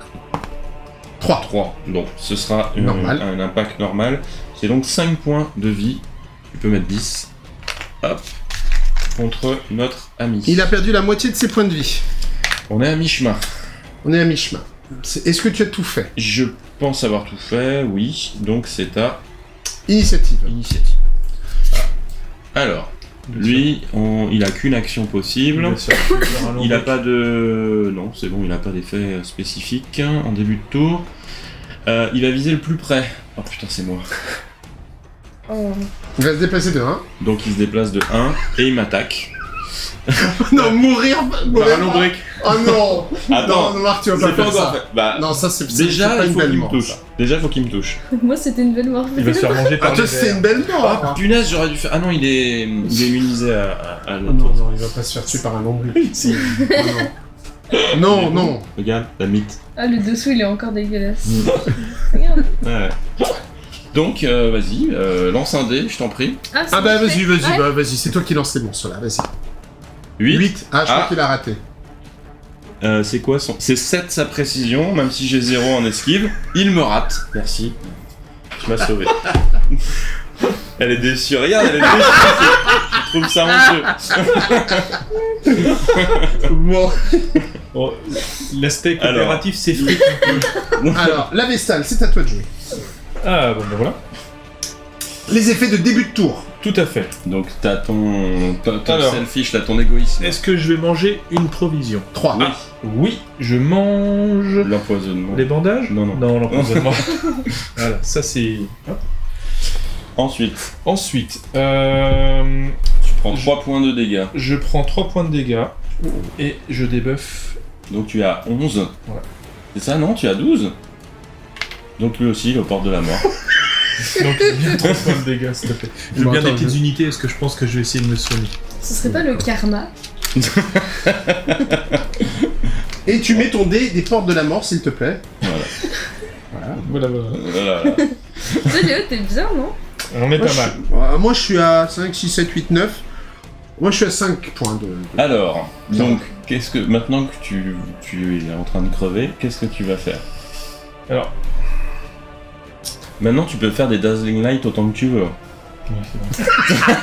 3. 3. Donc, ce sera une- un impact normal. C'est donc 5 points de vie. Tu peux mettre 10. Hop. Contre notre ami. Il a perdu la moitié de ses points de vie. On est à mi-chemin. On est à mi-chemin. Est-ce que tu as tout fait Je pense avoir tout fait, oui. Donc c'est à Initiative. initiative. Alors, lui, on- il a qu'une action possible. Il va se faire faire un long Il a bec. pas de. Non, c'est bon, il a pas d'effet spécifique hein, en début de tour. Euh, il va viser le plus près. Oh putain, c'est moi. Oh. Il va se déplacer de 1. Donc il se déplace de 1 et il m'attaque. non, mourir, Par mourir. un lombric. Oh non Attends, Non, Marc, tu vas c'est pas faire ça. fait. Bah, Non, ça c'est déjà, pas il une faut belle qu'il me mort. Déjà, il faut qu'il me touche. Moi, c'était une belle mort. Il va se faire manger par Ah, c'est une belle mort Ah, punaise, j'aurais dû faire. Ah non, il est, il est immunisé à, à, à l'autre. non, non, il va pas se faire tuer par un lombric. Si. Non. non, non. Regarde, la mythe. Ah, le dessous, il est encore dégueulasse. Mm. Regarde. Ouais. Donc, euh, vas-y, euh, lance un dé, je t'en prie. Ah, Ah bah vas-y, vas-y, Ouais. bah, vas-y, c'est toi qui lance les monstres là, vas-y. 8. 8. Ah, je crois Ah. qu'il a raté. Euh, c'est quoi son... C'est 7 sa précision, même si j'ai 0 en esquive. Il me rate. Merci. Tu m'as sauvé. elle est déçue. Regarde, elle est déçue. Je trouve ça honteux. Bon, L'aspect Alors. coopératif s'effrite un peu. alors, la Vestale, c'est à toi de jouer. Ah, bon, ben voilà. Les effets de début de tour. Tout à fait. Donc, t'as ton, ton, ton Alors. selfish, là, ton égoïsme. Est-ce que je vais manger une provision? 3. Oui. Oui, je mange. L'empoisonnement. Les bandages? Non, non. Non, l'empoisonnement. voilà, ça c'est. Hop. Ensuite, Ensuite, euh, tu prends 3 points de dégâts. je prends 3 points de dégâts et je débuffe. Donc, tu as 11. Ouais. C'est ça, non? Tu as 12 Donc, lui aussi, il est aux portes de la mort. Donc, bien 3 points de dégâts, s'il te plaît. Je veux Bon, bien attends, des petites je- unités, est-ce que je pense que je vais essayer de me soigner Ce serait pas le karma Et tu mets ton dé des portes de la mort, s'il te plaît. Voilà. Voilà, voilà. Voilà. Toi, Léo, t'es bien, non On est Moi, pas je mal. suis- euh, moi, je suis à 5, 6, 7, 8, 9. Moi, je suis à 5 points de. de- Alors, donc, qu'est-ce que maintenant que tu, tu es en train de crever, qu'est-ce que tu vas faire? Alors, Maintenant, tu peux faire des dazzling light autant que tu veux. ouais, c'est bon.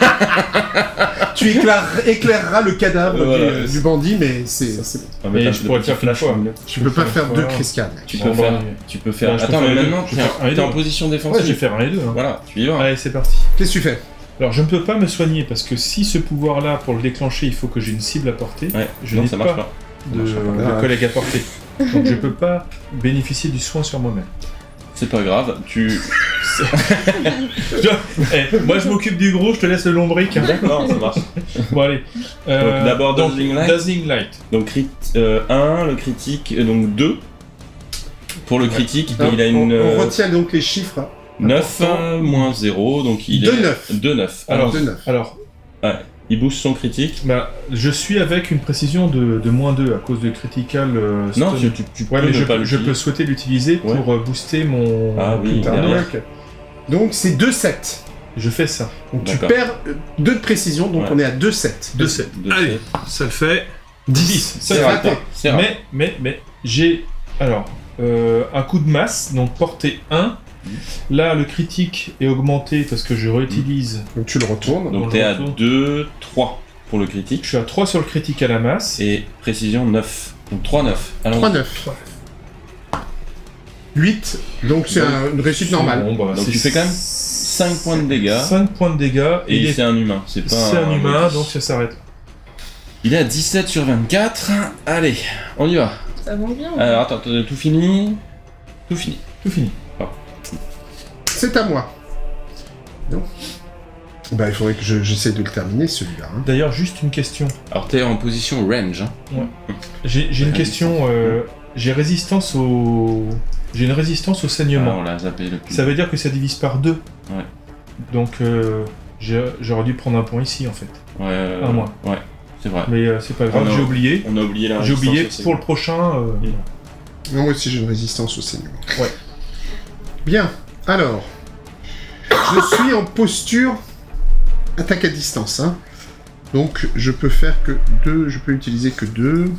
Tu éclaireras, éclaireras le cadavre Voilà. du, du bandit, mais c'est. c'est- Ah, Mais t'as je pourrais faire flash. Tu peux pas faire deux cardiaques. Tu Bon, peux faire. bah, Tu peux faire. Je peux Attends, faire mais les deux. maintenant, Je vais faire un et t'es en deux. position Ouais, je vais défensive. faire un et deux. hein. Voilà, tu y vas. Allez, c'est parti. Qu'est-ce que tu fais Alors, je ne peux pas me soigner parce que si ce pouvoir-là, pour le déclencher, il faut que j'ai une cible à portée. Ouais, Je non, n'ai ça marche pas. pas. de, marche pas. de Ah. collègues à portée. Donc, je peux pas bénéficier du soin sur moi-même. C'est pas grave, tu. Eh, moi, je m'occupe du gros, je te laisse le lombric. hein. D'accord, ça marche. Bon, allez. Euh, Donc, d'abord donc, Dazzling Light. Dazzling Light. Donc, crit, euh, 1, le critique, euh, donc 2. Pour le critique, il a une on, on retient donc les chiffres. 9 important. moins 0, donc il De est. 9. De 9. Alors, de 9. Alors, il booste son critique. bah, je suis avec une précision de, de moins 2 à cause de critical. euh, Non, tu, tu, tu Ouais, peux mais je, pas peux- je peux souhaiter l'utiliser Ouais. pour euh, booster mon. Ah oui, donc, Donc c'est 2-7. Je fais ça. Donc tu perds 2 de précision, donc Ouais. on est à 2-7. 2 7. De Allez, fait. ça le fait. 10. Ça raté. Mais, mais, mais, j'ai. Alors, euh, un coup de masse, donc portée 1. Là, le critique est augmenté parce que je réutilise. Donc tu le retournes. Donc On t'es à retourne. 2, 3 pour le Je critique. suis à 3 sur le critique à la masse. Et précision 9. Donc 3, 9. Allons. 3-9. 8. Donc c'est Donc, un- une réussite normale. Bon, bah, Donc c'est tu fais quand même 5 points de dégâts. 5 points de dégâts. Et il est- c'est un humain. C'est pas c'est un humain, donc ça s'arrête. Il est à 17 sur 24. Allez, on y va. Ça va bien. Alors attends, t'as tout fini Tout fini. Tout fini. C'est à moi. Non. Bah il faudrait que je- j'essaie de le terminer celui-là. hein. D'ailleurs, juste une question. Alors t'es en position range. Hein. J'ai j'ai une question. euh, j'ai résistance au. J'ai une résistance au Ah, saignement. on l'a zappé le plus. Ça veut dire que ça divise par 2. Ouais. Donc, euh, j'ai- j'aurais dû prendre un point ici en fait. Ouais, Un moins. Ouais. C'est vrai. Mais euh, c'est pas grave, Oh non. j'ai oublié. On a oublié la J'ai oublié pour le prochain. euh, Non, moi aussi j'ai une résistance au saignement. Ouais. Bien, alors. Je suis en posture attaque à distance. Hein. Donc je peux faire que deux. Je peux utiliser que deux.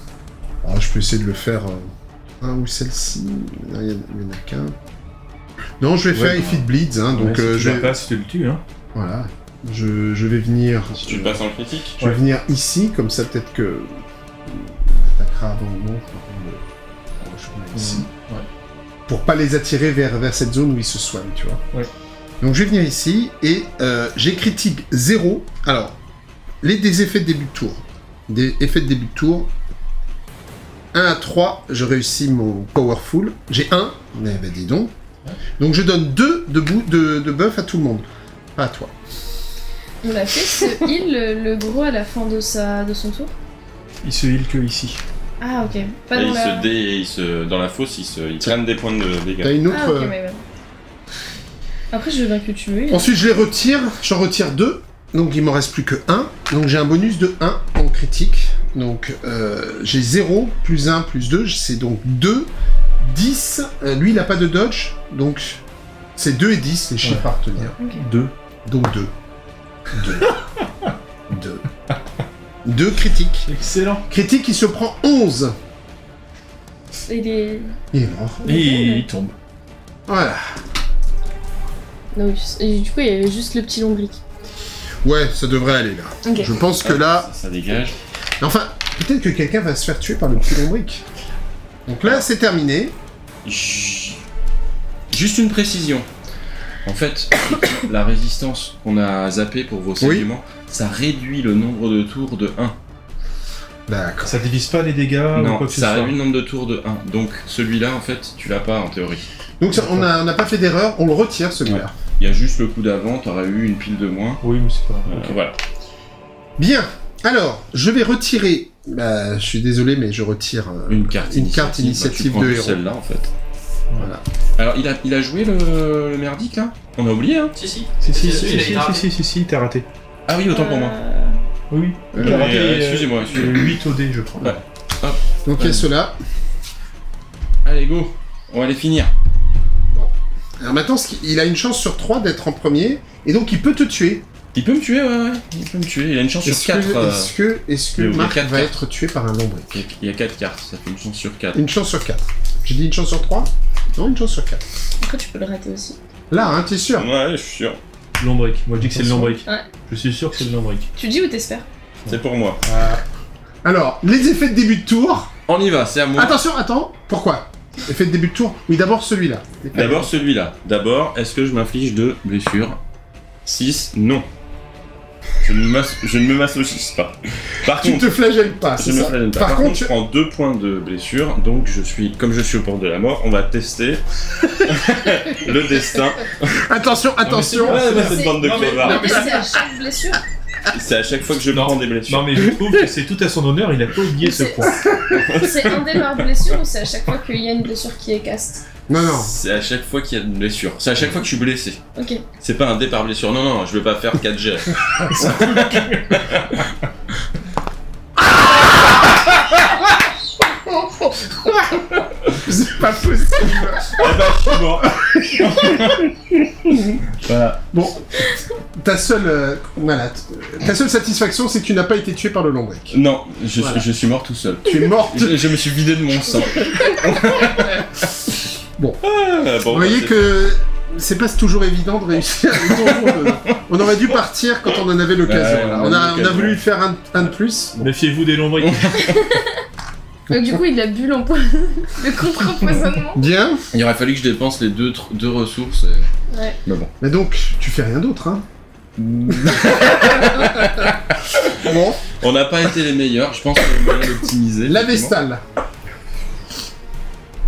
Alors, je peux essayer de le faire. euh, un ou celle-ci. Il y en il a qu'un. Non, je vais Ouais, faire bah, If It Bleeds. Hein, donc ouais, si euh, tu je vais. pas, si tu le tues, hein. Voilà. Je, je vais venir. Si tu le passes en critique. Je vais Ouais. venir ici, comme ça peut-être que. On attaquera avant ou non. on le- le chope ici. Ouais. Pour pas les attirer vers, vers cette zone où ils se soignent, tu vois. Ouais. Donc je vais venir ici et euh, j'ai critique 0. Alors, les des effets de début de tour. Des effets de début de tour. 1 à 3, je réussis mon powerful. J'ai 1, mais ben dis donc. Donc je donne 2 de, de, de buff à tout le monde. Pas à toi. On l'a fait ce heal, le, le gros, à la fin de, sa, de son tour? Il se heal que ici. Ah, ok. Pas Et dans il la... se dé, il se, dans la fosse, il, se, des points de T'as dégâts. une autre. Ah, ok, euh, mais ouais. Après, je veux bien que tu me heal. Ensuite, je les retire. J'en retire deux. Donc, il m'en reste plus que 1. Donc, j'ai un bonus de 1 en critique. Donc, euh, j'ai 0, plus 1, plus 2. C'est donc 2, 10. Euh, lui, il n'a pas de dodge. Donc, c'est 2 et 10, les chiffres Ouais. à retenir. Ok. Deux. Donc, 2. 2. 2. 2 critiques. Excellent. Critique, il se prend 11. Il est... Il est mort. Et il tombe. Voilà. Non, oui. Du coup, il y avait juste le petit lombric. Ouais, ça devrait aller là. Ok. Je pense que là, Ça, ça dégage. Mais Enfin, peut-être que quelqu'un va se faire tuer par le petit lombric. Donc là, c'est terminé. Juste une précision. En fait, la résistance qu'on a zappée pour vos saignements, ça réduit le nombre de tours de 1. D'accord. Ça divise pas les dégâts ou non, quoi que ce ça soit. réduit le nombre de tours de 1. Donc celui-là, en fait, tu l'as pas en théorie. Donc ça, on n'a on n'a pas fait d'erreur, on le retire celui-là. Il y a juste le coup d'avant, t'aurais eu une pile de moins. Oui, mais c'est pas Euh, grave. Voilà. Bien. Alors, je vais retirer. Bah, je suis désolé, mais je retire. euh, Une carte Une initiative. carte initiative bah, tu prends de héros. celle-là, en fait. Voilà. Alors, il a, il a joué le, le merdique, là? On a oublié, hein? Si, si. Si, si, si, si, si, raté. si, si, si, t'as raté. Ah oui, autant pour moi. Euh, Oui, oui. Euh, euh, excusez-moi, excusez-moi. 8 au dé, je crois. Ouais. Donc il y a cela. Allez, go On va les finir. Alors maintenant, il a une chance sur 3 d'être en premier, et donc il peut te tuer. Il peut me tuer, ouais, ouais. Il peut me tuer. Il a une chance sur Est-ce 4. que, est-ce que, est-ce a Marc va cartes. être tué par un lombric Il y a 4 cartes, ça fait une chance sur 4. Une chance sur 4. J'ai dit une chance sur 3 Non, une chance sur 4. Après, tu peux le rater aussi. Là, hein, t'es sûr? Ouais, je suis sûr. Lombric. Moi, je dis que c'est le lombric. Ouais. Je suis sûr que c'est le lombric. Tu dis ou t'espères C'est pour moi. Alors, les effets de début de tour. On y va, c'est à moi. Attention, attends. Pourquoi? Effet de début de tour Oui, d'abord celui-là. D'abord celui-là. D'abord, est-ce que je m'inflige de blessures 6, non. Je ne, m'as- je ne me masochise pas. Par Tu contre, te flagelles pas, je me flagelle pas. Par, Par, contre, je prends 2 points de blessure, donc je suis, comme je suis au bord de la mort, on va tester le destin. attention, attention. C'est- bande de mais c'est à chaque blessure. C'est à chaque fois que je Non. prends des blessures. Non, mais je trouve que c'est tout à son honneur, il a pas oublié ce point. C'est un dé par blessure ou c'est à chaque fois qu'il y a une blessure qui est cast Non, non. C'est à chaque fois qu'il y a une blessure. C'est à chaque fois que je suis blessé. Ok. C'est pas un dé par blessure. Non, non, je veux pas faire 4 jets. C'est pas possible. Eh ben, je suis mort. voilà. Bon, ta seule, euh, voilà, ta seule satisfaction, c'est que tu n'as pas été tué par le lombric. Non, je, Voilà. suis, je suis mort tout seul. Tu es morte. Je, je me suis vidé de mon sang. Bon. Ah, bon, Vous voyez bah, que c'est pas toujours évident de réussir. On aurait dû partir quand on en avait l'occasion. On on, a on voulu faire un, un de plus. Méfiez-vous des lombrics. Donc du coup, il a bu le contre-empoisonnement. Bien. Il aurait fallu que je dépense les deux, deux ressources. et- Ouais. Mais bon. Mais donc, tu fais rien d'autre, hein Bon, On n'a pas été les meilleurs, je pense y a moyen d'optimiser. la. Vestale.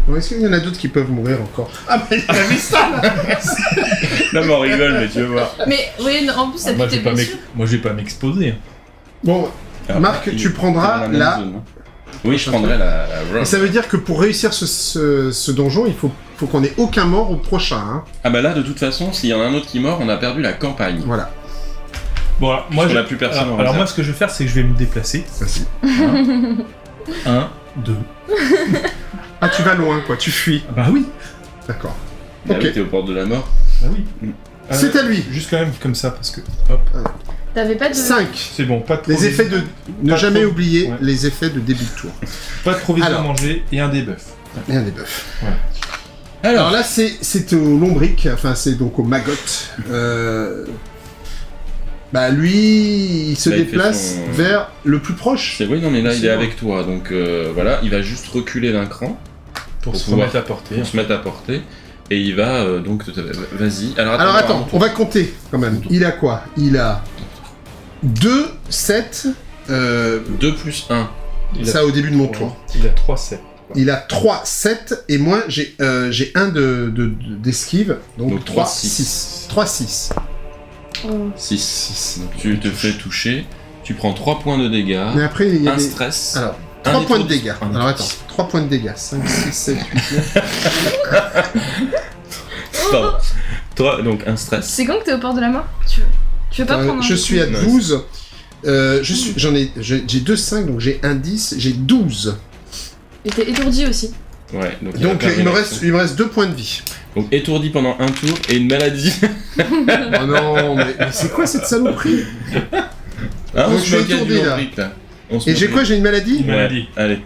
Bon, Est-ce qu'il y en a d'autres qui peuvent mourir encore? Ah, mais la Vestale Non, mais on rigole, mais tu vas voir. Mais oui, non, en plus, ça Ah, moi, peut je vais pas blessures. m'ex- moi, je vais pas m'exposer. Bon, Alors, Marc, il- tu prendras il est dans même la- zone, hein. Oui, je prendrai la, la et rogue. ça veut dire que pour réussir ce, ce- ce donjon, il faut, faut qu'on ait aucun mort au prochain, hein Ah bah là, de toute façon, s'il y en a un autre qui meurt, on a perdu la campagne. Voilà. Bon, alors, moi, je... a plus personne alors, moi, ce que je vais faire, c'est que je vais me déplacer. Vas-y. 1, 2. Ah, tu vas loin, quoi. Tu fuis. Ah bah oui. D'accord. Bah Ok. oui, T'es au bord de la mort. Bah oui. Mm. Euh, C'est à lui. Juste quand même comme ça, parce que... Hop. T'avais pas de. 5. C'est bon, pas de Les provision- effets de... Ne Pas jamais trop. oublier Ouais. les effets de début de tour. Pas de provision Alors. manger et un debuff. Et un debuff. Alors, Alors là, c'est c'est au lombric, enfin c'est donc au maggot. Euh... Bah lui, il se Là, il déplace son- vers le plus proche. c'est oui, non, mais là, il est avec toi. Donc euh, voilà, il va juste reculer d'un cran Pour, Pour se pouvoir- remettre à portée. pour se mettre à portée. Et il va euh, donc. Vas-y. Alors attends. Alors attends, on va compter quand même. Il a quoi? Il a 2, 7, euh, 2 plus 1. Il a- ça au début de mon tour. Il a 3 7. Il a 3, 7, et moi j'ai euh, j'ai 1 de, de- de- d'esquive, donc, Donc 3, trois, six. 6. 3, 6. Oh. 6. Donc tu te fais toucher. Tu prends 3 points de dégâts. Mais après, il y a Un des... stress. Alors, un 3 points de dégâts. un Alors attends, étourdi. 3 points de dégâts. 5, 6, 7, 8, 9. Pardon. Trois- donc un stress. C'est quand que t'es au port de la mort tu veux... tu veux pas Euh, prendre un je suis à Nice. 12. Euh, je suis, j'en ai, j'ai j'ai 2 5, donc j'ai un 10, j'ai 12. Et t'es étourdi aussi. Ouais. Donc, il va Donc perdre il me une reste, action. il me reste 2 points de vie. Donc étourdi pendant un tour et une maladie. oh non, mais, mais c'est quoi cette saloperie Hein, on Donc, se je suis moquait étourdi, là. lombric, là. On se Et j'ai moquait. quoi J'ai une maladie Une maladie. Ouais, Allez.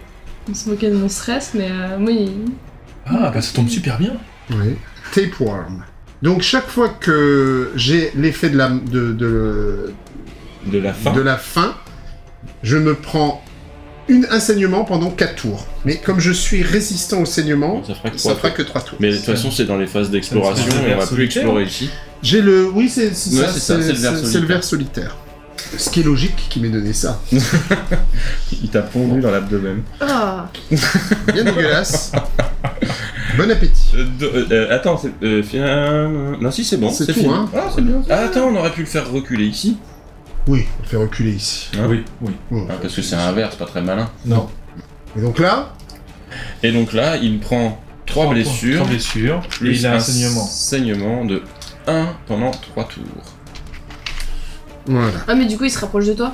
On se moquait de mon stress, mais euh, il... Ah, bah ça tombe super bien. Oui. Tapeworm. Donc chaque fois que j'ai l'effet de la, de, de, De la fin. de la fin, je me prends une, un saignement pendant 4 tours. Mais comme je suis résistant au saignement, Ça fera que ça trois fera tours. que 3 tours. Mais de toute façon, c'est dans les phases d'exploration et on va plus explorer ici. J'ai le. Oui, c'est Ouais, ça, le le solitaire. ver solitaire. Ce qui est logique qui m'ait donné ça. Il t'a pondu dans l'abdomen. Ah Bien dégueulasse. Bon appétit. Euh, de- euh, attends, c'est. euh, Non, si, c'est bon. C'est C'est tout, fini. hein. Ah, c'est bien. Ah, attends, on aurait pu le faire reculer ici. Oui, on le fait reculer ici. Hein oui, oui. Ah, parce que c'est un verre, c'est pas très malin. Non. Et donc là, Et donc là, il prend 3 blessures. 3 blessures. Et plus il a un saignement. saignement de 1 pendant 3 tours. voilà. Ah, mais du coup, il se rapproche de toi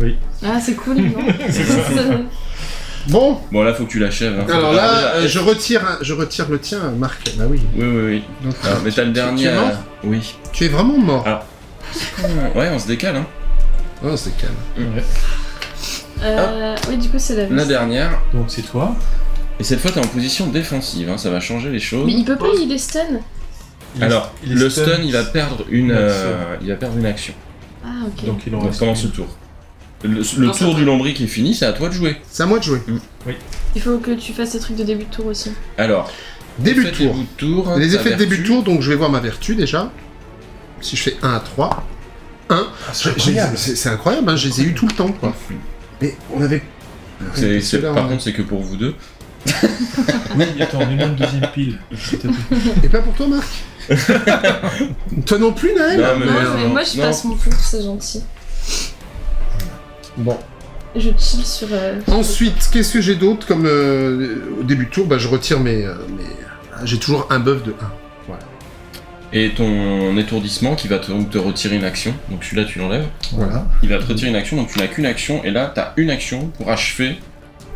Oui. Ah, c'est cool, non Bon, Bon, là, faut que tu l'achèves. hein. alors Ah, là, déjà, euh, je retire, un- je retire le tien, Marc. Bah oui. Oui, oui, oui. Donc, Alors, mais t'as le dernier. tu es mort à- Oui. tu es vraiment mort. Ah. Ouais, on se décale, hein. Oh, c'est calme. euh, Oui, du coup, c'est la dernière. Donc c'est toi. Et cette fois, t'es en position défensive, hein. ça va changer les choses. Mais il peut pas, il est stun Il Alors, il est le stun, il va perdre une, euh, il va perdre une action. Ah, ok. Donc il en reste pendant ce tour. Le, le Non, ça tour du lombric est fini, c'est à toi de jouer. C'est à moi de jouer. Il faut que tu fasses tes trucs de début de tour aussi. Alors, Début de tour. bouts de tour. Les effets de début de tour, donc je vais voir ma vertu déjà. Si je fais 1 à 3. 1. Ah, c'est incroyable. C'est c'est incroyable, hein, je les ai eu tout le temps, quoi. Mais on avait. Par on- contre, c'est que pour vous deux. Oui, attends, on est même deuxième pile. Et pas pour toi, Marc Toi non plus, Naël Non, mais Non, ouais, mais non, moi, je non. passe mon tour, c'est gentil. Bon. Je chill sur. euh, Ensuite, qu'est-ce que j'ai d'autre comme. euh, au début de tour, bah, je retire mes. euh, mes- J'ai toujours un buff de 1. Et ton étourdissement qui va te, donc te retirer une action. Donc celui-là, tu l'enlèves. Voilà. Il va te retirer une action, donc tu n'as qu'une action. Et là, t'as une action pour achever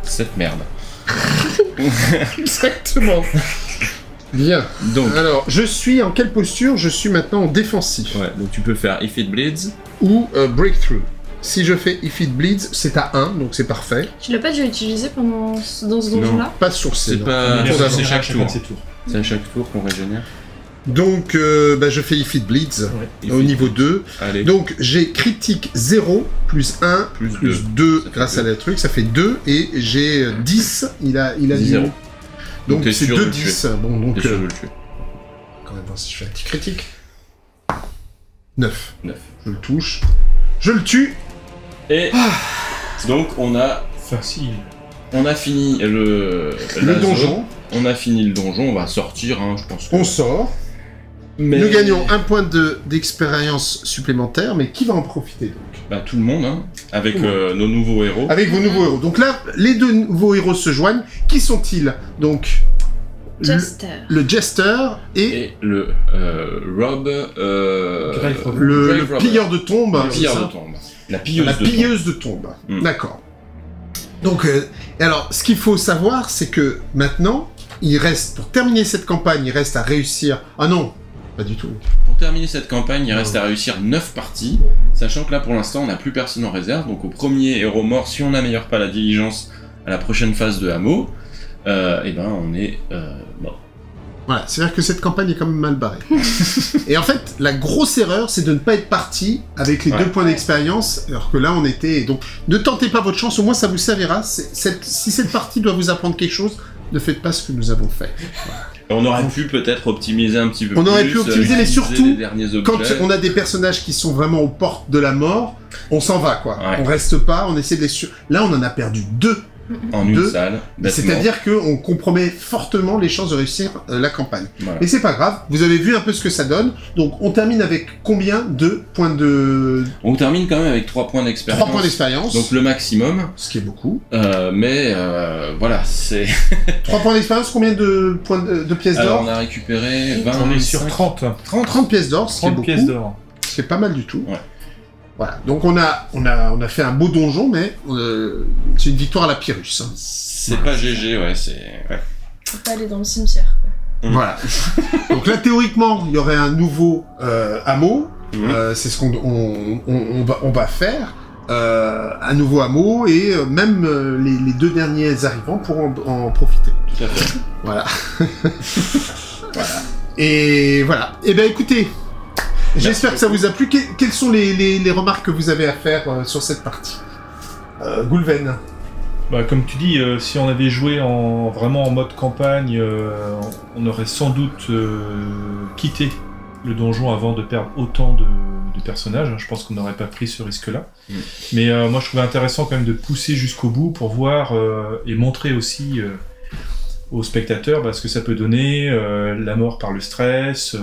cette merde. Exactement. Bien. Donc, Alors, je suis en quelle posture Je suis maintenant en défensif? ouais, donc tu peux faire If It Bleeds. Ou euh, breakthrough. Si je fais if it bleeds, c'est à 1, donc c'est parfait. Tu l'as pas déjà utilisé pendant ce- dans ce donjon-là? Pas sourcé. C'est non. pas- Il est Tour d'avant. régénéré à chaque chacun tour. de ses tours. C'est à chaque tour qu'on régénère. Donc, euh, bah, je fais if it bleeds Ouais. If au It niveau Bleeds. 2. Allez. Donc, j'ai critique 0, plus 1, Plus plus deux. 2, Ça fait grâce à la truc, ça fait 2, et j'ai euh, 10, il a, il a 10, mis- zéro. Donc, Donc, t'es c'est sûr de 2, le 10. Bon, donc, sûr euh, de le tuer. quand même, si je fais un petit critique. 9. Neuf. Je le touche. Je le tue. Et donc on a Facile. on a fini le donjon. zone. On a fini le donjon. On va sortir. Hein, je pense. que- On sort. Mais- Nous gagnons un point de- d'expérience supplémentaire, mais qui va en profiter donc? Bah, tout le monde, hein, avec euh, nos nouveaux héros. Avec vos nouveaux héros. Donc là, les deux nouveaux héros se joignent. Qui sont-ils? Donc, Jester. le Jester et, Et le euh, Rob. Euh, le, pilleur de tombes. Le pilleur de tombe. La pilleuse La de tombe. pilleuse de tombes. Mm. D'accord. Donc, euh, et alors, ce qu'il faut savoir, c'est que maintenant, il reste, pour terminer cette campagne, il reste à réussir. Ah non, pas du tout. Pour terminer cette campagne, il reste à réussir 9 parties, sachant que là pour l'instant on n'a plus personne en réserve, donc au premier héros mort, si on n'améliore pas la diligence à la prochaine phase de hameau, euh, et ben on est euh, mort. Voilà, c'est-à-dire que cette campagne est quand même mal barrée. et en fait, la grosse erreur, c'est de ne pas être parti avec les Ouais. deux points d'expérience, alors que là, on était... Donc, ne tentez pas votre chance, au moins ça vous servira. Cette- Si cette partie doit vous apprendre quelque chose, ne faites pas ce que nous avons fait. On aurait pu peut-être optimiser un petit peu On plus. aurait pu optimiser, euh, mais utiliser surtout. Quand on a des personnages qui sont vraiment aux portes de la mort, on s'en va, quoi. Ouais. On reste pas, on essaie de les... sur- Là, on en a perdu deux. En une deux, salle. C'est-à-dire qu'on compromet fortement les chances de réussir euh, la campagne. Voilà. Mais c'est pas grave, vous avez vu un peu ce que ça donne. Donc on termine avec combien de points de... On termine quand même avec 3 points d'expérience. 3 points d'expérience, Donc le maximum, ce qui est beaucoup. euh, mais euh, voilà, c'est. 3 points d'expérience, combien de, points de, de pièces d'or on a récupéré 20. On est sur 30. 30, 30 pièces d'or, ce qui est 30 beaucoup. pièces d'or. Ce qui est pas mal du tout. Ouais. Voilà, donc on a, on, a, on a fait un beau donjon, mais euh, c'est une victoire à la Pyrrhus. hein. C'est pas GG, ouais, c'est. ouais. Faut pas aller dans le cimetière. quoi. Mm. Voilà. donc là, théoriquement, il y aurait un nouveau euh, hameau. Mhm. Euh, c'est ce qu'on on, on, on va, on va faire. Euh, un nouveau hameau et euh, même euh, les, les deux derniers arrivants pourront en, en profiter. Tout à fait. Voilà. voilà. Et voilà. Eh bien, écoutez, j'espère que ça vous a plu. Que- quelles sont les, les, les remarques que vous avez à faire euh, sur cette partie? Euh, Goulven Bah, comme tu dis, euh, si on avait joué en vraiment en mode campagne, euh, on aurait sans doute euh, quitté le donjon avant de perdre autant de, de personnages. Je pense qu'on n'aurait pas pris ce risque-là. Mm. Mais euh, moi, je trouvais intéressant quand même de pousser jusqu'au bout pour voir euh, et montrer aussi euh, aux spectateurs bah, ce que ça peut donner, euh, la mort par le stress.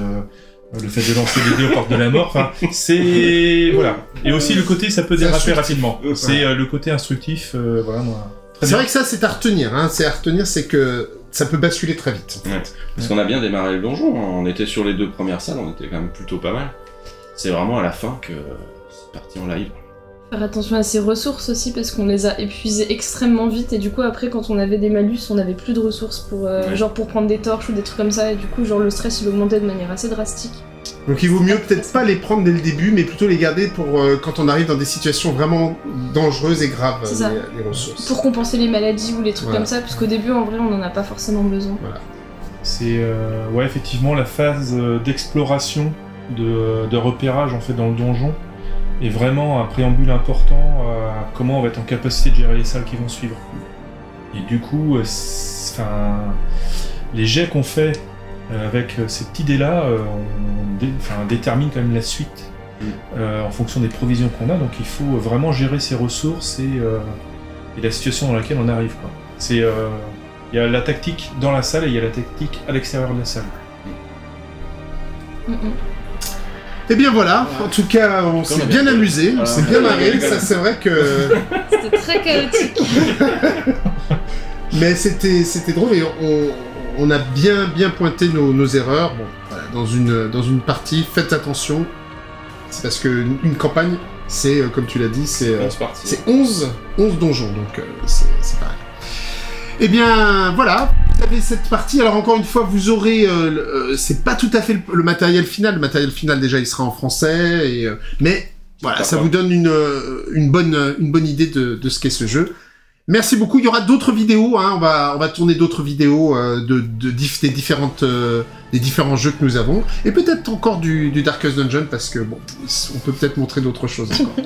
Le fait de lancer des dés aux portes de la mort, enfin, c'est voilà. Et aussi le côté, ça peut déraper rapidement. C'est euh, le côté instructif, euh, voilà moi. Très C'est bien. vrai que ça, c'est à retenir. Hein. C'est à retenir, c'est que ça peut basculer très vite. Ouais. Parce qu'on a bien démarré le donjon, hein. on était sur les deux premières salles, on était quand même plutôt pas mal. C'est vraiment à la fin que c'est parti en live. Faire attention à ses ressources aussi parce qu'on les a épuisées extrêmement vite et du coup après quand on avait des malus on avait plus de ressources pour euh, Ouais. genre pour prendre des torches ou des trucs comme ça et du coup genre le stress il augmentait de manière assez drastique. Donc il vaut mieux peut-être pas les prendre dès le début, mais plutôt les garder pour euh, quand on arrive dans des situations vraiment dangereuses et graves, C'est ça. les, les ressources. Pour compenser les maladies ou les trucs Voilà. comme ça parce qu'au début en vrai on en a pas forcément besoin. C'est euh, ouais effectivement la phase d'exploration, de, de repérage en fait dans le donjon est vraiment un préambule important à comment on va être en capacité de gérer les salles qui vont suivre. Et du coup, euh, les jets qu'on fait euh, avec euh, cette idée-là, euh, on détermine quand même la suite euh, en fonction des provisions qu'on a. Donc il faut vraiment gérer ses ressources et, euh, la situation dans laquelle on arrive. euh, il y a la tactique dans la salle et il y a la tactique à l'extérieur de la salle. Mm, mm. Et Eh bien voilà, en tout cas, on s'est bien amusé, on s'est bien marré, ça c'est vrai que... C'était très chaotique. Mais c'était c'était drôle et on, on a bien bien pointé nos, nos erreurs. Bon, voilà, dans une dans une partie, faites attention. C'est parce que une campagne, c'est euh, comme tu l'as dit, c'est euh, On se parti. c'est 11 11 donjons, donc euh, c'est. Eh bien, voilà, vous avez cette partie. Alors encore une fois, vous aurez, euh, euh, c'est pas tout à fait le, le matériel final. Le matériel final déjà, il sera en français, et, euh, mais voilà, ça vous donne une, euh, une bonne une bonne idée de, de ce qu'est ce jeu. Merci beaucoup. Il y aura d'autres vidéos. Hein. On va on va tourner d'autres vidéos euh, de, des différentes euh, des différents jeux que nous avons et peut-être encore du, du Darkest Dungeon parce que bon, on peut peut-être montrer d'autres choses encore.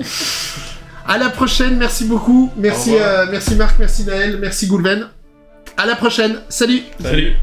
à la prochaine. Merci beaucoup. Merci euh, merci Marc. Merci Naël. Merci Goulven. À la prochaine. Salut. Salut